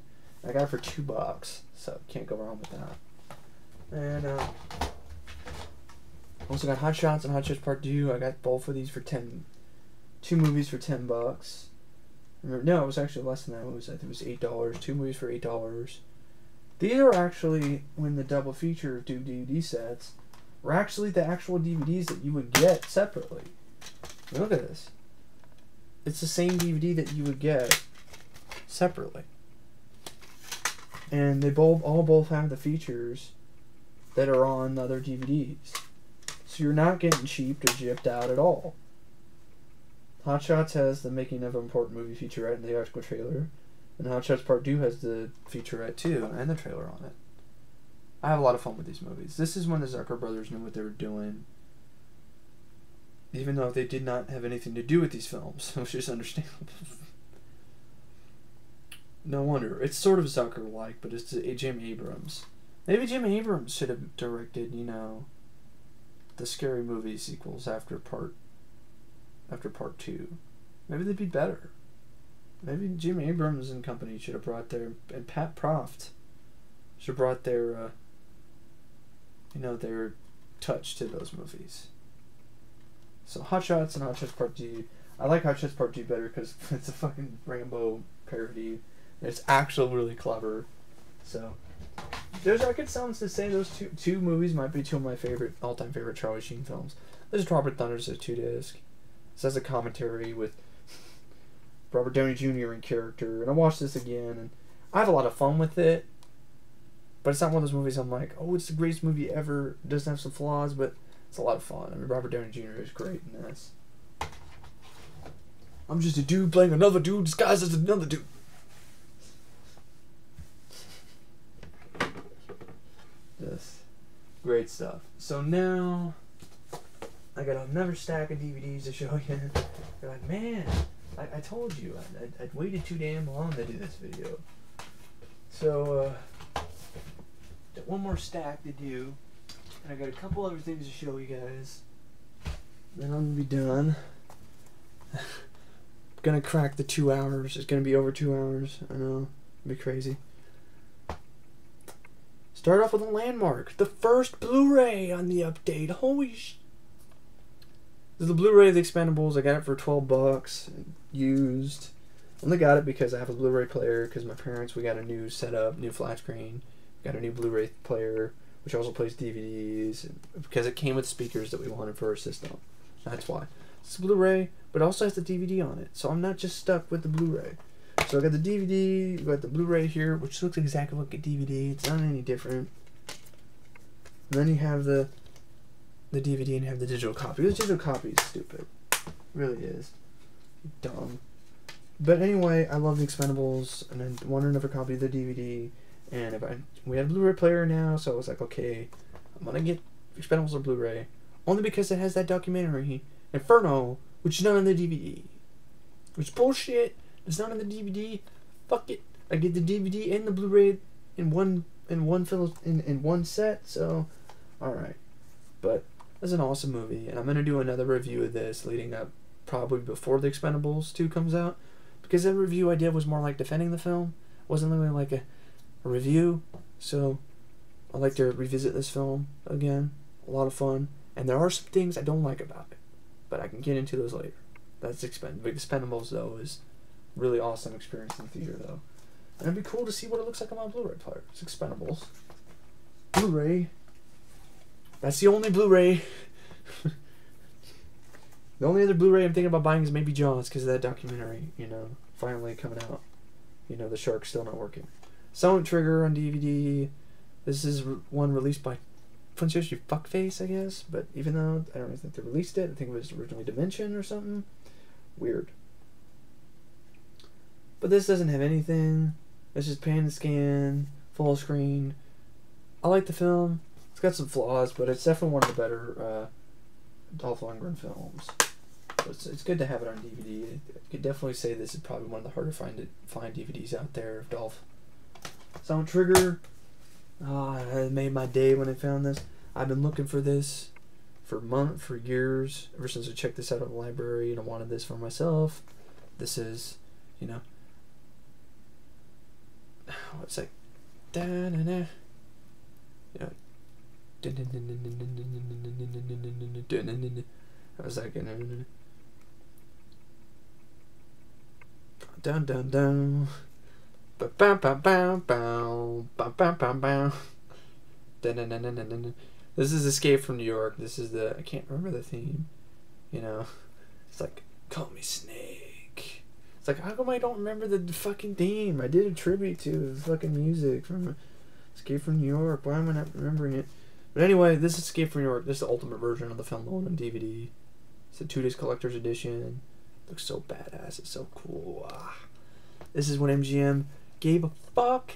I got it for two bucks, so can't go wrong with that. And uh, also got Hot Shots and Hot Shots Part Two. I got both of these for ten. Two movies for ten bucks. Remember, no, it was actually less than that. It was I think it was eight dollars. Two movies for eight dollars. These are actually when the double feature do DVD sets were actually the actual DVDs that you would get separately. Look at this. It's the same DVD that you would get separately. And they both all both have the features that are on other DVDs. So you're not getting cheaped or gypped out at all. Hot Shots has the making of an important movie featurette in the article trailer. And Hot Shots Part 2 has the featurette too, and the trailer on it. I have a lot of fun with these movies. This is when the Zucker brothers knew what they were doing. Even though they did not have anything to do with these films, which is understandable. no wonder. It's sort of Zucker like, but it's uh, Jim Abrahams. Maybe Jim Abrahams should have directed, you know, the scary movie sequels after part after part two. Maybe they'd be better. Maybe Jim Abrahams and company should have brought their and Pat Proft should have brought their uh, you know their touch to those movies. So Hot Shots and Hot Shots Part Two. I like Hot Shots Part Two better because it's a fucking Rambo parody. It's actually really clever. So there's could sounds to say those two two movies might be two of my favorite all time favorite Charlie Sheen films. There's Robert Thunder's a two disc. This has a commentary with Robert Downey Jr. in character, and I watched this again, and I have a lot of fun with it. But it's not one of those movies I'm like, oh, it's the greatest movie ever. It doesn't have some flaws, but it's a lot of fun. I mean, Robert Downey Jr. is great in this. I'm just a dude playing another dude disguised as another dude. This great stuff. So now I got another stack of DVDs to show you. You're like, man, I, I told you I, I, I'd waited too damn long to do this video. So, uh, one more stack to do, and I got a couple other things to show you guys. Then I'm gonna be done. gonna crack the two hours. It's gonna be over two hours. I know, It'll be crazy. Start off with a landmark, the first Blu-ray on the update. Holy sh! The Blu-ray of the Expendables. I got it for twelve bucks, used. Only got it because I have a Blu-ray player. Because my parents, we got a new setup, new flat screen, got a new Blu-ray player, which also plays DVDs. Because it came with speakers that we wanted for our system. That's why. It's Blu-ray, but also has the DVD on it. So I'm not just stuck with the Blu-ray. So I got the DVD, got the Blu-ray here, which looks exactly like a DVD. It's not any different. And then you have the the DVD and you have the digital copy. The digital copy is stupid. It really is. Dumb. But anyway, I love the Expendables, and I wanted another copy of the DVD. And if I we have a Blu-ray player now, so I was like, okay, I'm gonna get Expendables on Blu-ray, only because it has that documentary Inferno, which is not on the DVD. Which bullshit. It's not on the DVD. Fuck it. I get the DVD and the Blu-ray in one in one film in, in one set. So, all right. But it's an awesome movie, and I'm gonna do another review of this leading up probably before the Expendables two comes out, because that review I did was more like defending the film. It wasn't really like a, a review. So, I like to revisit this film again. A lot of fun, and there are some things I don't like about it, but I can get into those later. That's Expendables though is really awesome experience in the theater though. And it'd be cool to see what it looks like on my Blu-ray player. It's Expendables. Blu-ray. That's the only Blu-ray. the only other Blu-ray I'm thinking about buying is maybe Jaws because of that documentary. You know, finally coming out. You know, the shark's still not working. Silent Trigger on DVD. This is re- one released by Funny Fuckface, I guess. But even though I don't think they released it, I think it was originally Dimension or something. Weird. But this doesn't have anything. It's just pan and scan, full screen. I like the film. It's got some flaws, but it's definitely one of the better uh, Dolph Lundgren films. So it's, it's good to have it on DVD. I could definitely say this is probably one of the harder find it, find DVDs out there of Dolph. Sound Trigger. Ah, uh, it made my day when I found this. I've been looking for this for months, for years, ever since I checked this out of the library and I wanted this for myself. This is, you know, what's like, Da na na. Yeah. How was that again? Dun dun dun. This is Escape from New York. This is the I can't remember the theme. You know, it's like call me Snake. It's like how come I don't remember the fucking theme? I did a tribute to the fucking music from Escape from New York. Why am I not remembering it? But anyway, this is Escape from New York. This is the ultimate version of the film on DVD. It's a two disc collector's edition. Looks so badass. It's so cool. Ah. This is when MGM gave a fuck.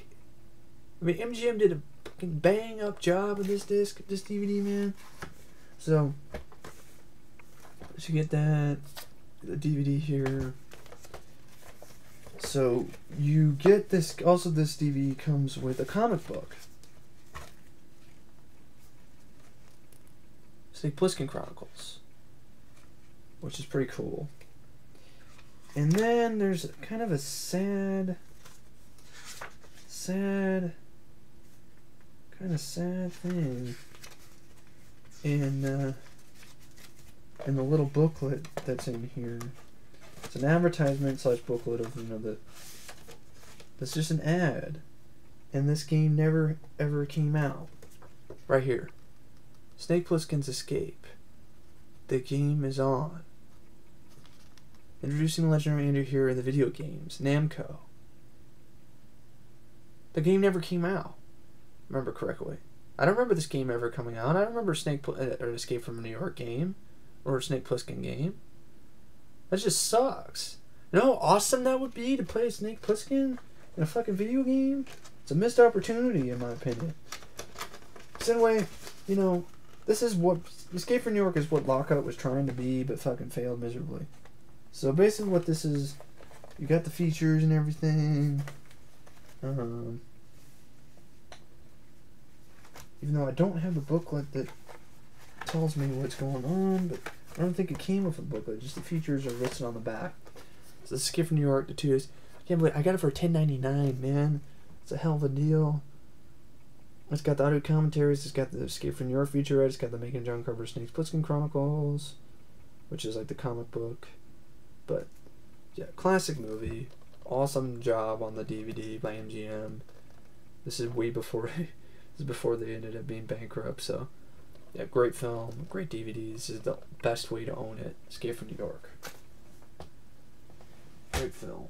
I mean, MGM did a fucking bang up job with this disc, this DVD, man. So, you get that, the DVD here. So you get this. Also, this DVD comes with a comic book. Snake Plissken Chronicles, which is pretty cool. And then there's kind of a sad, sad, kind of sad thing in uh, in the little booklet that's in here. It's an advertisement slash booklet of you know the. That's just an ad, and this game never ever came out. Right here, Snake Plissken's Escape. The game is on. Introducing legendary Andrew here in the video games, Namco. The game never came out. Remember correctly. I don't remember this game ever coming out. I don't remember Snake Pl- uh, or Escape from New York game or Snake Plissken game. That just sucks. You know how awesome that would be to play Snake Plissken in a fucking video game? It's a missed opportunity, in my opinion. So anyway, you know, this is what Escape from New York is what Lockout was trying to be, but fucking failed miserably. So basically, what this is, you got the features and everything. Um, even though I don't have a booklet that tells me what's going on, but I don't think it came with a booklet. Just the features are listed on the back. So the Escape from New York, the two is. I can't believe I got it for ten ninety nine, man. It's a hell of a deal. It's got the audio commentaries. It's got the Escape from New York featurette. It's got the Making John Carver Snakes Plissken Chronicles, which is like the comic book. But yeah, classic movie. Awesome job on the DVD by MGM. This is way before this is before they ended up being bankrupt. So yeah, great film, great DVD. This is the best way to own it. Escape from New York. Great film.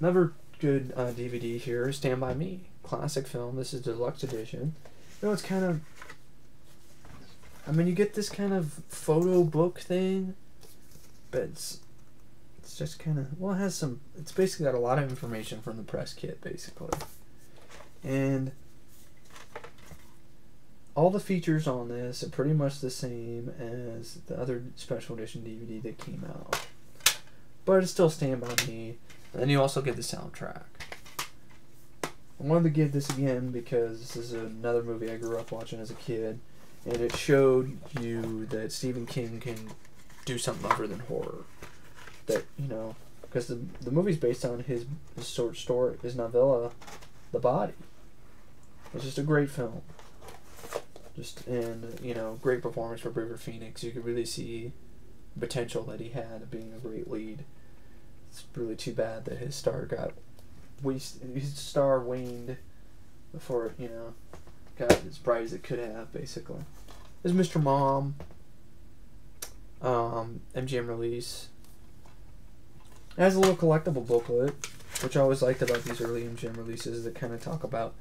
Another good uh, DVD here. Stand by Me, classic film. This is deluxe edition. You know, it's kind of. I mean, you get this kind of photo book thing, but it's it's just kind of well, it has some. It's basically got a lot of information from the press kit, basically, and all the features on this are pretty much the same as the other special edition DVD that came out, but it's still Stand by Me. And then you also get the soundtrack. I wanted to give this again because this is another movie I grew up watching as a kid, and it showed you that Stephen King can do something other than horror. That you know, because the the movie's based on his, his short story, his novella, The Body. It's just a great film. Just and you know, great performance for River Phoenix. You could really see potential that he had of being a great lead. It's really too bad that his star got waste his star waned before you know got as bright as it could have. Basically, there's Mr. Mom. Um, MGM release. It has a little collectible booklet, which I always liked about these early MGM releases that kind of talk about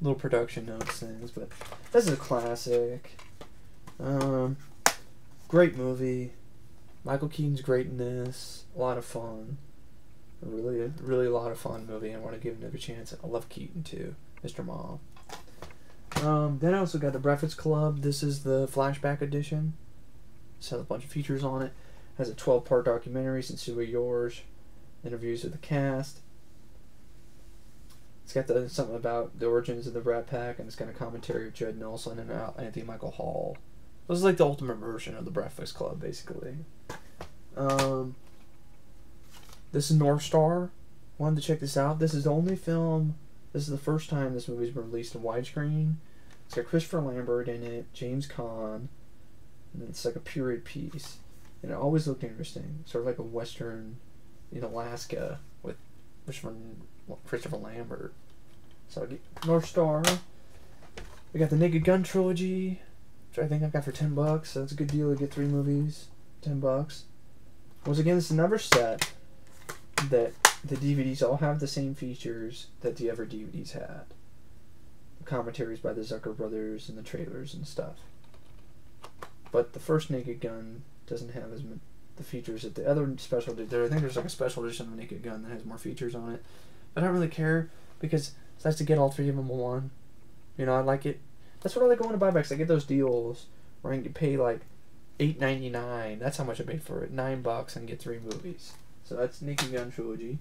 little production notes things. But this is a classic. Um, great movie. Michael Keaton's great in this. A lot of fun. Really, really a lot of fun movie. I want to give another chance. I love Keaton too, Mr. Mom. Um, then I also got the Breakfast Club. This is the flashback edition. This has a bunch of features on it. Has a 12 part documentary, Sincerely Yours, interviews with the cast. It's got the, something about the origins of the Rat Pack, and it's got a commentary of Judd Nelson and uh, Anthony Michael Hall. This is like the ultimate version of the Breakfast Club, basically. Um, this is North Star. Wanted to check this out. This is the only film. This is the first time this movie's been released in widescreen. It's got Christopher Lambert in it, James Caan, and it's like a period piece. And it always looked interesting, sort of like a western in Alaska with Christopher, Christopher Lambert. So North Star. We got the Naked Gun trilogy, which I think I got for ten bucks. So that's a good deal to get three movies, ten bucks. Once again, it's another set that the DVDs all have the same features that the other DVDs had. Commentaries by the Zucker brothers and the trailers and stuff. But the first Naked Gun doesn't have as the features that the other special did. there. I think there's like a special edition of Naked Gun that has more features on it. But I don't really care because it's nice to get all three of them in one. You know, I like it. That's what I like going to buybacks. I get those deals where I can pay like eight ninety nine. That's how much I paid for it. Nine bucks and get three movies. So that's Naked Gun trilogy.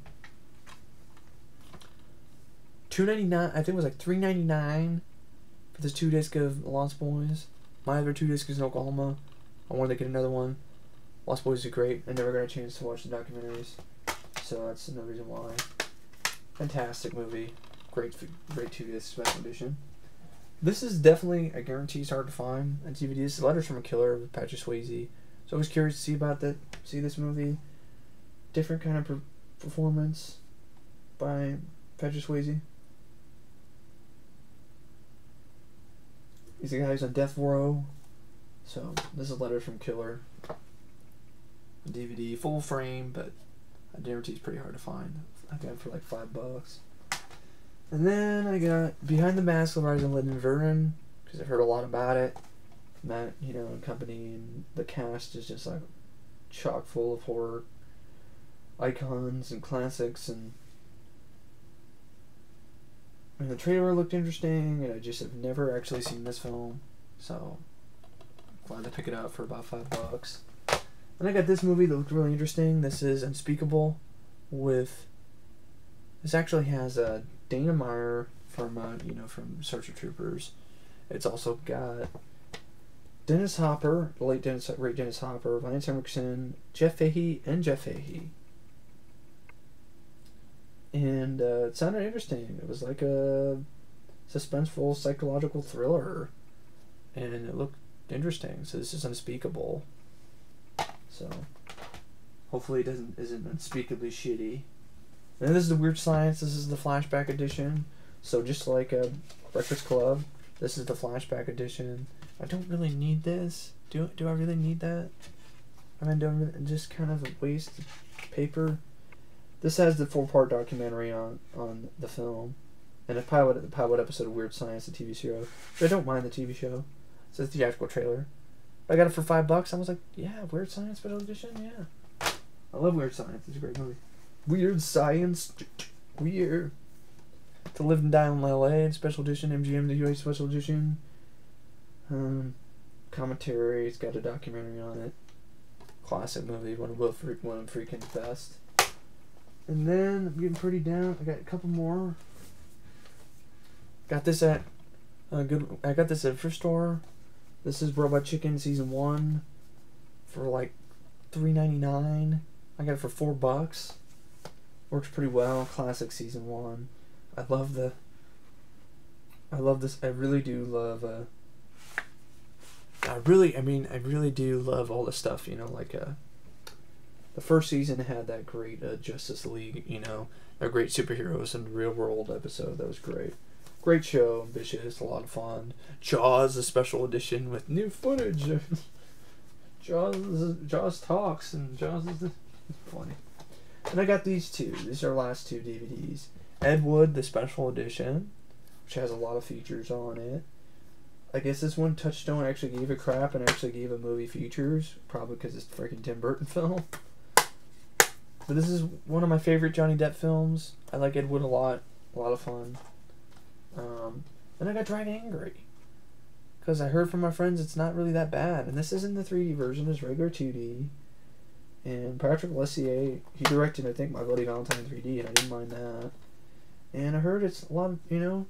Two ninety nine. I think it was like three ninety nine for this two disc of Lost Boys. My other two discs is in Oklahoma. I wanted to get another one. Lost Boys is great. I never got a chance to watch the documentaries, so that's another reason why. Fantastic movie. Great, great two special edition. This is definitely, I guarantee, it's hard to find on DVD. This is Letters from a Killer with Patrick Swayze. So I was curious to see about that. See this movie. Different kind of per- performance by Patrick Swayze. He's the guy who's on death row. So this is Letters from Killer. DVD, full frame, but I guarantee it's pretty hard to find. I got it for like five bucks. And then I got Behind the Mask of Rise of Lyndon Vernon, because I've heard a lot about it. Matt, you know, and company, and the cast is just like chock full of horror icons and classics, and, and the trailer looked interesting, and I just have never actually seen this film, so glad to pick it up for about five bucks. And I got this movie that looked really interesting. This is Unspeakable, with this actually has a Dina Meyer from uh, you know from Starship Troopers. It's also got Dennis Hopper, the late Dennis, great Dennis Hopper, Lance Henriksen, Jeff Fahey, and Jeff Fahey. and uh, it sounded interesting. It was like a suspenseful psychological thriller, and it looked interesting. So this is unspeakable. So hopefully it doesn't isn't unspeakably shitty. And this is the Weird Science. This is the flashback edition. So just like a Breakfast Club, this is the flashback edition. I don't really need this. Do do I really need that? I mean, don't really, just kind of a waste of paper. This has the four part documentary on on the film, and a pilot the pilot episode of Weird Science, the TV show. But I don't mind the TV show. It's a theatrical trailer. I got it for five bucks. I was like, yeah, Weird Science special edition, yeah. I love Weird Science. It's a great movie. Weird Science, weird. To Live and Die in L.A. Special edition, MGM the UA Special edition. Um, commentary. It's got a documentary on it. Classic movie. One of Will one of freaking best. And then I'm getting pretty down. I got a couple more. Got this at a good. I got this at First Store. This is Robot Chicken season one, for like three ninety nine. I got it for four bucks. Works pretty well. Classic season one. I love the. I love this. I really do love. Uh, I really, I mean, I really do love all the stuff. You know, like uh, the first season had that great uh, Justice League. You know, they're great superheroes in the real world episode. That was great. Great show, ambitious, a lot of fun. Jaws, a special edition with new footage. Jaws, Jaws talks, and Jaws is funny. And I got these two. These are last two DVDs. Ed Wood, the special edition, which has a lot of features on it. I guess this one Touchstone actually gave a crap and actually gave a movie features, probably because it's freaking Tim Burton film. But this is one of my favorite Johnny Depp films. I like Ed Wood a lot. A lot of fun. Um, and I got Drive Angry. Because I heard from my friends it's not really that bad. And this isn't the 3D version, it's regular 2D. And Patrick Lussier, he directed, I think, My Bloody Valentine 3D, and I didn't mind that. And I heard it's a lot of, you know,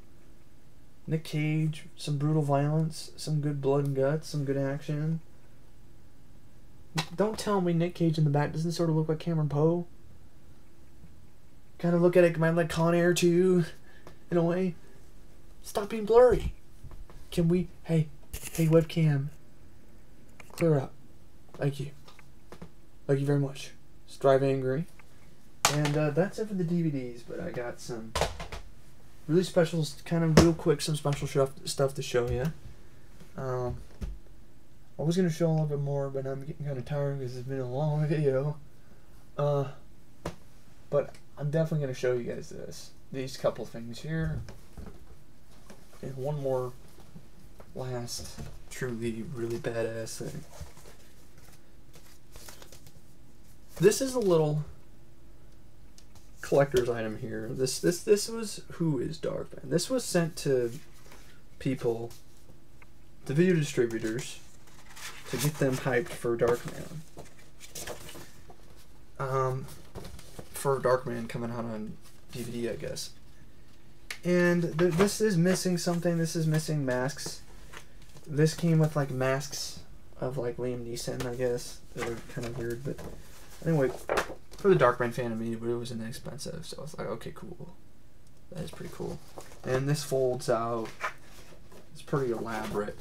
Nick Cage, some brutal violence, some good blood and guts, some good action. Don't tell me Nick Cage in the back doesn't sort of look like Cameron Poe. Kind of look at it, kind of like Con Air too, in a way. Stop being blurry. Can we? Hey, hey, webcam. Clear up. Thank you. Thank you very much. Drive Angry. And uh, that's it for the DVDs, but I got some really special, kind of real quick, some special stuff, stuff to show you. Um, I was going to show a little bit more, but I'm getting kind of tired because it's been a long video. Uh, but I'm definitely going to show you guys this. These couple things here. And one more last truly really badass thing. This is a little collector's item here. This this this was who is Darkman. This was sent to people, the video distributors, to get them hyped for Darkman. Um, for Darkman coming out on DVD, I guess. And th- this is missing something. This is missing masks. This came with like masks of like Liam Neeson, I guess. They're kind of weird, but anyway, for the Darkman fan of me, but it was inexpensive, so I was like, okay, cool. That is pretty cool. And this folds out. It's pretty elaborate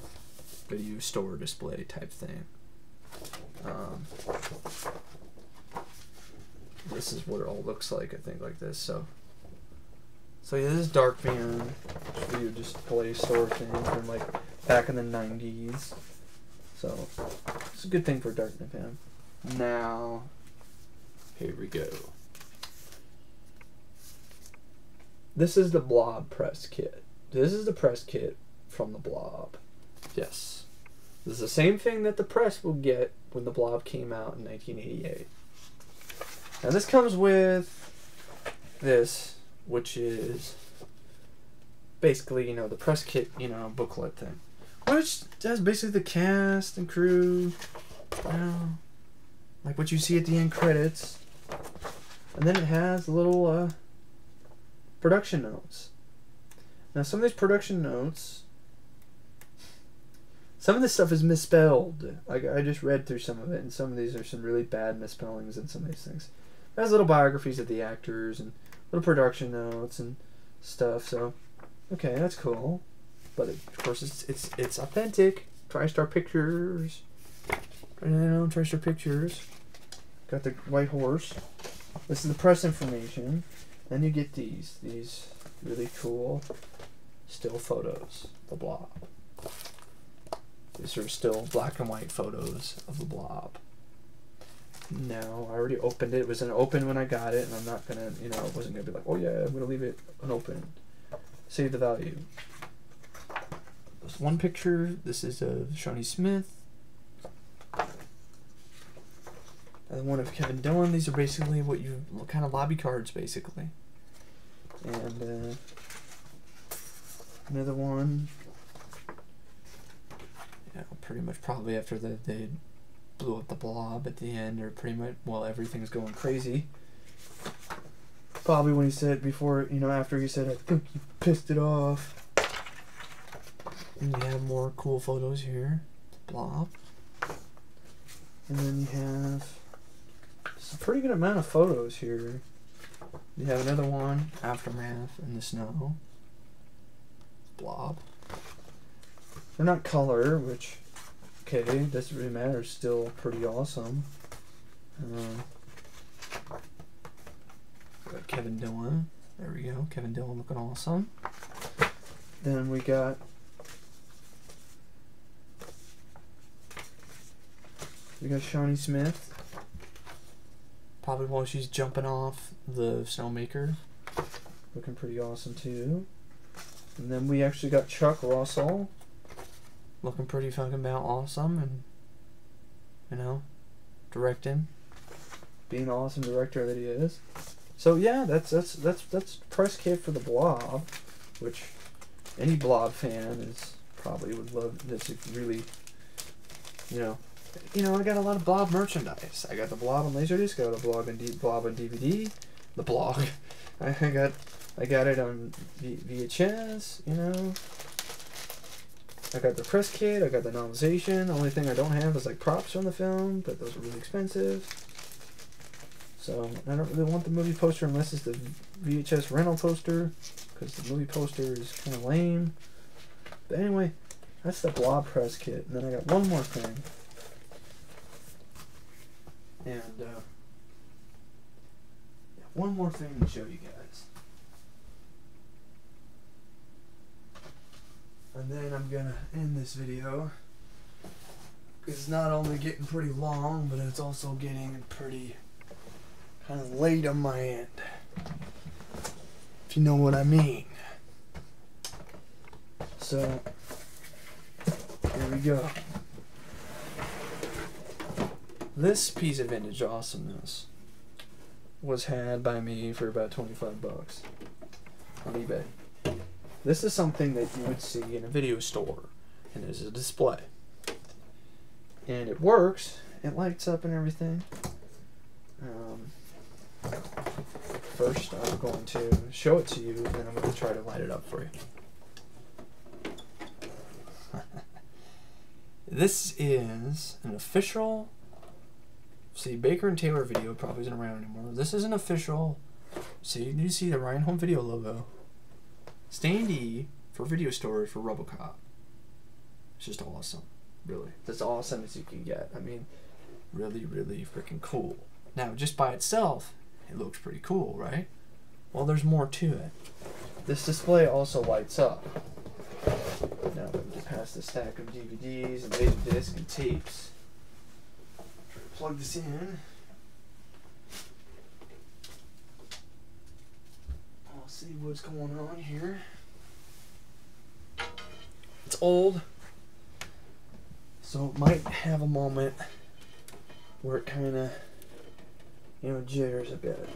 video store display type thing. Um, this is what it all looks like, I think, like this. So, so yeah, this is Darkman video display store thing from like back in the '90s. So, it's a good thing for a Darkman fan. Now, here we go. This is the Blob press kit. This is the press kit from the Blob. Yes. This is the same thing that the press will get when the Blob came out in 1988. Now this comes with this, which is basically, you know, the press kit, you know, booklet thing. Which has basically the cast and crew, you know, like what you see at the end credits. And then it has little uh, production notes. Now, some of these production notes, some of this stuff is misspelled. Like I just read through some of it, and some of these are some really bad misspellings and some of these things. It has little biographies of the actors and little production notes and stuff. So, okay, that's cool. But it, of course, it's it's it's authentic. TriStar Pictures. You know, TriStar Pictures. Got the white horse. This is the press information. Then you get these these really cool still photos. The blob. These are still black and white photos of the blob. No, I already opened it. It was an open when I got it, and I'm not gonna, you know, I wasn't gonna be like, oh yeah, I'm gonna leave it unopened. Save the value. There's one picture. This is of Shawnee Smith. And one of Kevin Dillon. These are basically what you kind of lobby cards, basically. And uh, another one. Yeah, pretty much probably after the, they blew up the blob at the end, or pretty much while everything's going crazy. Probably when he said before, you know, after he said, I think you pissed it off. And you have more cool photos here. Blob. And then you have it's a pretty good amount of photos here. You have another one, Aftermath in the snow. Blob. They're not color, which, okay, doesn't really matter. Still pretty awesome. Um, got Kevin Dillon. There we go. Kevin Dillon looking awesome. Then we got we got Shawnee Smith. Probably while she's jumping off the snowmaker. Looking pretty awesome too. And then we actually got Chuck Russell. Looking pretty fucking about awesome and you know, directing. Being awesome director that he is. So yeah, that's that's that's that's press kit for the blob, which any blob fan is probably would love this really you know you know, I got a lot of Blob merchandise. I got the Blob on Laserdisc. I got the Blob on D- Blob on DVD. The blog. I got I got it on v- VHS. You know. I got the press kit. I got the novelization. The only thing I don't have is like props from the film, but those are really expensive. So I don't really want the movie poster unless it's the VHS rental poster, because the movie poster is kind of lame. But anyway, that's the Blob press kit. And then I got one more thing. And uh, one more thing to show you guys. And then I'm gonna end this video. Cause It's not only getting pretty long, but it's also getting pretty kind of late on my end. If you know what I mean. So, here we go. This piece of vintage awesomeness was had by me for about 25 bucks on eBay. This is something that you would see in a video store, and there's a display. And it works, it lights up and everything. Um, first, I'm going to show it to you, and then I'm going to try to light it up for you. this is an official See, Baker and Taylor video probably isn't around anymore. This is an official. See, you see the Orion Home Video logo. Standee for video storage for Robocop. It's just awesome. Really. That's awesome as you can get. I mean, really, really freaking cool. Now, just by itself, it looks pretty cool, right? Well, there's more to it. This display also lights up. Now, me get past the stack of DVDs and laserdisc and tapes plug this in. I'll see what's going on here. It's old, so it might have a moment where it kind of, you know, jitters a bit.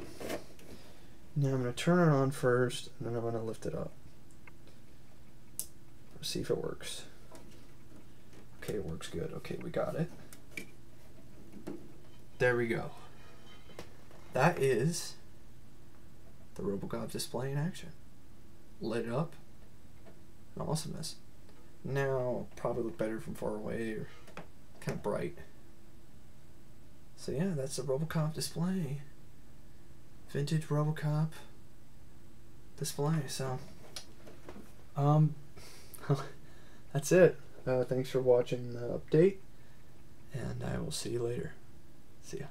Now I'm going to turn it on first, and then I'm going to lift it up. Let's see if it works. Okay, it works good. Okay, we got it. There we go. That is the Robocop display in action. Lit it up. Awesomeness. Now, probably look better from far away or kind of bright. So yeah, that's the Robocop display. Vintage Robocop display. So, um, that's it. Uh, thanks for watching the update, and I will see you later. See ya.